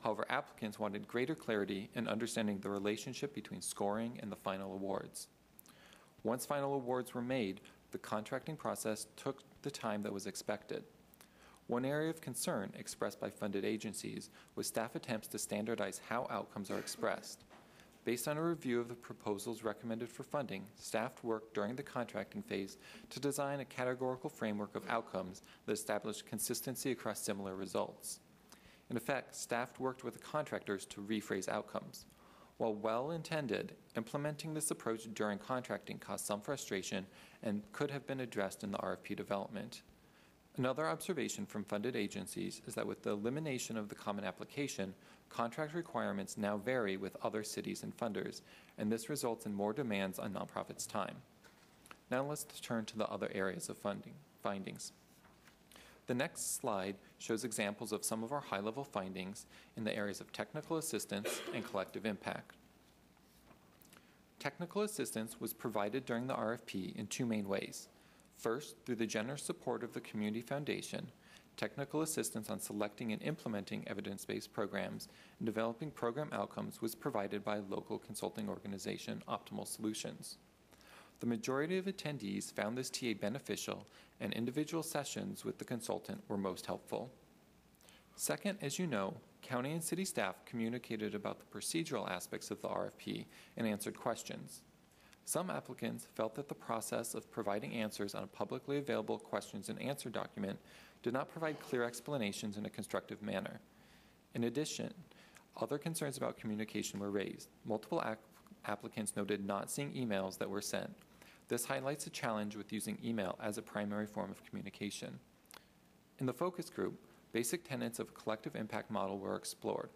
However, applicants wanted greater clarity in understanding the relationship between scoring and the final awards. Once final awards were made, the contracting process took the time that was expected. One area of concern expressed by funded agencies was staff attempts to standardize how outcomes are expressed. Based on a review of the proposals recommended for funding, staff worked during the contracting phase to design a categorical framework of outcomes that established consistency across similar results. In effect, staff worked with the contractors to rephrase outcomes. While well intended, implementing this approach during contracting caused some frustration and could have been addressed in the RFP development. Another observation from funded agencies is that with the elimination of the common application, contract requirements now vary with other cities and funders, and this results in more demands on nonprofits' time. Now let's turn to the other areas of funding findings. The next slide shows examples of some of our high-level findings in the areas of technical assistance and collective impact. Technical assistance was provided during the RFP in two main ways. First, through the generous support of the Community Foundation, technical assistance on selecting and implementing evidence based programs and developing program outcomes was provided by local consulting organization Optimal Solutions. The majority of attendees found this TA beneficial, and individual sessions with the consultant were most helpful. Second, as you know, county and city staff communicated about the procedural aspects of the RFP and answered questions. Some applicants felt that the process of providing answers on a publicly available questions and answer document did not provide clear explanations in a constructive manner. In addition, other concerns about communication were raised. Multiple applicants noted not seeing emails that were sent. This highlights a challenge with using email as a primary form of communication. In the focus group, basic tenets of a collective impact model were explored.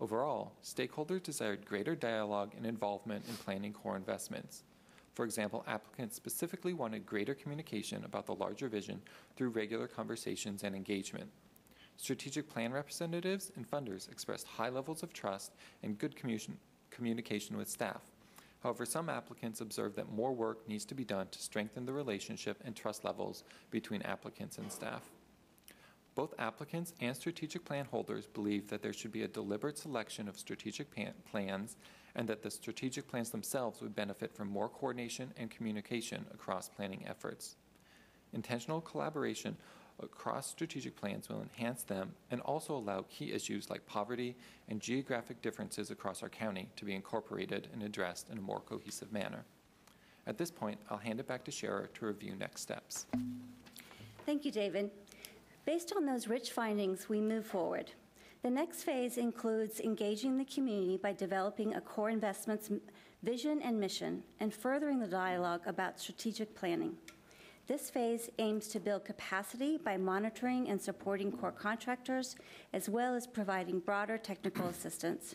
Overall, stakeholders desired greater dialogue and involvement in planning core investments. For example, applicants specifically wanted greater communication about the larger vision through regular conversations and engagement. Strategic plan representatives and funders expressed high levels of trust and good commu- communication with staff. However, some applicants observed that more work needs to be done to strengthen the relationship and trust levels between applicants and staff. Both applicants and strategic plan holders believe that there should be a deliberate selection of strategic plans and that the strategic plans themselves would benefit from more coordination and communication across planning efforts. Intentional collaboration across strategic plans will enhance them and also allow key issues like poverty and geographic differences across our county to be incorporated and addressed in a more cohesive manner. At this point, I'll hand it back to Shara to review next steps. Thank you, David. Based on those rich findings, we move forward. The next phase includes engaging the community by developing a core investments vision and mission and furthering the dialogue about strategic planning. This phase aims to build capacity by monitoring and supporting core contractors, as well as providing broader technical assistance.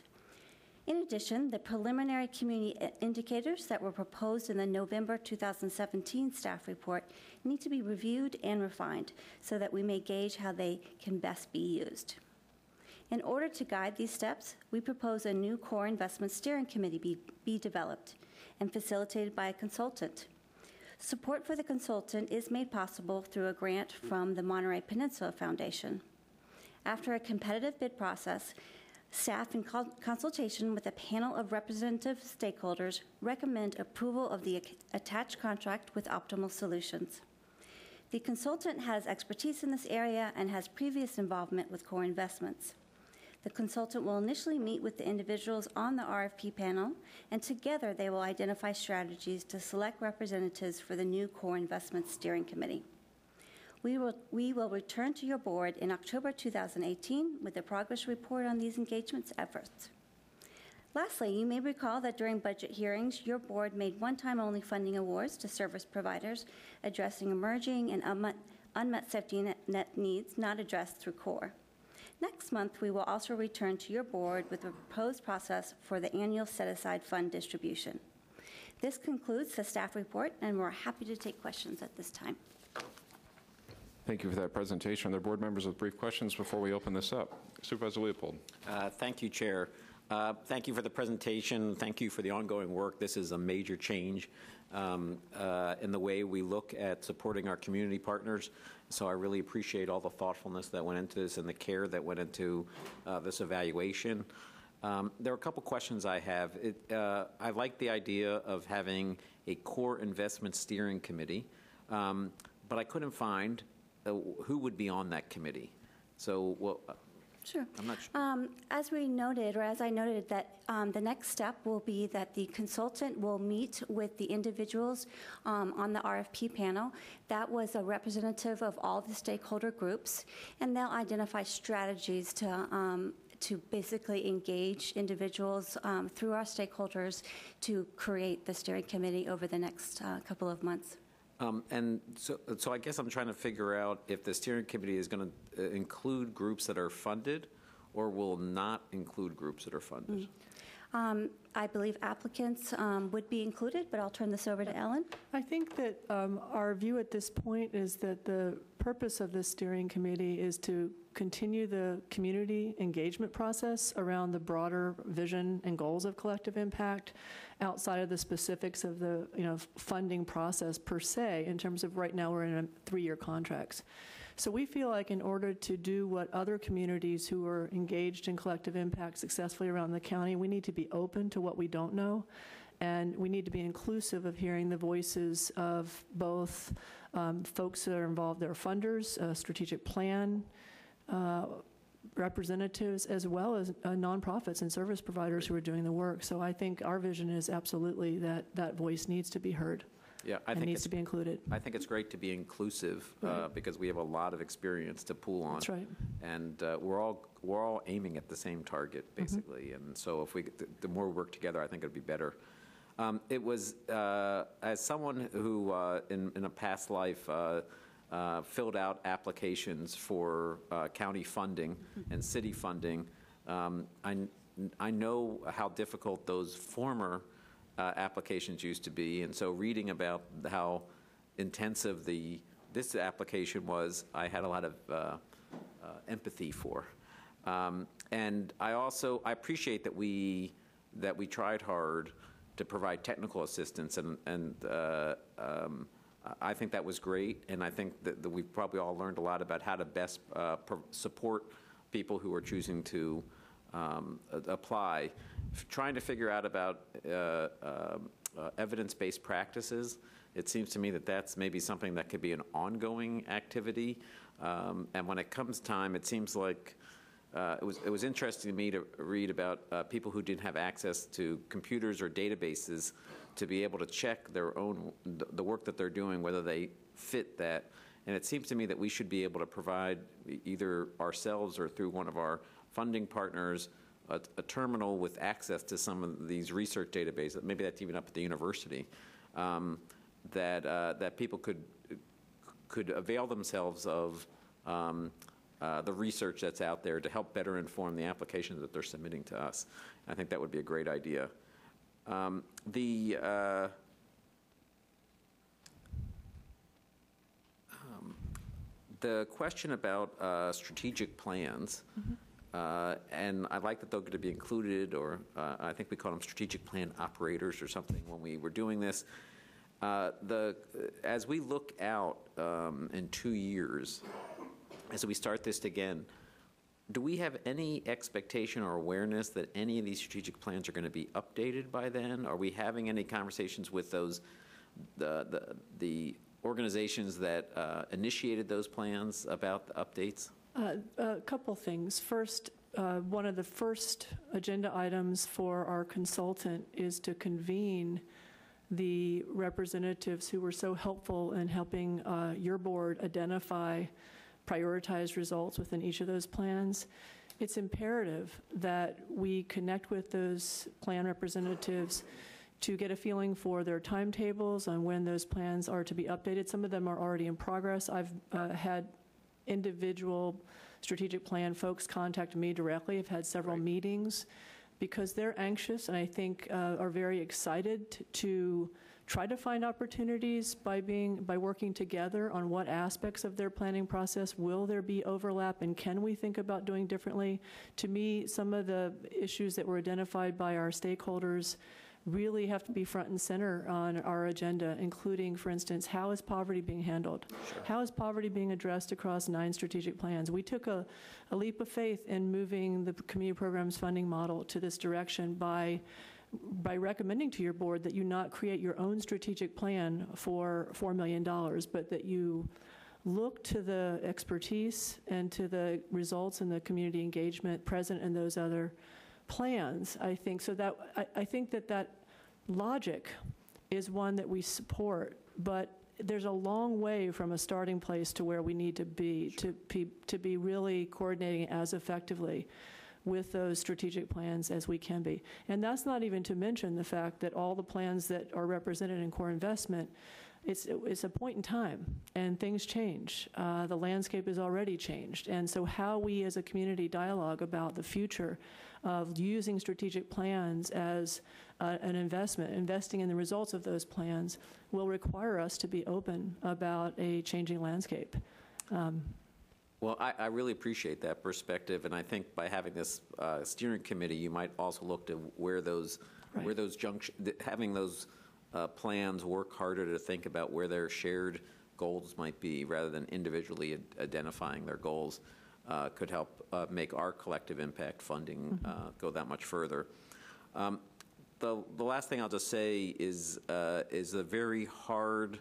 In addition, the preliminary community indicators that were proposed in the November 2017 staff report need to be reviewed and refined so that we may gauge how they can best be used. In order to guide these steps, we propose a new core investment steering committee be, be developed and facilitated by a consultant. Support for the consultant is made possible through a grant from the Monterey Peninsula Foundation. After a competitive bid process, staff in consultation with a panel of representative stakeholders recommend approval of the ac- attached contract with Optimal Solutions. The consultant has expertise in this area and has previous involvement with core investments. The consultant will initially meet with the individuals on the RFP panel, and together they will identify strategies to select representatives for the new core investment steering committee. We will, we will return to your board in October 2018 with a progress report on these engagements efforts. Lastly, you may recall that during budget hearings, your board made one-time only funding awards to service providers addressing emerging and unmet, unmet safety net, needs not addressed through CORE. Next month, we will also return to your board with a proposed process for the annual set-aside fund distribution. This concludes the staff report, and we're happy to take questions at this time. Thank you for that presentation. Are there board members with brief questions before we open this up? Supervisor Leopold. Uh, Thank you, Chair. Uh, Thank you for the presentation. Thank you for the ongoing work. This is a major change um, uh, in the way we look at supporting our community partners. So I really appreciate all the thoughtfulness that went into this and the care that went into uh, this evaluation. Um, There are a couple questions I have. It, uh, I like the idea of having a core investment steering committee, um, but I couldn't find who would be on that committee. So, well, uh, Sure. I'm not sure. Um, As we noted, or as I noted, that um, the next step will be that the consultant will meet with the individuals um, on the RFP panel. That was a representative of all the stakeholder groups, and they'll identify strategies to um, to basically engage individuals um, through our stakeholders to create the steering committee over the next uh, couple of months. Um, And so, so I guess I'm trying to figure out if the steering committee is going to include groups that are funded or will not include groups that are funded. Um, I believe applicants um, would be included, but I'll turn this over to Ellen. I think that um, our view at this point is that the purpose of this steering committee is to continue the community engagement process around the broader vision and goals of collective impact outside of the specifics of the, you know, funding process per se, in terms of right now, we're in three-year contracts. So we feel like in order to do what other communities who are engaged in collective impact successfully around the county, we need to be open to what we don't know. And we need to be inclusive of hearing the voices of both um, folks that are involved, are funders, uh, strategic plan uh, representatives, as well as uh, nonprofits and service providers who are doing the work. So I think our vision is absolutely that that voice needs to be heard. Yeah, I and think needs it's, to be included. I think it's great to be inclusive uh, Right. because we have a lot of experience to pool on. That's right. And uh, we're all, we're all aiming at the same target, Mm-hmm. basically. And so if we, the- the more we work together, I think it'd be better. Um, It was, uh, as someone who, uh, in, in a past life, uh, uh, filled out applications for uh, county funding Mm-hmm. and city funding, um, I, I know how difficult those former uh, applications used to be, and so reading about how intensive the, this application was, I had a lot of uh, uh, empathy for. Um, And I also, I appreciate that we, that we tried hard to provide technical assistance, and, and uh, um, I think that was great, and I think that that we've probably all learned a lot about how to best uh, support people who are choosing to um, apply. Trying to figure out about uh, uh, evidence-based practices, it seems to me that that's maybe something that could be an ongoing activity. Um, And when it comes time, it seems like, uh, it was, it was interesting to me to read about uh, people who didn't have access to computers or databases to be able to check their own, the- work that they're doing, whether they fit that. And it seems to me that we should be able to provide, either ourselves or through one of our funding partners, a, a terminal with access to some of these research databases, maybe that's even up at the university, um, that, uh, that people could, could avail themselves of um, uh, the research that's out there to help better inform the applications that they're submitting to us. I think that would be a great idea. Um, The, uh, um, the question about uh, strategic plans, uh, and I like that they're going to be included, or uh, I think we call them strategic plan operators or something when we were doing this. Uh, The, as we look out um, in two years, as we start this again, do we have any expectation or awareness that any of these strategic plans are going to be updated by then? Are we having any conversations with those, the, the, the organizations that uh, initiated those plans about the updates? Uh, A couple things. First, uh, one of the first agenda items for our consultant is to convene the representatives who were so helpful in helping uh, your board identify prioritized results within each of those plans. It's imperative that we connect with those plan representatives to get a feeling for their timetables on when those plans are to be updated. Some of them are already in progress. I've uh, had individual strategic plan folks contact me directly. I've had several meetings because they're anxious and I think uh, are very excited to try to find opportunities by being by working together on what aspects of their planning process will there be overlap and can we think about doing differently to me some of the issues that were identified by our stakeholders really have to be front and center on our agenda, including, for instance, how is poverty being handled? How is poverty being addressed across nine strategic plans? We took a, a leap of faith in moving the community programs funding model to this direction by by recommending to your board that you not create your own strategic plan for $4 million, but that you look to the expertise and to the results and the community engagement present in those other plans, I think. So that, I, I think that that logic is one that we support, but there's a long way from a starting place to where we need to be, to be, to be really coordinating as effectively with those strategic plans as we can be. And that's not even to mention the fact that all the plans that are represented in core investment, it's, it's a point in time, and things change. Uh, the landscape is already changed. And so, how we as a community dialogue about the future of using strategic plans as uh, an investment, investing in the results of those plans, will require us to be open about a changing landscape. Um, Well, I, I really appreciate that perspective, and I think by having this uh, steering committee, you might also look to where those, where those junction, having those uh, plans work harder to think about where their shared goals might be, rather than individually ad- identifying their goals, uh, could help uh, make our collective impact funding uh, go that much further. Um, the, the last thing I'll just say is, uh, is a very hard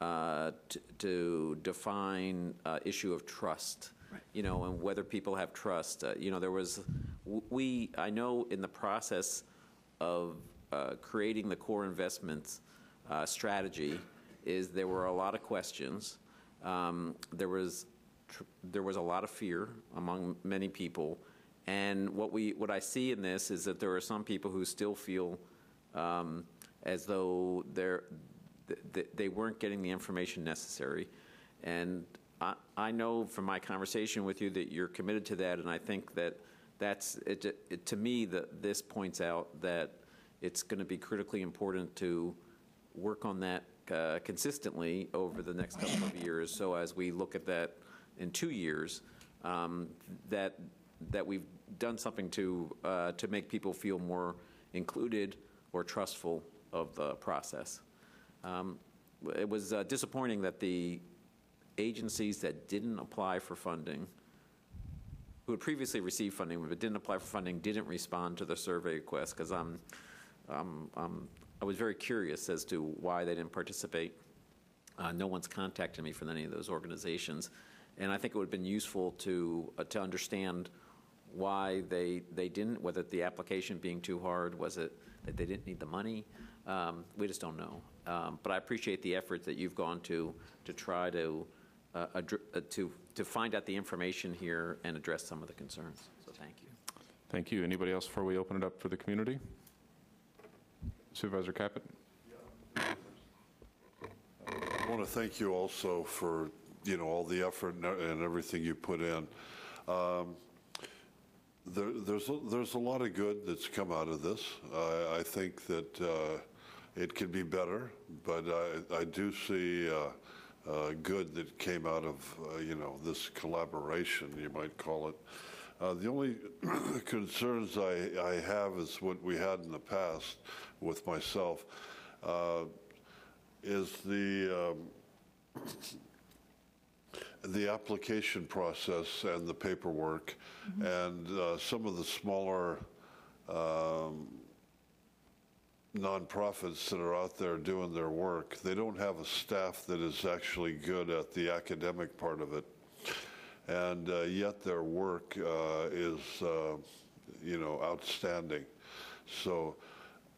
uh, t- to define uh, issue of trust. You know, and whether people have trust. Uh, you know, there was, we, I know in the process of uh, creating the core investments uh, strategy, is there were a lot of questions. Um, there was, there was a lot of fear among many people. And what we, what I see in this is that there are some people who still feel um, as though they're, th- th- they weren't getting the information necessary. And I, I know from my conversation with you that you're committed to that, and I think that that's, it, it- to me, that this points out that it's going to be critically important to work on that uh, consistently over the next couple of years, so as we look at that in two years, um, that, that we've done something to, uh, to make people feel more included or trustful of the process. Um, It was uh, disappointing that the agencies that didn't apply for funding, who had previously received funding but didn't apply for funding, didn't respond to the survey request, because I'm, um, um, I was very curious as to why they didn't participate. Uh, No one's contacted me from any of those organizations, and I think it would have been useful to, uh, to understand why they, they didn't, whether the application being too hard, was it that they didn't need the money? Um, We just don't know. Um, But I appreciate the effort that you've gone to, to try to, uh, addr- uh, to, to find out the information here and address some of the concerns. So thank you. Thank you. Anybody else before we open it up for the community? Supervisor Caput? I want to thank you also for, you know, all the effort and everything you put in. Um, there- There's, a- there's a lot of good that's come out of this. I I think that uh, it could be better, but I I do see uh, uh, good that came out of, uh, you know, this collaboration, you might call it. Uh, The only *clears throat* concerns I I have is what we had in the past with myself, uh, is the, um, *clears throat* the application process and the paperwork, and uh, some of the smaller um, nonprofits that are out there doing their work, they don't have a staff that is actually good at the academic part of it. And uh, yet their work uh, is, uh, you know, outstanding. So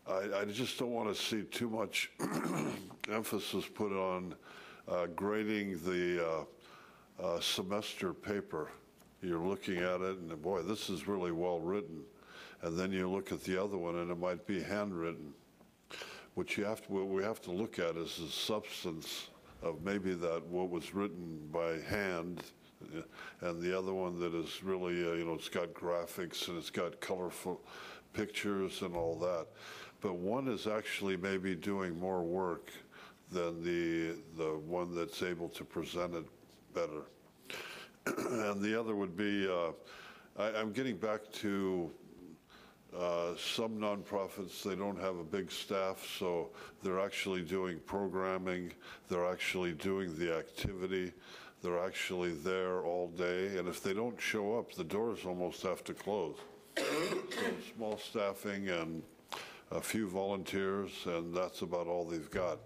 I, I just don't want to see too much *clears throat* emphasis put on uh, grading the uh, semester paper. You're looking at it, and boy, this is really well written. And then you look at the other one, and it might be handwritten. What you have to, what we have to look at is the substance of maybe that what was written by hand, uh, and the other one that is really, uh, you know, it's got graphics and it's got colorful pictures and all that. But one is actually maybe doing more work than the the one that's able to present it better. *clears throat* and the other would be, uh, I, I'm getting back to uh, some nonprofits, they don't have a big staff, so they're actually doing programming, they're actually doing the activity, they're actually there all day, and if they don't show up, the doors almost have to close. so small staffing and a few volunteers, and that's about all they've got.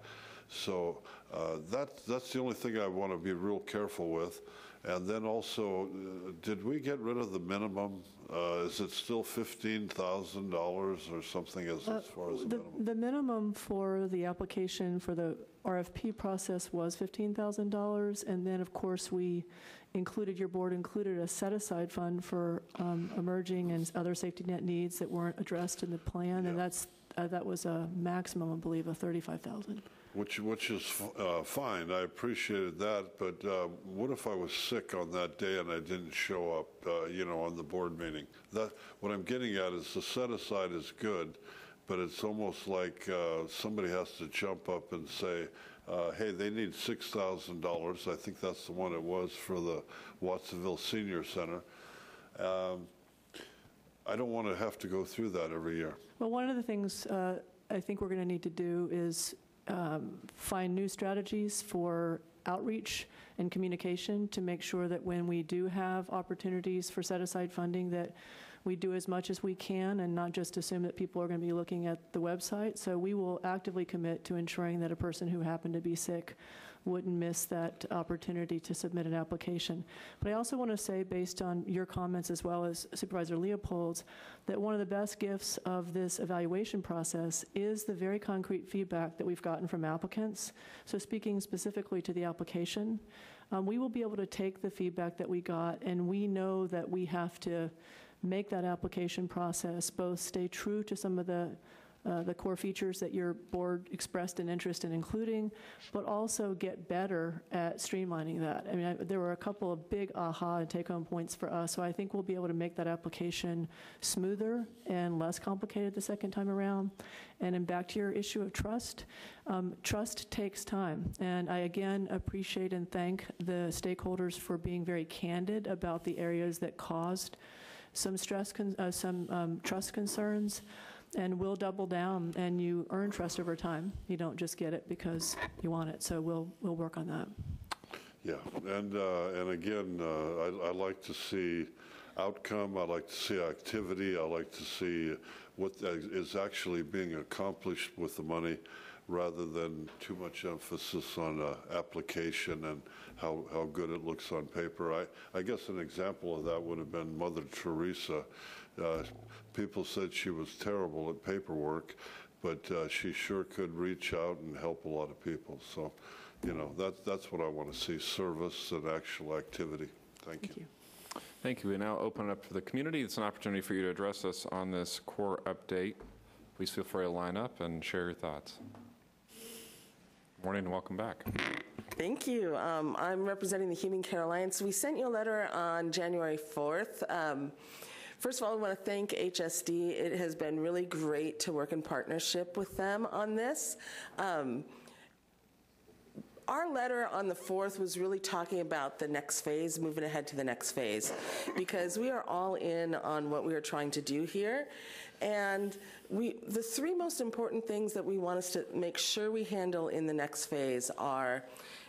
So uh, that, that's the only thing I want to be real careful with. And then also, uh, did we get rid of the minimum? Uh, Is it still $15,000 or something as, as far as the The minimum? the minimum for the application for the RFP process was $15,000, and then, of course, we included, your board included a set-aside fund for um, emerging and other safety net needs that weren't addressed in the plan, and that's, uh, that was a maximum, I believe, of 35,000. Which, which is uh, fine, I appreciated that, but uh, what if I was sick on that day and I didn't show up, uh, you know, on the board meeting? That, what I'm getting at is the set-aside is good, but it's almost like uh, somebody has to jump up and say, uh, hey, they need $6,000, I think that's the one it was for the Watsonville Senior Center. Um, I don't want to have to go through that every year. Well, one of the things uh, I think we're going to need to do is um, find new strategies for outreach and communication to make sure that when we do have opportunities for set-aside funding, that we do as much as we can and not just assume that people are going to be looking at the website. So we will actively commit to ensuring that a person who happened to be sick wouldn't miss that opportunity to submit an application. But I also want to say, based on your comments as well as Supervisor Leopold's, that one of the best gifts of this evaluation process is the very concrete feedback that we've gotten from applicants. So speaking specifically to the application, um, we will be able to take the feedback that we got, and we know that we have to make that application process both stay true to some of the uh, the core features that your board expressed an interest in including, but also get better at streamlining that. I mean, I- there were a couple of big aha and take-home points for us, so I think we'll be able to make that application smoother and less complicated the second time around. And then back to your issue of trust, um, trust takes time. And I again appreciate and thank the stakeholders for being very candid about the areas that caused some stress, uh, some um, trust concerns. And we'll double down, and you earn trust over time. You don't just get it because you want it. So we'll we'll work on that. Yeah, and, uh, and again, uh, I, I like to see outcome, I like to see activity, I like to see what is actually being accomplished with the money, rather than too much emphasis on uh, application and how, how good it looks on paper. I, I guess an example of that would have been Mother Teresa. Uh, People said she was terrible at paperwork, but uh, she sure could reach out and help a lot of people. So, you know, that, that's what I want to see, service and actual activity. Thank you. Thank you. We now open it up to the community. It's an opportunity for you to address us on this core update. Please feel free to line up and share your thoughts. Morning and welcome back. Thank you. Um, I'm representing the Human Care Alliance. We sent you a letter on January 4th. Um, First of all, I want to thank HSD. It has been really great to work in partnership with them on this. Um, our letter on the 4th was really talking about the next phase, moving ahead to the next phase, because we are all in on what we are trying to do here. And we, the three most important things that we want us to make sure we handle in the next phase are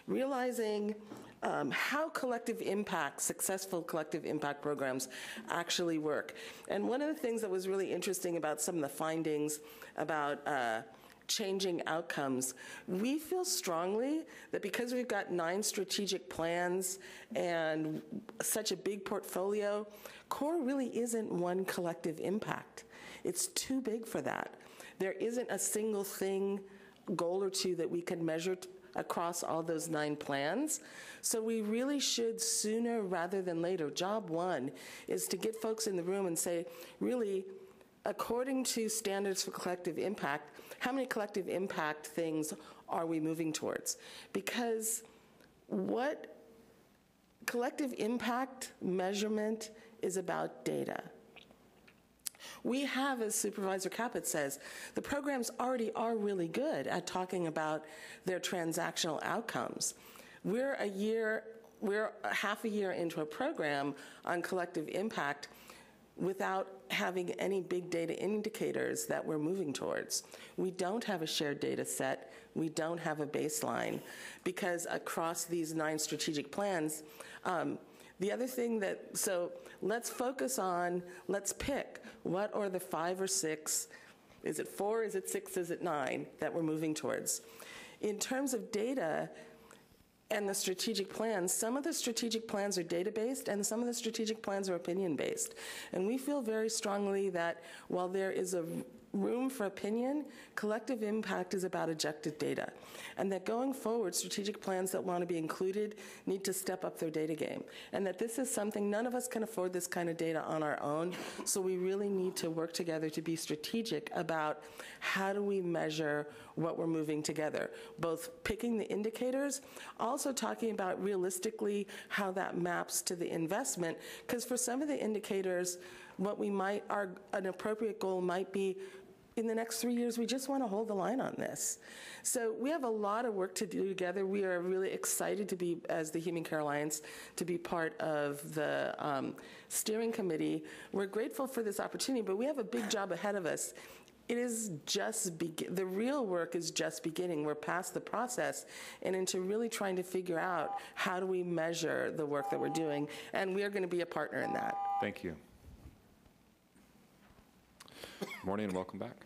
realizing um, how collective impact, successful collective impact programs actually work. And one of the things that was really interesting about some of the findings about uh, changing outcomes, we feel strongly that because we've got nine strategic plans and such a big portfolio, CORE really isn't one collective impact. It's too big for that. There isn't a single thing, goal or two that we can measure across all those nine plans. So we really should sooner rather than later. Job one is to get folks in the room and say, really, according to standards for collective impact, how many collective impact things are we moving towards? Because what collective impact measurement is about data. We have, as Supervisor Caput says, the programs already are really good at talking about their transactional outcomes. We're a year, we're half a year into a program on collective impact without having any big data indicators that we're moving towards. We don't have a shared data set. We don't have a baseline because across these nine strategic plans, um, the other thing that, so let's focus on, let's pick what are the five or six, is it four, is it six, is it nine that we're moving towards? In terms of data, and the strategic plans, some of the strategic plans are data based and some of the strategic plans are opinion based. And we feel very strongly that while there is a room for opinion, collective impact is about objective data. And that going forward, strategic plans that want to be included need to step up their data game. And that this is something, none of us can afford this kind of data on our own. So we really need to work together to be strategic about how do we measure what we're moving together, both picking the indicators, also talking about realistically how that maps to the investment. Because for some of the indicators, what we might, our, an appropriate goal might be in the next three years, we just want to hold the line on this. So we have a lot of work to do together. We are really excited to be, as the Human Care Alliance, to be part of the um, steering committee. We're grateful for this opportunity, but we have a big job ahead of us. It is just. The real work is just beginning. We're past the process and into really trying to figure out how do we measure the work that we're doing, and we are going to be a partner in that. Thank you. Morning and welcome back.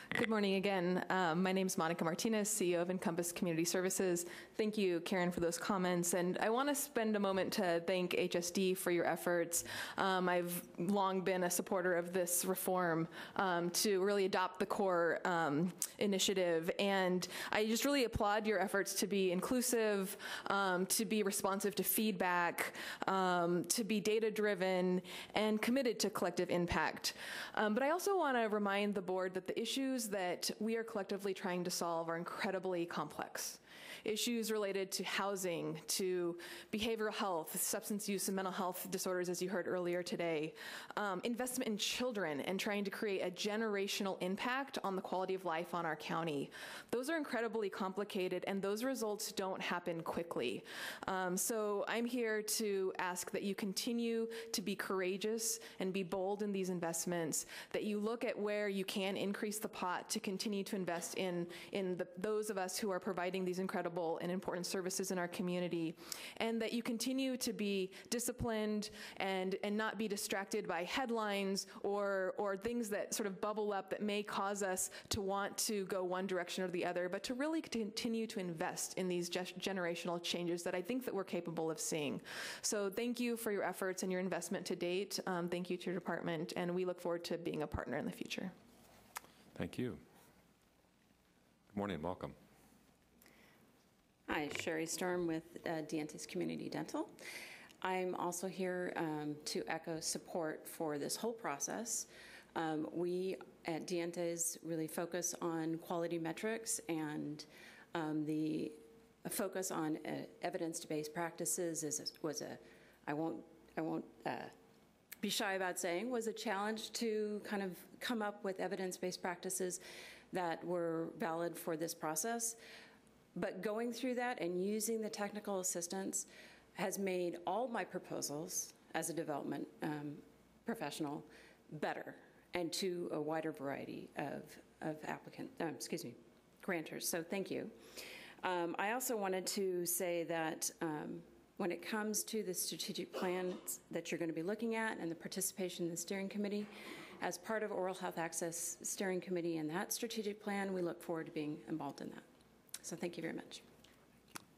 Good morning again. Um, my name is Monica Martinez, CEO of Encompass Community Services. Thank you, Karen, for those comments. And I want to spend a moment to thank HSD for your efforts. Um, I've long been a supporter of this reform um, to really adopt the core um, initiative. And I just really applaud your efforts to be inclusive, um, to be responsive to feedback, um, to be data driven, and committed to collective impact. But I also want to remind the board that the issues that we are collectively trying to solve are incredibly complex issues related to housing, to behavioral health, substance use and mental health disorders, as you heard earlier today, um, investment in children, and trying to create a generational impact on the quality of life on our county. Those are incredibly complicated, and those results don't happen quickly. Um, so I'm here to ask that you continue to be courageous and be bold in these investments, that you look at where you can increase the pot to continue to invest in, in the, those of us who are providing these incredible and important services in our community, and that you continue to be disciplined and, and not be distracted by headlines or, or things that sort of bubble up that may cause us to want to go one direction or the other, but to really continue to invest in these generational changes that I think that we're capable of seeing. So thank you for your efforts and your investment to date. Um, thank you to your department, and we look forward to being a partner in the future. Thank you. Good morning, welcome. Hi, Sherry Storm with uh, Community Dental. I'm also here um, to echo support for this whole process. Um, we at Dientes really focus on quality metrics and um, the focus on uh, evidence-based practices is was a I won't I won't uh, be shy about saying was a challenge to kind of come up with evidence-based practices that were valid for this process. But going through that and using the technical assistance has made all my proposals as a development um, professional better and to a wider variety of, of um, excuse me, grantors. So thank you. Um, I also wanted to say that um, when it comes to the strategic plans that you're going to be looking at and the participation in the steering committee, as part of Oral Health Access Steering Committee and that strategic plan, we look forward to being involved in that. So thank you very much.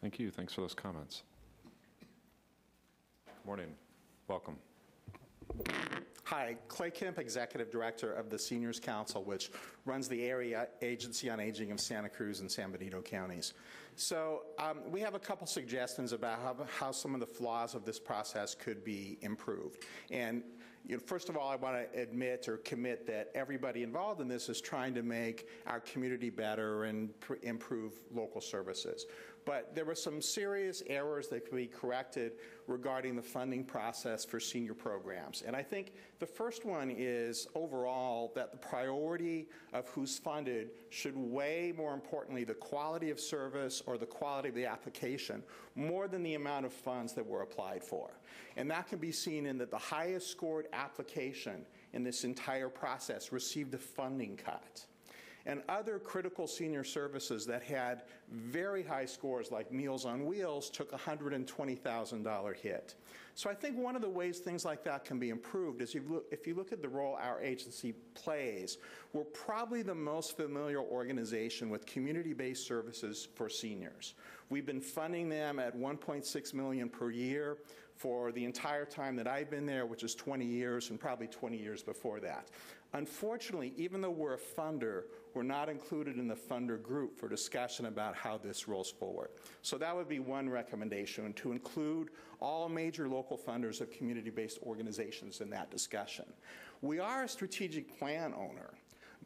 Thank you. Thanks for those comments. Good morning. Welcome. Hi, Clay Kemp, Executive Director of the Seniors Council, which runs the Area Agency on Aging of Santa Cruz and San Benito counties. So um, we have a couple suggestions about how, how some of the flaws of this process could be improved. And you know, first of all, I want to admit or commit that everybody involved in this is trying to make our community better and pr- improve local services. But there were some serious errors that could be corrected regarding the funding process for senior programs. And I think the first one is overall that the priority of who's funded should weigh, more importantly, the quality of service or the quality of the application more than the amount of funds that were applied for. And that can be seen in that the highest scored application in this entire process received a funding cut and other critical senior services that had very high scores like Meals on Wheels took a $120,000 hit. So I think one of the ways things like that can be improved is you look, if you look at the role our agency plays, we're probably the most familiar organization with community-based services for seniors. We've been funding them at $1.6 million per year for the entire time that I've been there, which is 20 years and probably 20 years before that. Unfortunately, even though we're a funder, we're not included in the funder group for discussion about how this rolls forward. So that would be one recommendation, to include all major local funders of community-based organizations in that discussion. We are a strategic plan owner.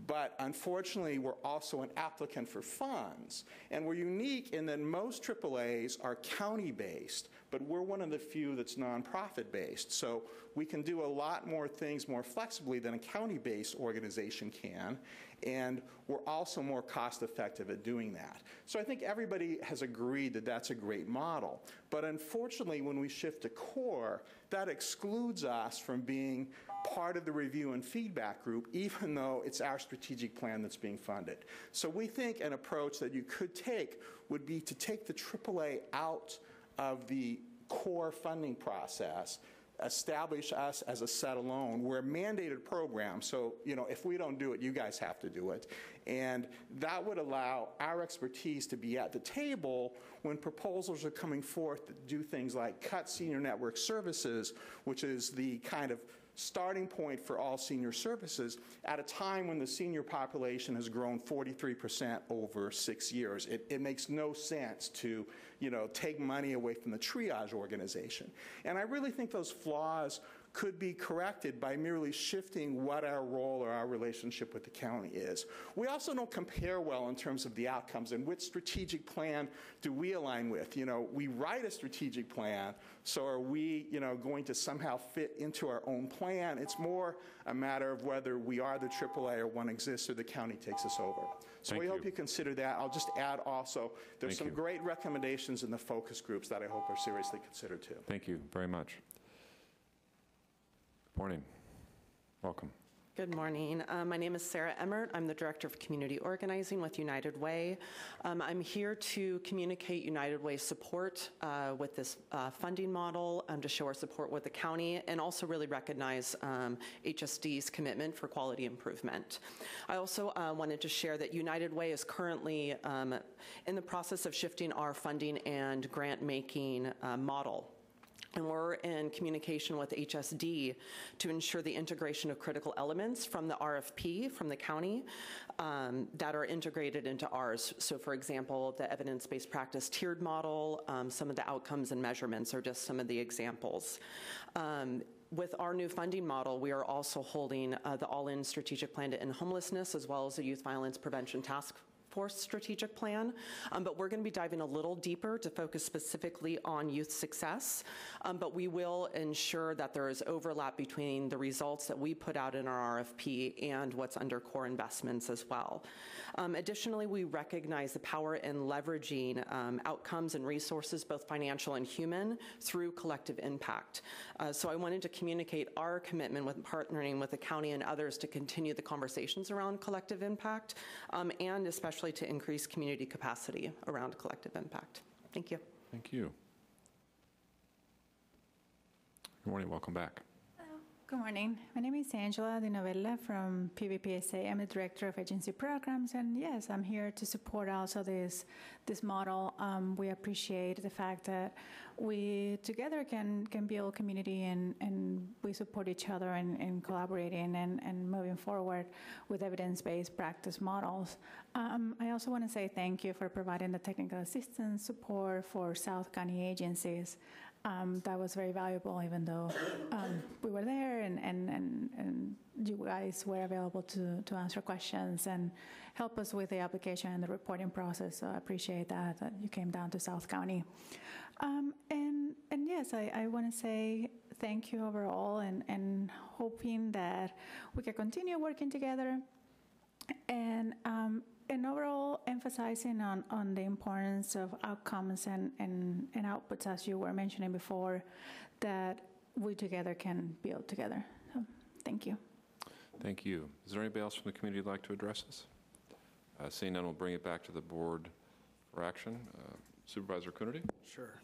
But unfortunately, we're also an applicant for funds. And we're unique in that most AAAs are county based, but we're one of the few that's nonprofit based. So we can do a lot more things more flexibly than a county based organization can. And we're also more cost effective at doing that. So I think everybody has agreed that that's a great model. But unfortunately, when we shift to core, that excludes us from being part of the review and feedback group, even though it's our strategic plan that's being funded. So we think an approach that you could take would be to take the AAA out of the core funding process establish us as a set alone. We're a mandated program, so you know if we don't do it, you guys have to do it, and that would allow our expertise to be at the table when proposals are coming forth that do things like cut senior network services, which is the kind of starting point for all senior services at a time when the senior population has grown 43% over six years. It, it makes no sense to, you know, take money away from the triage organization. And I really think those flaws could be corrected by merely shifting what our role or our relationship with the county is. We also don't compare well in terms of the outcomes and which strategic plan do we align with. You know, we write a strategic plan, so are we, you know, going to somehow fit into our own plan? It's more a matter of whether we are the AAA or one exists or the county takes us over. So Thank we you. hope you consider that. I'll just add also, there's Thank some you. great recommendations in the focus groups that I hope are seriously considered too. Thank you very much. Morning. Welcome. Good morning. Uh, my name is Sarah Emmert. I'm the Director of Community Organizing with United Way. Um, I'm here to communicate United Way's support uh, with this uh, funding model, um, to show our support with the county, and also really recognize um, HSD's commitment for quality improvement. I also uh, wanted to share that United Way is currently um, in the process of shifting our funding and grant-making uh, model and we're in communication with HSD to ensure the integration of critical elements from the RFP from the county um, that are integrated into ours. So, for example, the evidence based practice tiered model, um, some of the outcomes and measurements are just some of the examples. Um, with our new funding model, we are also holding uh, the all in strategic plan to end homelessness as well as the youth violence prevention task Force strategic plan, um, but we're going to be diving a little deeper to focus specifically on youth success. Um, but we will ensure that there is overlap between the results that we put out in our RFP and what's under core investments as well. Um, additionally, we recognize the power in leveraging um, outcomes and resources, both financial and human, through collective impact. Uh, so I wanted to communicate our commitment with partnering with the county and others to continue the conversations around collective impact um, and especially to increase community capacity around collective impact. Thank you. Thank you. Good morning. Welcome back. Good morning. My name is Angela Di Novella from PVPSA. I'm the director of agency programs, and yes, I'm here to support also this this model. Um, we appreciate the fact that we together can can build community and and we support each other in, in collaborating and, and moving forward with evidence-based practice models. Um, I also want to say thank you for providing the technical assistance support for South County agencies. Um, that was very valuable, even though um, we were there and, and, and, and you guys were available to, to answer questions and help us with the application and the reporting process. So I appreciate that, that you came down to South County. Um, and, and yes, I, I want to say thank you overall and, and hoping that we can continue working together and um, and overall emphasizing on, on the importance of outcomes and, and, and outputs as you were mentioning before that we together can build together so thank you Thank you. Is there anybody else from the community who'd like to address us? Uh, Seeing none, we'll bring it back to the board for action. Uh, Supervisor Coonerty? Sure.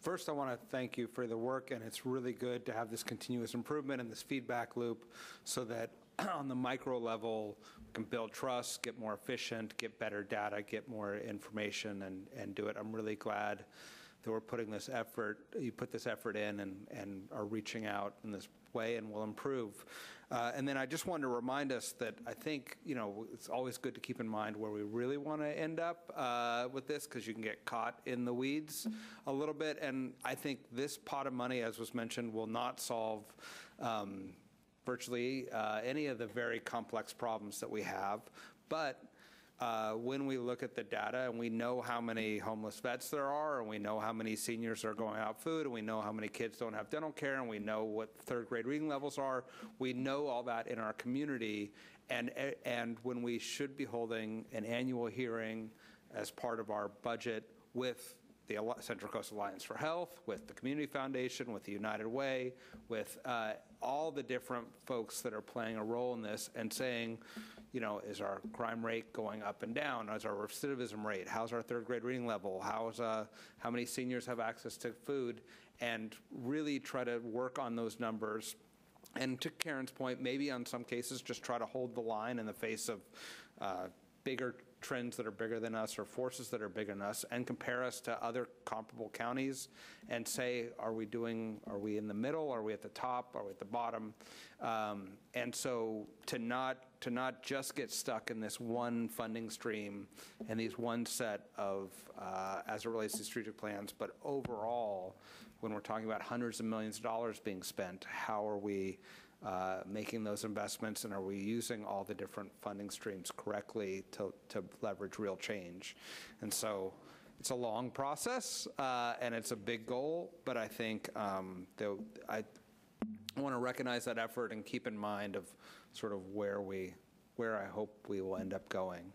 First, I want to thank you for the work, and it's really good to have this continuous improvement and this feedback loop so that *clears throat* on the micro level, we can build trust, get more efficient, get better data, get more information, and, and do it. I'm really glad that we're putting this effort, you put this effort in and, and are reaching out in this way and will improve. Uh, and then I just wanted to remind us that I think, you know, it's always good to keep in mind where we really want to end up uh, with this because you can get caught in the weeds a little bit. And I think this pot of money, as was mentioned, will not solve um, virtually uh, any of the very complex problems that we have. But uh, when we look at the data and we know how many homeless vets there are, and we know how many seniors are going out food, and we know how many kids don't have dental care, and we know what third grade reading levels are, we know all that in our community. And, and when we should be holding an annual hearing as part of our budget with the Central Coast Alliance for Health, with the Community Foundation, with the United Way, with uh, all the different folks that are playing a role in this, and saying, you know, is our crime rate going up and down? Is our recidivism rate? How's our third grade reading level? How's, uh, how many seniors have access to food? And really try to work on those numbers. And to Karen's point, maybe on some cases, just try to hold the line in the face of uh, bigger trends that are bigger than us or forces that are bigger than us and compare us to other comparable counties and say, are we doing, are we in the middle? Are we at the top? Are we at the bottom? Um, and so to not, to not just get stuck in this one funding stream and these one set of, uh, as it relates to strategic plans, but overall, when we're talking about hundreds of millions of dollars being spent, how are we uh, making those investments, and are we using all the different funding streams correctly to, to leverage real change? And so it's a long process, uh, and it's a big goal, but I think um, the, I want to recognize that effort and keep in mind of sort of where we, where I hope we will end up going.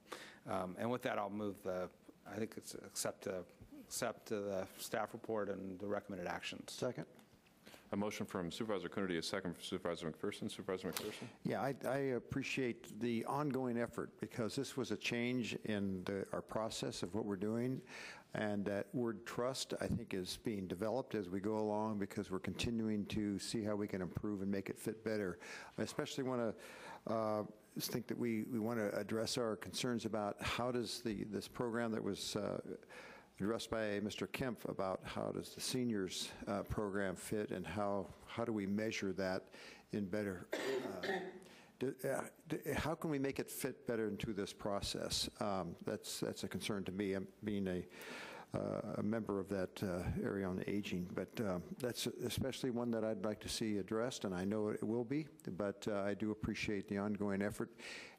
Um, And with that, I'll move the, I think it's accept, the- accept the staff report and the recommended actions. Second. A motion from Supervisor Coonerty, a second from Supervisor McPherson. Supervisor McPherson? Yeah, I, I appreciate the ongoing effort because this was a change in the, our process of what we're doing. And that word trust, I think, is being developed as we go along because we're continuing to see how we can improve and make it fit better. I especially want to uh, think that we, we want to address our concerns about how does the, this program that was uh, addressed by Mr. Kemp about how does the seniors uh, program fit and how, how do we measure that in better, uh, do- uh, d- how can we make it fit better into this process? Um, That's, that's a concern to me, I'm being a, uh, a member of that uh, area on aging, but um, that's especially one that I'd like to see addressed, and I know it will be, but uh, I do appreciate the ongoing effort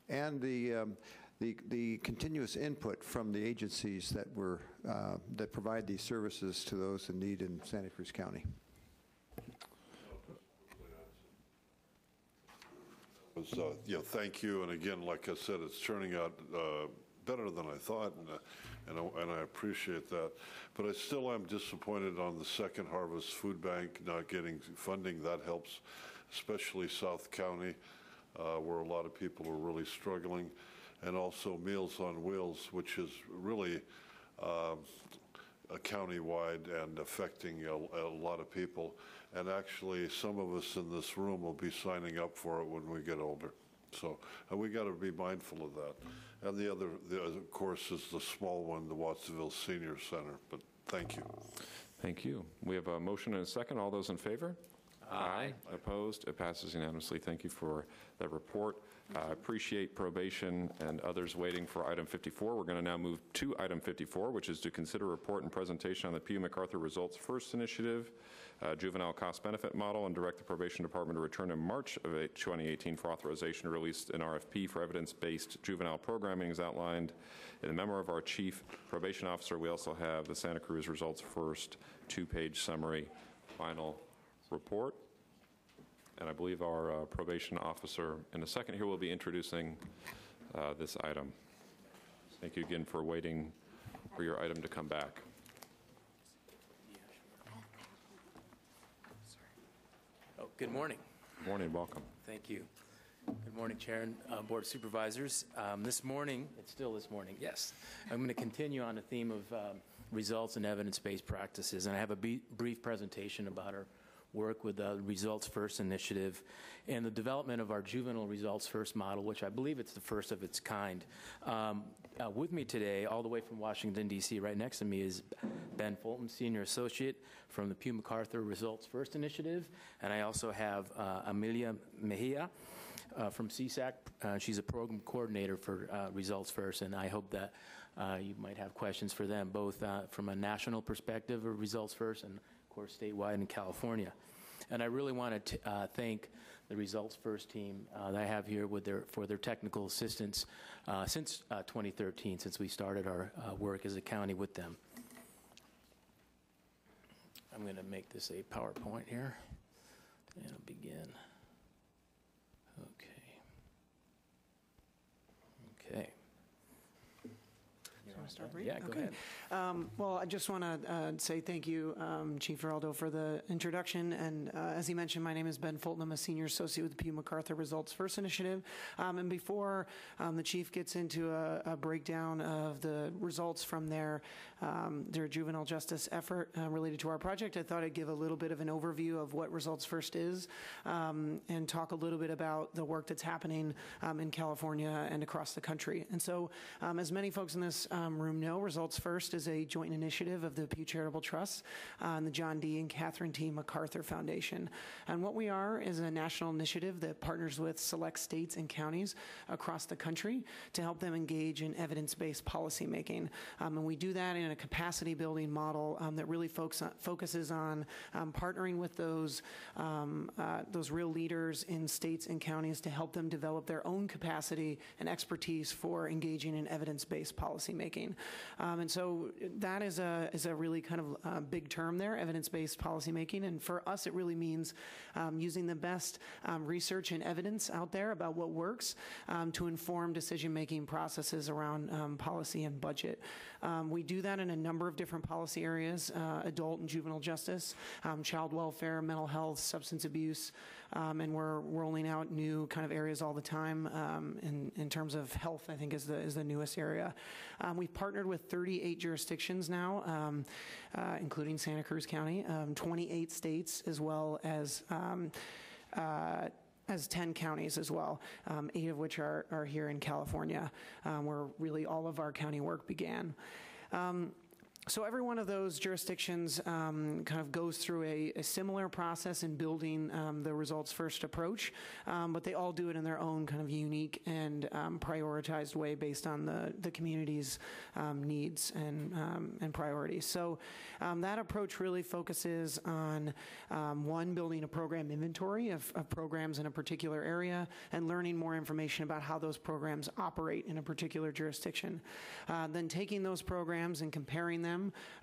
and the, um, the, the continuous input from the agencies that were, uh, that provide these services to those in need in Santa Cruz County. Was, uh, Yeah, thank you, and again, like I said, it's turning out uh, better than I thought, and, uh, and I- and I appreciate that. But I still am disappointed on the Second Harvest Food Bank not getting funding. That helps, especially South County, uh, where a lot of people are really struggling, and also Meals on Wheels, which is really a countywide and affecting a, a lot of people. And actually, some of us in this room will be signing up for it when we get older. So uh, we got to be mindful of that. And the other, the, of course, is the small one, the Watsonville Senior Center. But thank you. Thank you. We have a motion and a second. All those in favor? Aye. Opposed? It passes unanimously. Thank you for that report. I appreciate probation and others waiting for item 54. We're going to now move to item 54, which is to consider report and presentation on the Pew MacArthur Results First Initiative, uh, juvenile cost benefit model, and direct the probation department to return in March of 2018 for authorization to release an RFP for evidence-based juvenile programming as outlined in the memo of our chief probation officer. We also have the Santa Cruz Results First two-page summary final report. And I believe our uh, probation officer in a second here will be introducing uh, this item. Thank you again for waiting for your item to come back. Oh, good morning. Good Morning, welcome. Thank you. Good morning, Chair and uh, Board of Supervisors. Um, This morning, it's still this morning, yes, I'm going to continue on the theme of um, results and evidence-based practices, and I have a brief presentation about our work with the Results First initiative and the development of our juvenile Results First model, which I believe it's the first of its kind. Um, uh, With me today, all the way from Washington DC, right next to me is Ben Fulton, Senior Associate from the Pew MacArthur Results First Initiative, and I also have uh, Amelia Mejia, uh, from CSAC. Uh, she's a program coordinator for uh, Results First, and I hope that uh, you might have questions for them, both from a national perspective of Results First and, course, statewide in California. And I really want to uh, thank the Results First team uh, that I have here with their, for their technical assistance uh, since uh, 2013, since we started our uh, work as a county with them. I'm going to make this a PowerPoint here, and I'll begin. Okay. Okay. Start, right? Yeah, go Okay. ahead. Um, Well, I just want to say thank you, um, Chief Giraldo, for the introduction. And uh, as he mentioned, my name is Ben Fulton. I'm a senior associate with the Pew MacArthur Results First Initiative. Um, And before um, the chief gets into a a breakdown of the results from their um, their juvenile justice effort uh, related to our project, I thought I'd give a little bit of an overview of what Results First is um, and talk a little bit about the work that's happening um, in California and across the country. And so, um, as many folks in this um, room know, Results First is a joint initiative of the Pew Charitable Trust uh, and the John D. and Catherine T. MacArthur Foundation. And what we are is a national initiative that partners with select states and counties across the country to help them engage in evidence-based policymaking. Um, and we do that in a capacity building model um, that really focus focuses on um, partnering with those um, uh, those real leaders in states and counties to help them develop their own capacity and expertise for engaging in evidence-based policymaking. Um, and so that is a is a really kind of uh, big term there, evidence-based policymaking. And for us, it really means um, using the best um, research and evidence out there about what works um, to inform decision-making processes around um, policy and budget. Um, we do that in a number of different policy areas, uh, adult and juvenile justice, um, child welfare, mental health, substance abuse, um, and we're rolling out new kind of areas all the time um, in, in terms of health, I think is the, is the newest area. Um, we've partnered with 38 jurisdictions now, uh, including Santa Cruz County, um, 28 states, as well as uh, as 10 counties as well, um, eight of which are, are here in California, um, where really all of our county work began. Um, so every one of those jurisdictions um, kind of goes through a, a similar process in building um, the results first approach, um, but they all do it in their own kind of unique and um, prioritized way based on the, the community's um, needs and, um, and priorities. So that approach really focuses on one, building a program inventory of, of programs in a particular area and learning more information about how those programs operate in a particular jurisdiction. Uh, then taking those programs and comparing them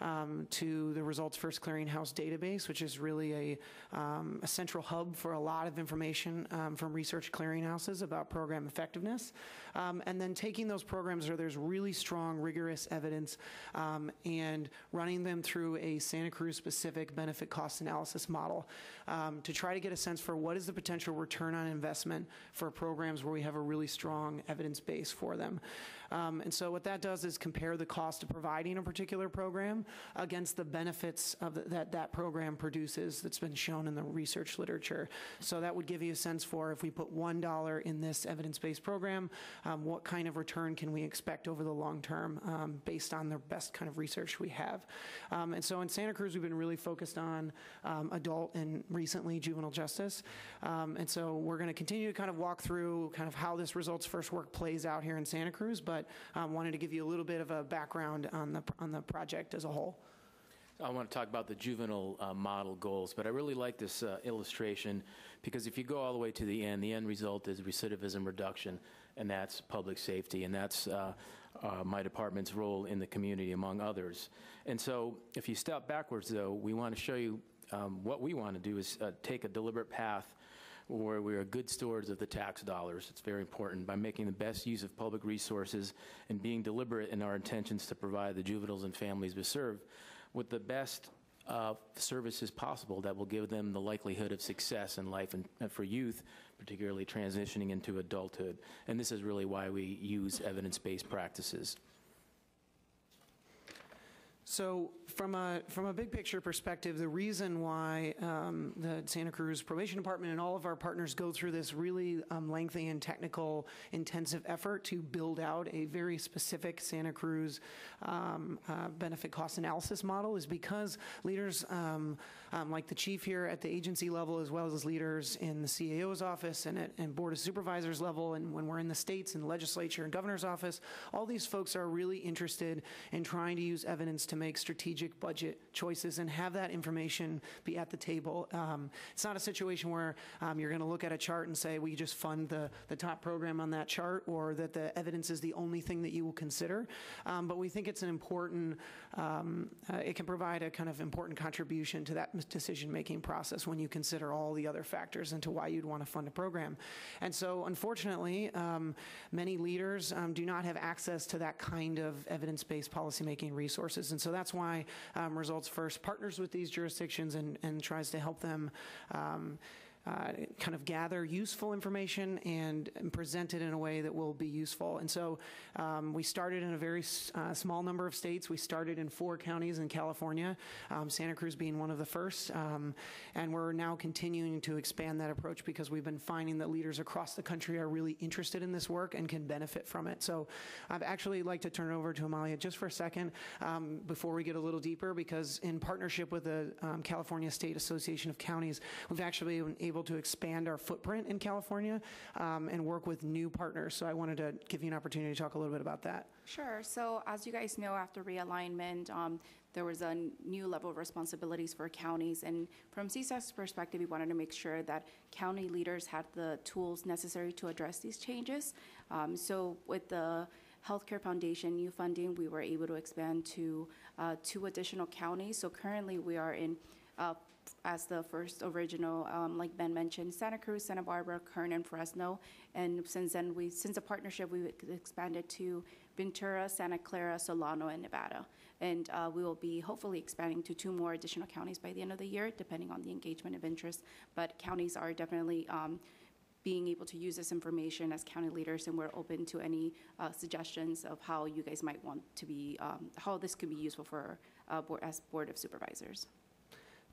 um, to the Results First Clearinghouse database, which is really a, um, a central hub for a lot of information um, from research clearinghouses about program effectiveness. Um, and then taking those programs where there's really strong, rigorous evidence um, and running them through a Santa Cruz specific benefit cost analysis model um, to try to get a sense for what is the potential return on investment for programs where we have a really strong evidence base for them. Um, and so what that does is compare the cost of providing a particular program against the benefits of the, that that program produces that's been shown in the research literature. So that would give you a sense for if we put $1 in this evidence-based program, um, what kind of return can we expect over the long term um, based on the best kind of research we have. Um, and so in Santa Cruz, we've been really focused on um, adult and recently juvenile justice. Um, and so we're going to continue to kind of walk through kind of how this results first work plays out here in Santa Cruz, but wanted to give you a little bit of a background on the, on the project as a whole. I want to talk about the juvenile uh, model goals, but I really like this uh, illustration because if you go all the way to the end, the end result is recidivism reduction, and that's public safety, and that's uh, uh, my department's role in the community, among others. And so if you step backwards, though, we want to show you um, what we want to do is uh, take a deliberate path where we are good stewards of the tax dollars. It's very important by making the best use of public resources and being deliberate in our intentions to provide the juveniles and families we serve with the best uh, services possible that will give them the likelihood of success in life and, and for youth, particularly transitioning into adulthood. And this is really why we use evidence-based practices. So from a, from a big picture perspective, the reason why um, the Santa Cruz Probation Department and all of our partners go through this really um, lengthy and technical intensive effort to build out a very specific Santa Cruz um, uh, benefit cost analysis model is because leaders um, um, like the chief here at the agency level, as well as leaders in the CAO's office and at and Board of Supervisors level, and when we're in the states and legislature and governor's office, all these folks are really interested in trying to use evidence to make strategic budget choices and have that information be at the table. Um, It's not a situation where um, you're going to look at a chart and say, we just fund the, the top program on that chart, or that the evidence is the only thing that you will consider. Um, But we think it's an important, um, uh, it can provide a kind of important contribution to that decision-making process when you consider all the other factors into why you'd want to fund a program. And so unfortunately, um, many leaders um, do not have access to that kind of evidence-based policymaking resources. And so that's why um, Results First partners with these jurisdictions and, and tries to help them um, uh, kind of gather useful information and, and present it in a way that will be useful. And so um, we started in a very uh, small number of states. We started in four counties in California, um, Santa Cruz being one of the first. Um, and we're now continuing to expand that approach because we've been finding that leaders across the country are really interested in this work and can benefit from it. So I'd actually like to turn it over to Amalia just for a second um, before we get a little deeper because in partnership with the um, California State Association of Counties, we've actually been able to expand our footprint in California um, and work with new partners. So I wanted to give you an opportunity to talk a little bit about that. Sure. So as you guys know, after realignment, um, there was a new level of responsibilities for counties. And from CSAC's perspective, we wanted to make sure that county leaders had the tools necessary to address these changes. Um, so with the Healthcare Foundation new funding, we were able to expand to uh, two additional counties. So currently we are in uh, as the first original, um, like Ben mentioned, Santa Cruz, Santa Barbara, Kern, and Fresno. And since then, we since the partnership, we've expanded to Ventura, Santa Clara, Solano, and Nevada. And uh, we will be hopefully expanding to two more additional counties by the end of the year, depending on the engagement of interest. But counties are definitely um, being able to use this information as county leaders, and we're open to any uh, suggestions of how you guys might want to be, um, how this could be useful for uh, board, as board of supervisors.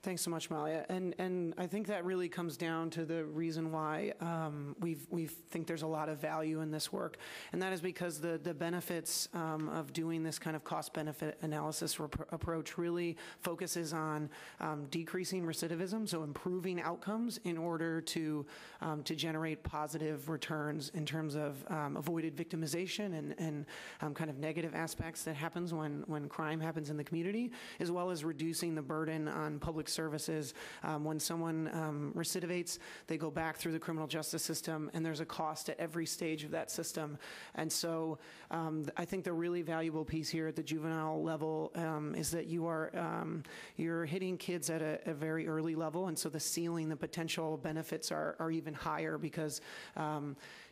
Thanks so much, Malia. And and I think that really comes down to the reason why um, we we think there's a lot of value in this work, and that is because the the benefits um, of doing this kind of cost benefit analysis approach really focuses on um, decreasing recidivism, so improving outcomes in order to um, to generate positive returns in terms of um, avoided victimization and and um, kind of negative aspects that happens when when crime happens in the community, as well as reducing the burden on public services. Um, when someone um, recidivates, they go back through the criminal justice system, and there's a cost at every stage of that system. And so um, I think the really valuable piece here at the juvenile level um, is that you are um, you're hitting kids at a, a, very early level, and so the ceiling, the potential benefits are, are even higher because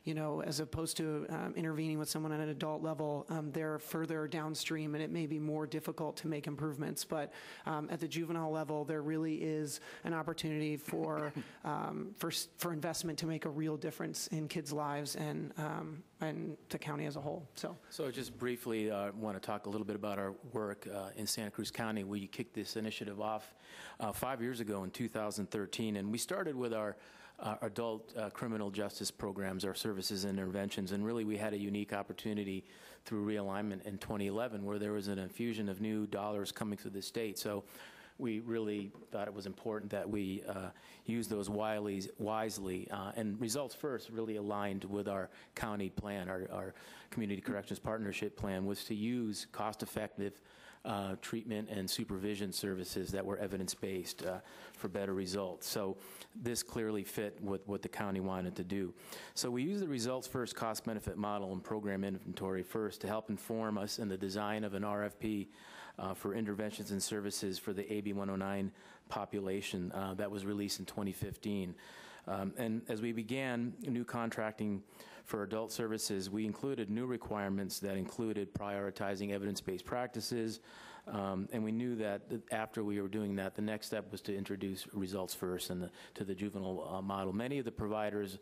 you know, as opposed to um, intervening with someone at an adult level, um, they're further downstream and it may be more difficult to make improvements. But um, at the juvenile level, there really is an opportunity for, um, for, for investment to make a real difference in kids' lives and, um, and the county as a whole. So, so just briefly, I uh, want to talk a little bit about our work uh, in Santa Cruz County. We kicked this initiative off uh, five years ago in 2013, and we started with our uh, adult uh, criminal justice programs, our services and interventions. And really, we had a unique opportunity through realignment in 2011 where there was an infusion of new dollars coming through the state. So we really thought it was important that we uh, use those wisely, wisely uh, and results first really aligned with our county plan, our, our community corrections partnership plan was to use cost-effective uh, treatment and supervision services that were evidence-based uh, for better results. So this clearly fit with what the county wanted to do. So we use the results first cost benefit model and program inventory first to help inform us in the design of an RFP uh, for interventions and services for the AB 109 population uh, that was released in 2015. Um, and as we began new contracting for adult services, we included new requirements that included prioritizing evidence-based practices, um, and we knew that after we were doing that, the next step was to introduce results first and to the juvenile uh, model. Many of the providers,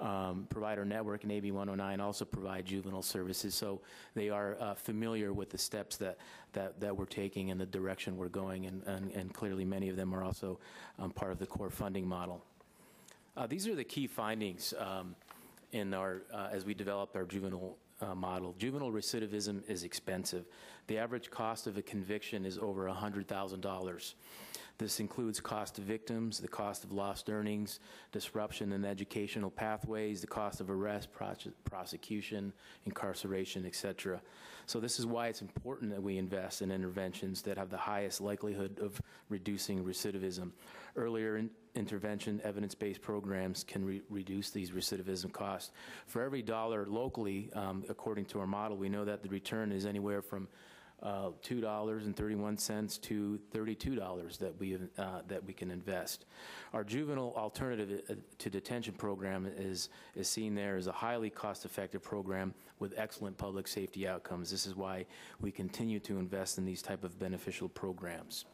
um, provider network and AB 109 also provide juvenile services, so they are uh, familiar with the steps that, that, that we're taking and the direction we're going, and, and, and clearly many of them are also um, part of the core funding model. Uh, these are the key findings um, in our, uh, as we developed our juvenile uh, model. Juvenile recidivism is expensive. The average cost of a conviction is over $100,000. This includes cost to victims, the cost of lost earnings, disruption in educational pathways, the cost of arrest, prose- prosecution, incarceration, etc. So this is why it's important that we invest in interventions that have the highest likelihood of reducing recidivism. Earlier in- intervention, evidence-based programs can re- reduce these recidivism costs. For every dollar locally, um, according to our model, we know that the return is anywhere from uh, $2.31 to $32 that we, uh, that we can invest. Our juvenile alternative uh, to detention program is, is seen there as a highly cost-effective program with excellent public safety outcomes. This is why we continue to invest in these type of beneficial programs.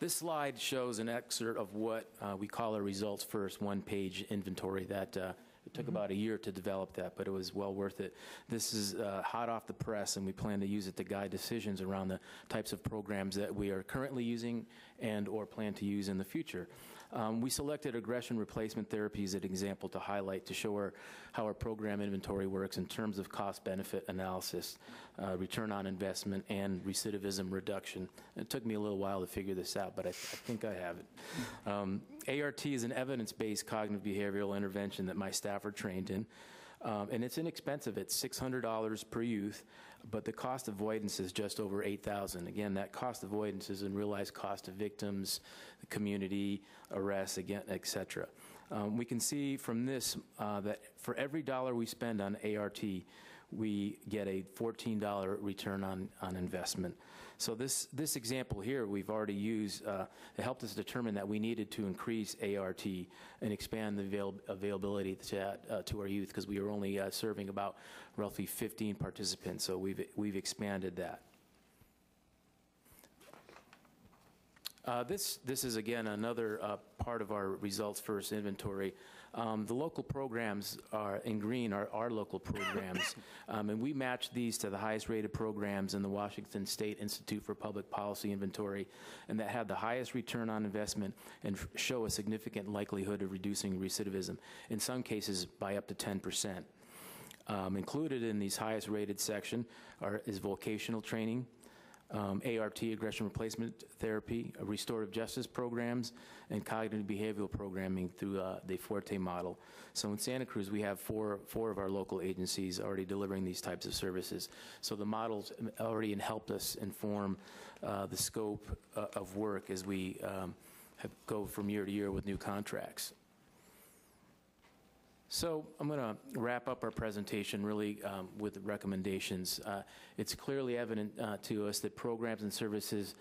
This slide shows an excerpt of what uh, we call a results first one-page inventory that uh, it took about a year to develop that, but it was well worth it. This is uh, hot off the press, and we plan to use it to guide decisions around the types of programs that we are currently using and or plan to use in the future. Um, we selected aggression replacement therapy as an example to highlight to show our, how our program inventory works in terms of cost benefit analysis, uh, return on investment, and recidivism reduction. It took me a little while to figure this out, but I, I think I have it. Um, ART is an evidence based cognitive behavioral intervention that my staff are trained in. Um, and it's inexpensive. It's $600 per youth, but the cost avoidance is just over 8,000. Again, that cost avoidance is in realized cost to victims, the community, arrests, again, et cetera. Um, we can see from this uh, that for every dollar we spend on ART, we get a $14 return on, on investment. So this, this example here we've already used, uh, it helped us determine that we needed to increase ART and expand the avail- availability to, uh, to our youth because we were only uh, serving about roughly 15 participants, so we've, we've expanded that. Uh, This, this is again another uh, part of our results first inventory. Um, The local programs are, in green, are our local programs. *coughs* Um, And we match these to the highest rated programs in the Washington State Institute for Public Policy inventory, and that have the highest return on investment and show a significant likelihood of reducing recidivism, in some cases by up to 10%. Um, Included in these highest rated section are, is vocational training, um, ART, aggression replacement therapy, uh, restorative justice programs, and cognitive behavioral programming through uh, the Forte model. So in Santa Cruz, we have four, four of our local agencies already delivering these types of services. So the models already helped us inform uh, the scope uh, of work as we um, have, go from year to year with new contracts. So I'm going to wrap up our presentation really um, with recommendations. Uh, It's clearly evident uh, to us that programs and services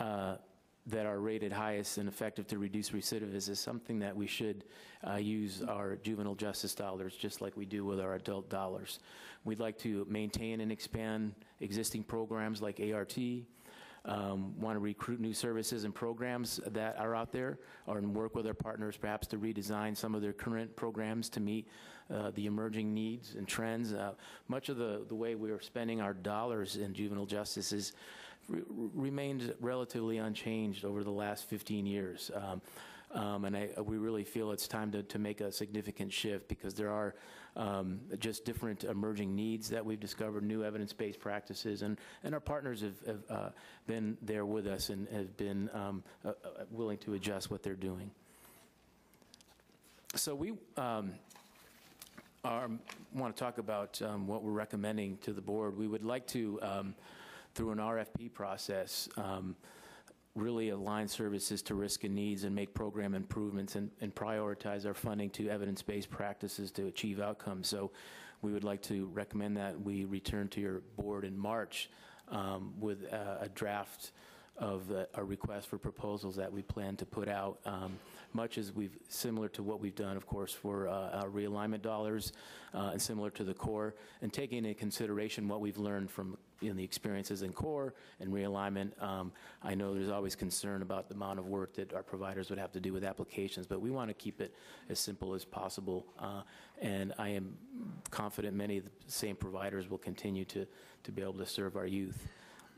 uh, that are rated highest and effective to reduce recidivism is something that we should uh, use our juvenile justice dollars just like we do with our adult dollars. We'd like to maintain and expand existing programs like ART, um, want to recruit new services and programs that are out there, or work with our partners perhaps to redesign some of their current programs to meet uh, the emerging needs and trends. Uh, much of the, the way we are spending our dollars in juvenile justice is re- remained relatively unchanged over the last 15 years. Um, um, and I, we really feel it's time to, to make a significant shift because there are um, just different emerging needs that we've discovered, new evidence-based practices, and, and our partners have, have uh, been there with us and have been um, uh, uh, willing to adjust what they're doing. So we um, are, want to talk about um, what we're recommending to the board. We would like to, um, through an RFP process, um, really align services to risk and needs and make program improvements and, and prioritize our funding to evidence-based practices to achieve outcomes. So we would like to recommend that we return to your board in March um, with a, a draft of a request for proposals that we plan to put out, um, much as we've, similar to what we've done, of course, for uh, realignment dollars, uh, and similar to the core, and taking into consideration what we've learned from you know, the experiences in core and realignment. Um, I know there's always concern about the amount of work that our providers would have to do with applications, but we want to keep it as simple as possible. Uh, and I am confident many of the same providers will continue to, to be able to serve our youth.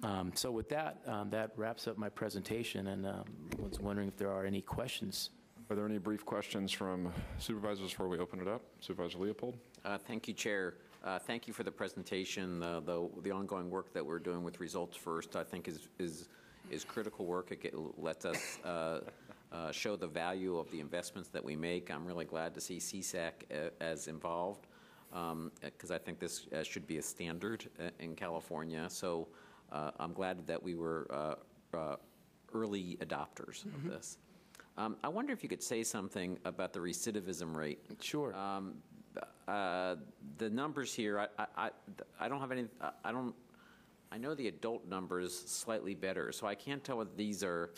Um, so with that, um, that wraps up my presentation, and um, was wondering if there are any questions. Are there any brief questions from supervisors before we open it up? Supervisor Leopold? Uh, Thank you, Chair. Uh, Thank you for the presentation. Uh, The the ongoing work that we're doing with Results First, I think, is is is critical work. It get- lets us uh, uh, show the value of the investments that we make. I'm really glad to see CSAC uh, as involved, because I think this uh, should be a standard uh, in California. So uh, I'm glad that we were uh, uh, early adopters of this. Um, I wonder if you could say something about the recidivism rate. Sure. Um, uh, the numbers here, I, I, I- don't have any, I- don't, I know the adult numbers slightly better, so I can't tell whether these are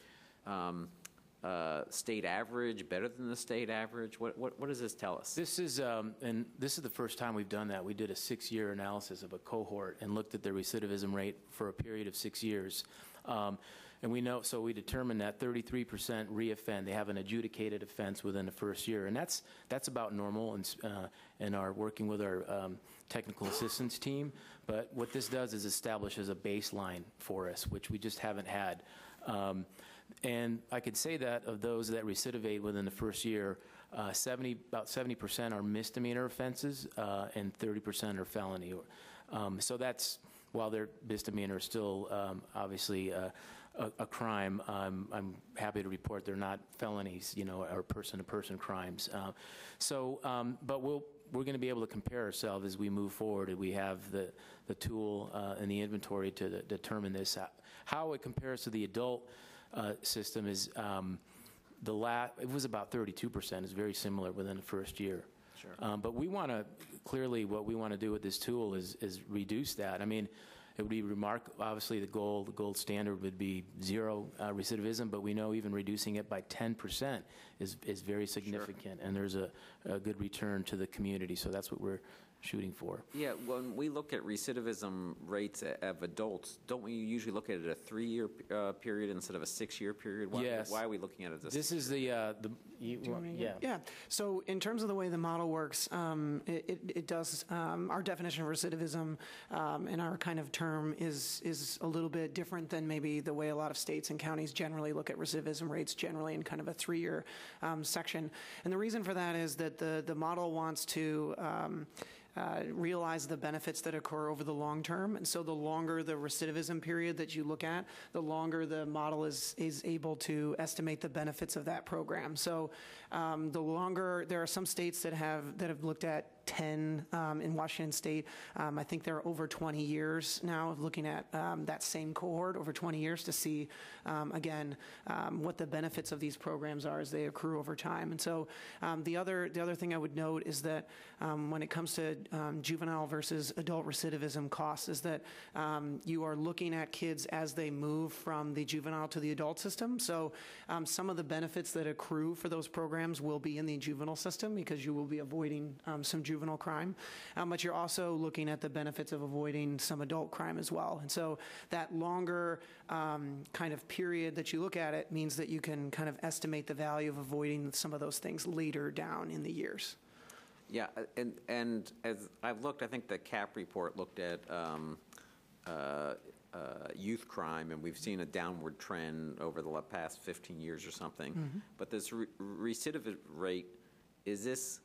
um, uh, state average, better than the state average. What, what, what does this tell us? This is, um, and this is the first time we've done that. We did a six-year analysis of a cohort and looked at the recidivism rate for a period of six years. Um, and we know, so we determined that 33% reoffend. They have an adjudicated offense within the first year, and that's that's about normal. And uh, and are working with our um, technical assistance team. But what this does is establishes a baseline for us, which we just haven't had. Um, and I could say that of those that recidivate within the first year, uh, 70, about 70% are misdemeanor offenses uh, and 30% are felony. Um, so that's, while they're misdemeanor, still um, obviously uh, a, a crime. Um, I'm happy to report they're not felonies, you know, or person-to-person crimes. Uh, so, um, but we'll, we're going to be able to compare ourselves as we move forward. We have the, the tool uh, and the inventory to de- determine this. How it compares to the adult uh, system is um, the la- it was about 32%, It's very similar within the first year. Sure. Um, but we want to, clearly, what we want to do with this tool is, is reduce that. I mean, it would be remark, obviously, the goal, the gold standard would be zero uh, recidivism, but we know even reducing it by 10% is, is very significant, and there's a, a good return to the community, so that's what we're shooting for. Yeah, when we look at recidivism rates of adults, don't we usually look at it a three-year uh, period instead of a six-year period? Why, Yes. Why are we looking at it this? This is the, uh, the, you, Do you want me yeah. Yeah. So in terms of the way the model works, um, it, it, it does, um, our definition of recidivism um, and our kind of term is, is a little bit different than maybe the way a lot of states and counties generally look at recidivism rates, generally in kind of a three-year um, section. And the reason for that is that the, the model wants to um, uh, realize the benefits that occur over the long term. And so the longer the recidivism period that you look at, the longer the model is, is able to estimate the benefits of that program. So um, the longer, there are some states that have, that have looked at 10 um, in Washington State. Um, I think there are over 20 years now of looking at um, that same cohort over 20 years to see, um, again, um, what the benefits of these programs are as they accrue over time. And so um, the other the other thing I would note is that when it comes to juvenile versus adult recidivism costs, is that you are looking at kids as they move from the juvenile to the adult system. So some of the benefits that accrue for those programs will be in the juvenile system because you will be avoiding um, some juvenile crime, um, but you're also looking at the benefits of avoiding some adult crime as well. And so that longer um, kind of period that you look at it means that you can kind of estimate the value of avoiding some of those things later down in the years. Yeah, and, and as I've looked, I think the CAP report looked at um, uh, uh, youth crime, and we've seen a downward trend over the past 15 years or something. Mhm. But this re- recidivist rate, is this,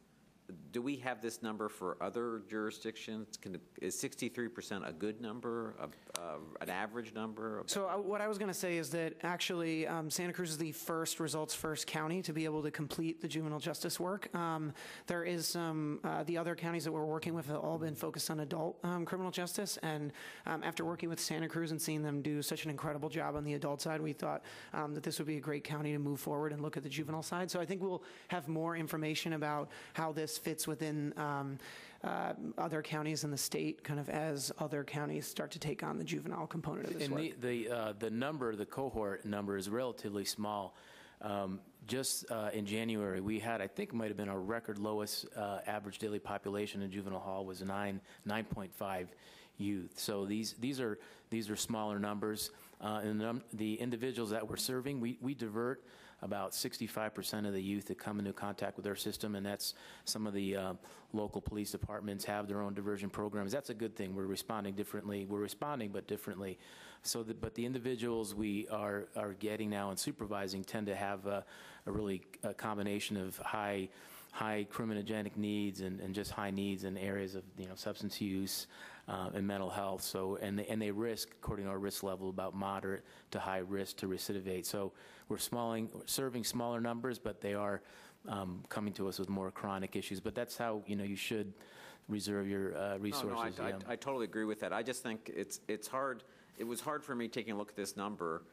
do we have this number for other jurisdictions? Can, is 63% a good number, a- an average number? So uh, what I was going to say is that actually um, Santa Cruz is the first results first county to be able to complete the juvenile justice work. Um, there is some uh, the other counties that we're working with have all been focused on adult um, criminal justice, and um, after working with Santa Cruz and seeing them do such an incredible job on the adult side, we thought um, that this would be a great county to move forward and look at the juvenile side. So I think we'll have more information about how this fits within. Um, uh, other counties in the state, kind of as other counties start to take on the juvenile component of this And work. the, the, uh, the number, the cohort number is relatively small. Um, Just uh, in January, we had, I think might have been our record lowest uh, average daily population in juvenile hall was nine, 9.5 youth. So these, these are, these are smaller numbers. Uh, And num- the individuals that we're serving, we, we divert about 65% of the youth that come into contact with our system, and that's some of the uh, local police departments have their own diversion programs. That's a good thing. We're responding differently. We're responding, but differently. So, the, but the individuals we are are getting now and supervising tend to have a really a combination of high high criminogenic needs and, and just high needs in areas of you know substance use uh, and mental health. So and they, and they risk, according to our risk level, about moderate to high risk to recidivate. So we're smalling, serving smaller numbers, but they are um, coming to us with more chronic issues. But that's how you know you should reserve your uh, resources. No, no, I, yeah. I, I totally agree with that. I just think it's it's hard. It was hard for me taking a look at this number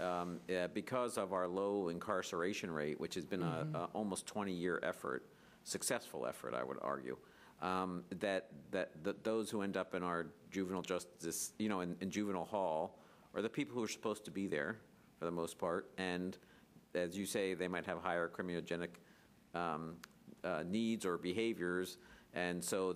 um, uh, because of our low incarceration rate, which has been Mm-hmm. a, a almost 20-year effort, successful effort, I would argue. Um, that that that those who end up in our juvenile justice, you know, in, in juvenile hall, are the people who are supposed to be there for the most part, and as you say, they might have higher criminogenic um, uh, needs or behaviors, and so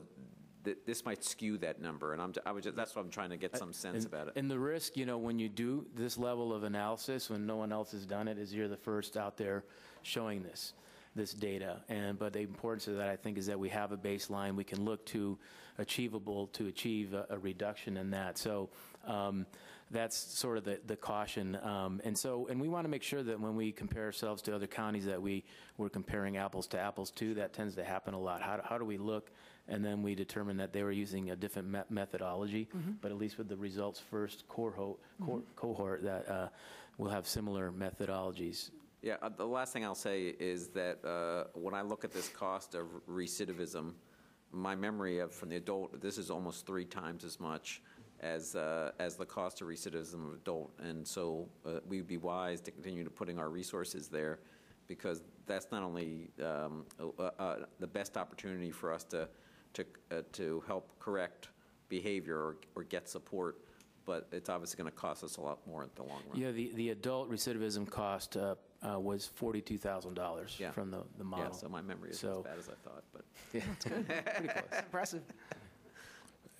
th- this might skew that number. And I'm, I was just, that's what I'm trying to get some sense and, about it. And the risk, you know, when you do this level of analysis, when no one else has done it, is you're the first out there showing this this data. And but the importance of that, I think, is that we have a baseline we can look to achievable to achieve a, a reduction in that. So. Um, that's sort of the, the caution. Um, and so, and we want to make sure that when we compare ourselves to other counties that we, we're comparing apples to apples too. That tends to happen a lot. How, do- how do we look? And then we determined that they were using a different me- methodology, but at least with the results first cohort, co- cohort that uh, will have similar methodologies. Yeah, uh, the last thing I'll say is that uh, when I look at this cost of recidivism, my memory of from the adult, this is almost three times as much as uh, as the cost of recidivism of adult, and so uh, we'd be wise to continue to putting our resources there, because that's not only um, uh, uh, the best opportunity for us to to uh, to help correct behavior or, or get support, but it's obviously going to cost us a lot more in the long run. Yeah, the, the adult recidivism cost uh, uh, was $42,000 Yeah. from the, the model. Yeah, so my memory isn't So- as bad as I thought, but. *laughs* Yeah, it's good. Pretty close. *laughs* Impressive.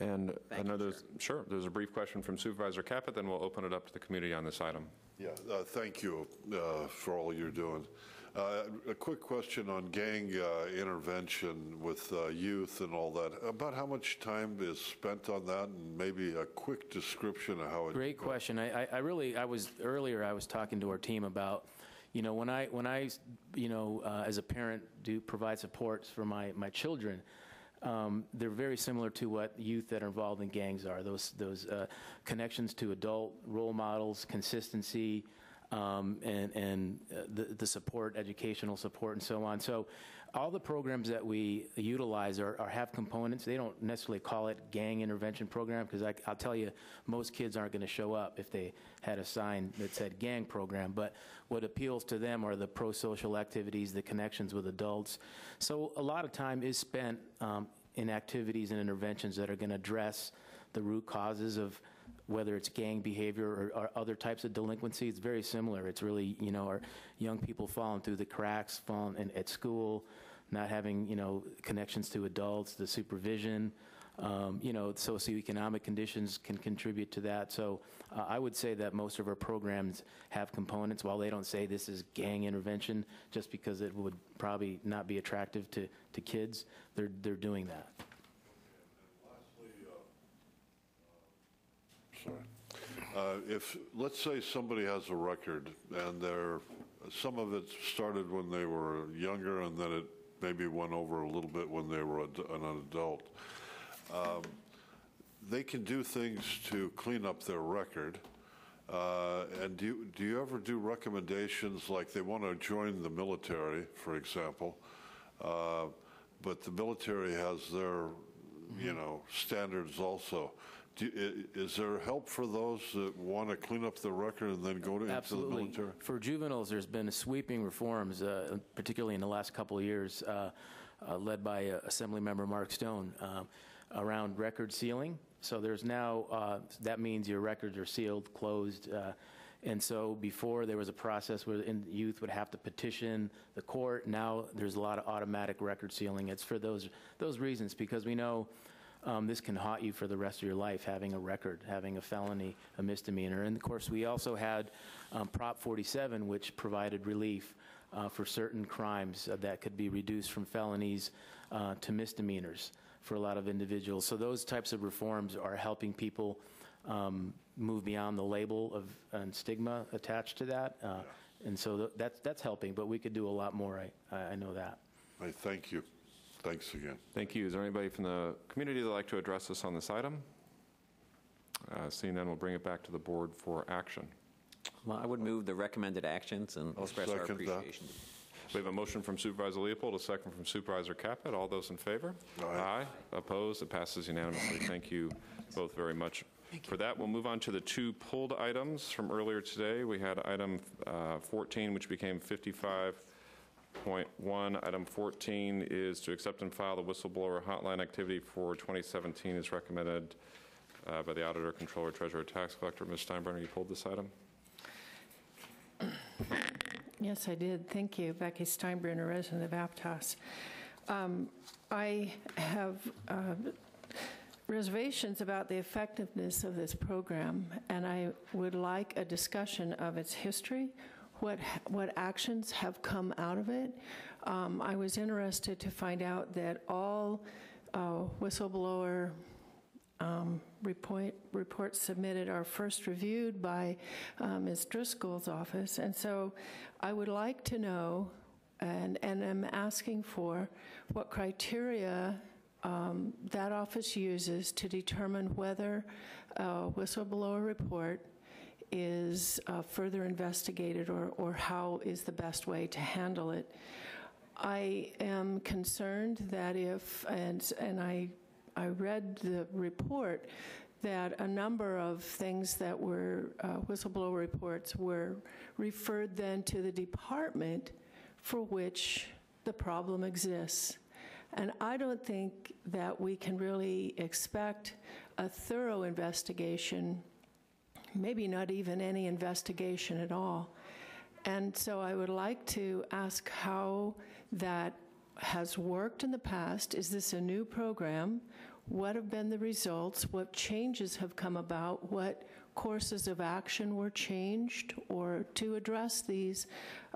And I Thank know you, there's, sure, there's a brief question from Supervisor Caput, then we'll open it up to the community on this item. Yeah, uh, thank you uh, for all you're doing. Uh, A quick question on gang uh, intervention with uh, youth and all that. About how much time is spent on that, and maybe a quick description of how it... Great question. I, I- really, I was, earlier, I was talking to our team about, you know, when I, when I, you know, uh, as a parent, do provide supports for my, my children, um, they're very similar to what youth that are involved in gangs are. Those, those uh, connections to adult role models, consistency, um, and, and uh, the, the support, educational support, and so on. So all the programs that we utilize are, are have components. They don't necessarily call it gang intervention program because I'll tell you, most kids aren't going to show up if they had a sign that said gang program. But what appeals to them are the pro-social activities, the connections with adults. So a lot of time is spent um, in activities and interventions that are going to address the root causes of whether it's gang behavior or, or other types of delinquency, it's very similar. It's really, you know, our young people falling through the cracks, falling in, at school, not having, you know, connections to adults, the supervision, um, you know, socioeconomic conditions can contribute to that. So uh, I would say that most of our programs have components. While they don't say this is gang intervention, just because it would probably not be attractive to, to kids, they're, they're doing that. Uh, If, let's say somebody has a record and they're, some of it started when they were younger and then it maybe went over a little bit when they were ad- an adult. Um, They can do things to clean up their record. Uh, And do you, do you ever do recommendations, like they want to join the military, for example, uh, but the military has their, you know, standards also. Do i- Is there help for those that want to clean up their record and then go to- into the Absolutely. military? For juveniles, there's been sweeping reforms, uh, particularly in the last couple of years, uh, uh, led by uh, Assemblymember Mark Stone, um, around record sealing. So there's now, uh, that means your records are sealed, closed. uh, And so before, there was a process where in- youth would have to petition the court. Now, there's a lot of automatic record sealing. It's for those, those reasons, because we know um, this can haunt you for the rest of your life, having a record, having a felony, a misdemeanor. And of course, we also had um, Prop 47, which provided relief uh, for certain crimes uh, that could be reduced from felonies uh, to misdemeanors for a lot of individuals. So those types of reforms are helping people um, move beyond the label of and stigma attached to that. Uh, and so th- that's, that's helping, but we could do a lot more, I, I know that. I thank you. Thanks again. Thank you. Is there anybody from the community that'd like to address us on this item? Uh, Seeing none, we'll bring it back to the board for action. Well, I would move the recommended actions and I'll express our second that. appreciation. We have a motion from Supervisor Leopold, a second from Supervisor Caput. All those in favor? Aye. Opposed? It passes unanimously. Thank you both very much for that. We'll move on to the two pulled items from earlier today. We had item uh, 14, which became 55.1. Item 14 is to accept and file the whistleblower hotline activity for 2017 as recommended uh, by the Auditor, Controller, Treasurer, Tax Collector. Ms. Steinbruner, you pulled this item? Yes, I did. Thank you. Becky Steinbruner, resident of Aptos. Um, I have uh, reservations about the effectiveness of this program, and I would like a discussion of its history, what, what actions have come out of it. Um, I was interested to find out that all uh, whistleblower um, report, reports submitted are first reviewed by uh, Ms. Driscoll's office. And so I would like to know, and, and I'm asking for, what criteria um, that office uses to determine whether a whistleblower report is uh, further investigated or, or how is the best way to handle it. I am concerned that if, and, and I I read the report that a number of things that were uh, whistleblower reports were referred then to the department for which the problem exists. And I don't think that we can really expect a thorough investigation, maybe not even any investigation at all. And so I would like to ask how that has worked in the past. Is this a new program? What have been the results? What changes have come about? What courses of action were changed or to address these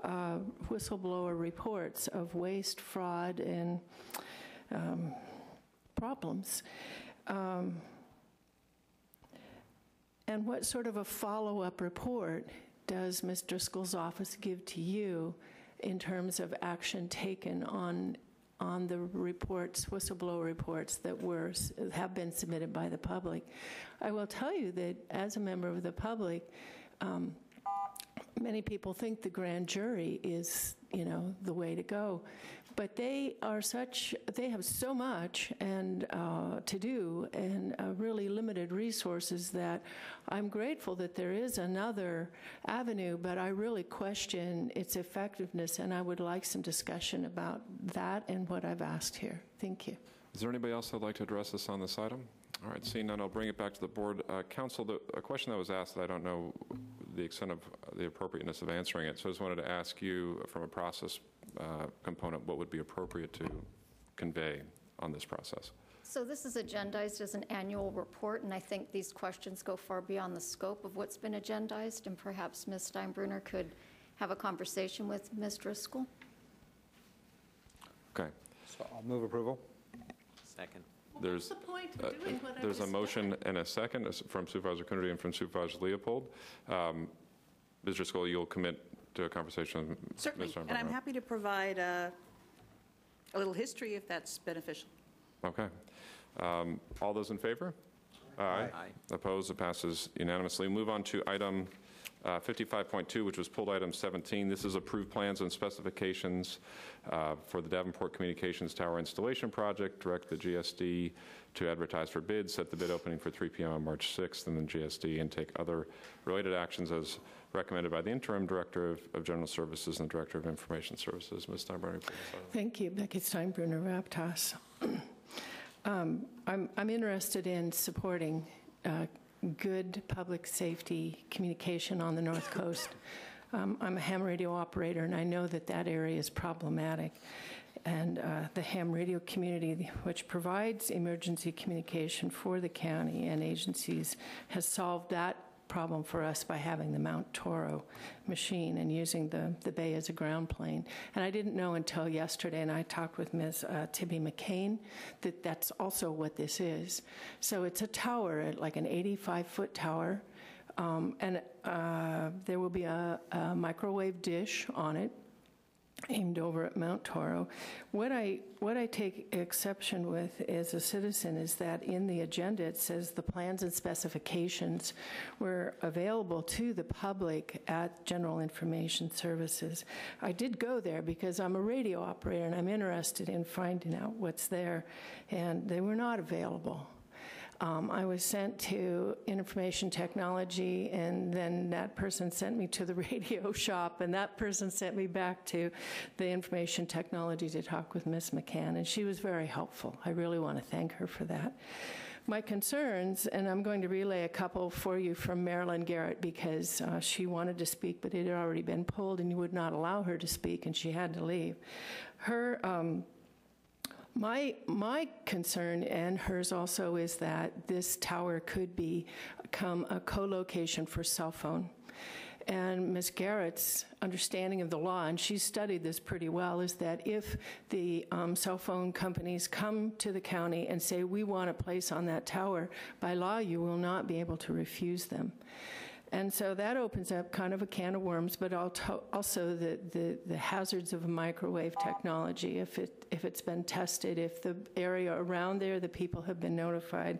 uh, whistleblower reports of waste, fraud, and um, problems? Um, and what sort of a follow up report does Ms. Driscoll's office give to you in terms of action taken on on the reports, whistleblower reports that were have been submitted by the public. I will tell you that as a member of the public, um, many people think the grand jury is, you know, the way to go. But they are such, they have so much and uh, to do and uh, really limited resources that I'm grateful that there is another avenue, but I really question its effectiveness, and I would like some discussion about that and what I've asked here. Thank you. Is there anybody else that'd like to address us on this item? All right, seeing none, I'll bring it back to the board. Uh, Counsel, the, a question that was asked that I don't know the extent of the appropriateness of answering it, so I just wanted to ask you from a process uh, component, what would be appropriate to convey on this process? So this is agendized as an annual report, and I think these questions go far beyond the scope of what's been agendized, and perhaps Ms. Steinbruner could have a conversation with Ms. Driscoll. Okay. So I'll move approval. Second. There's, the point of uh, doing what I there's a just motion and a second uh, from Supervisor Coonerty and from Supervisor Leopold. Um, Ms. Driscoll, you'll commit to a conversation with Certainly, Ms. and I'm Steinbruner? happy to provide a, a little history if that's beneficial. Okay. Um, All those in favor? Aye. Opposed? It passes unanimously. Move on to item uh, 55.2, which was pulled item 17. This is approved plans and specifications uh, for the Davenport Communications Tower installation project. Direct the GSD to advertise for bids, set the bid opening for 3 p.m. on March 6th, and then GSD and take other related actions as recommended by the interim director of, of General Services and the director of Information Services. Ms. Steinbruner. Thank you, Becky Steinbruner, Aptos. *clears throat* um, I'm, I'm interested in supporting uh, good public safety communication on the North Coast. Um, I'm a ham radio operator, and I know that that area is problematic. and uh, the ham radio community, which provides emergency communication for the county and agencies, has solved that problem for us by having the Mount Toro machine and using the, the bay as a ground plane. And I didn't know until yesterday, and I talked with Ms. Uh, Tibby McCain, that that's also what this is. So it's a tower, like an 85 foot tower, um, and uh, there will be a, a microwave dish on it aimed over at Mount Toro. What I, what I take exception with as a citizen is that in the agenda it says the plans and specifications were available to the public at General Information Services. I did go there because I'm a radio operator and I'm interested in finding out what's there, and they were not available. Um, I was sent to information technology, and then that person sent me to the *laughs* radio shop, and that person sent me back to the information technology to talk with Miss McCann, and she was very helpful. I really want to thank her for that. My concerns, and I'm going to relay a couple for you from Marilyn Garrett because uh, she wanted to speak, but it had already been pulled, and you would not allow her to speak, and she had to leave. Her um, my, my concern and hers also is that this tower could become a co-location for cell phone. And Ms. Garrett's understanding of the law, and she's studied this pretty well, is that if the um, cell phone companies come to the county and say, we want a place on that tower, by law, you will not be able to refuse them. And so that opens up kind of a can of worms, but also the, the, the, hazards of microwave technology. If, it, if it's been tested, if the area around there, the people have been notified.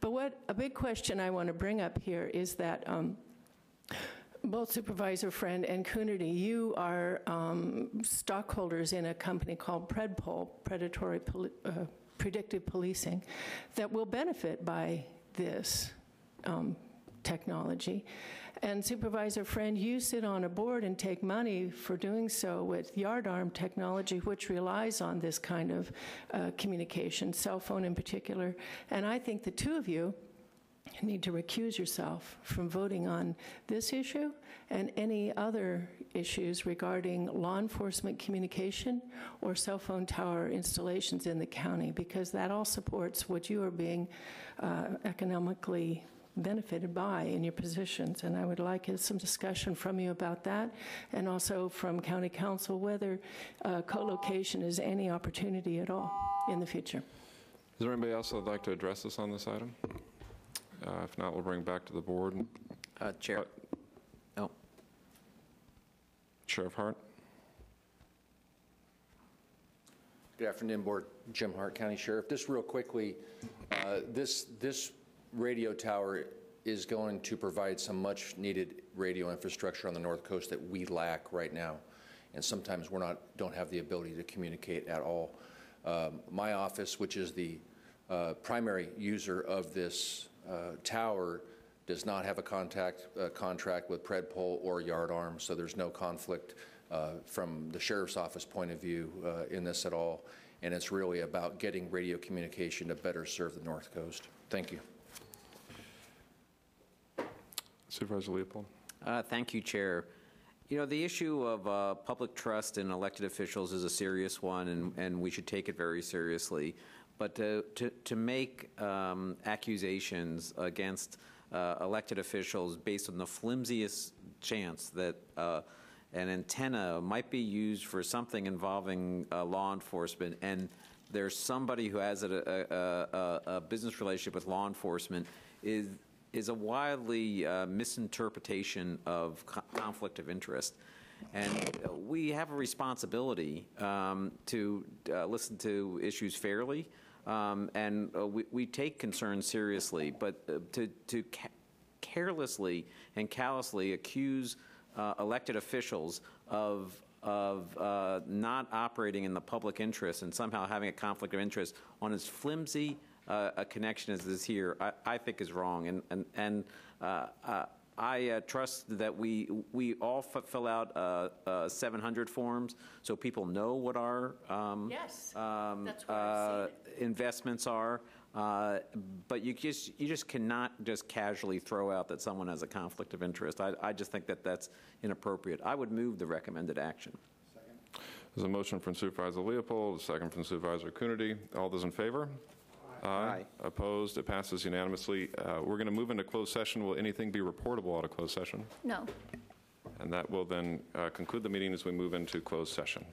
But what a big question I want to bring up here is that um, both Supervisor Friend and Coonerty, you are um, stockholders in a company called Predpol, Predatory Poli- uh, Predictive Policing, that will benefit by this. Um, technology. And Supervisor Friend, you sit on a board and take money for doing so with Yardarm technology, which relies on this kind of uh, communication, cell phone in particular. And I think the two of you need to recuse yourself from voting on this issue and any other issues regarding law enforcement communication or cell phone tower installations in the county, because that all supports what you are being uh, economically benefited by in your positions. And I would like some discussion from you about that, and also from County Counsel whether uh, co-location is any opportunity at all in the future. Is there anybody else that would like to address us on this item? Uh, if not, we'll bring back to the board. Uh, Chair. Uh, oh. Sheriff Hart. Good afternoon, Board. Jim Hart, County Sheriff. Just real quickly, uh, this this radio tower is going to provide some much needed radio infrastructure on the North Coast that we lack right now. And sometimes we're not, don't have the ability to communicate at all. Um, my office, which is the uh, primary user of this uh, tower, does not have a contact, uh, contract with Predpol or Yardarm, so there's no conflict uh, from the sheriff's office point of view uh, in this at all. And it's really about getting radio communication to better serve the North Coast. Thank you. Supervisor Leopold. Uh, thank you, Chair. You know, the issue of uh, public trust in elected officials is a serious one, and, and we should take it very seriously. But to, to, to make um, accusations against uh, elected officials based on the flimsiest chance that uh, an antenna might be used for something involving uh, law enforcement, and there's somebody who has a, a, a, a business relationship with law enforcement, is is a wildly uh, misinterpretation of co- conflict of interest. And we have a responsibility um, to uh, listen to issues fairly, um, and uh, we, we, take concerns seriously. But uh, to, to ca- carelessly and callously accuse uh, elected officials of of uh, not operating in the public interest and somehow having a conflict of interest on as flimsy uh, a connection as is here, I, I, think is wrong. And, and, and uh, uh I uh, trust that we, we all f- fill out uh, uh, 700 forms so people know what our um, yes, um, investments are. but you just, you just cannot just casually throw out that someone has a conflict of interest. I, I just think that that's inappropriate. I would move the recommended action. There's a motion from Supervisor Leopold, a second from Supervisor Coonerty. All those in favor? Aye. Opposed? It passes unanimously. Uh, We're going to move into closed session. Will anything be reportable out of closed session? No. And that will then uh, conclude the meeting as we move into closed session.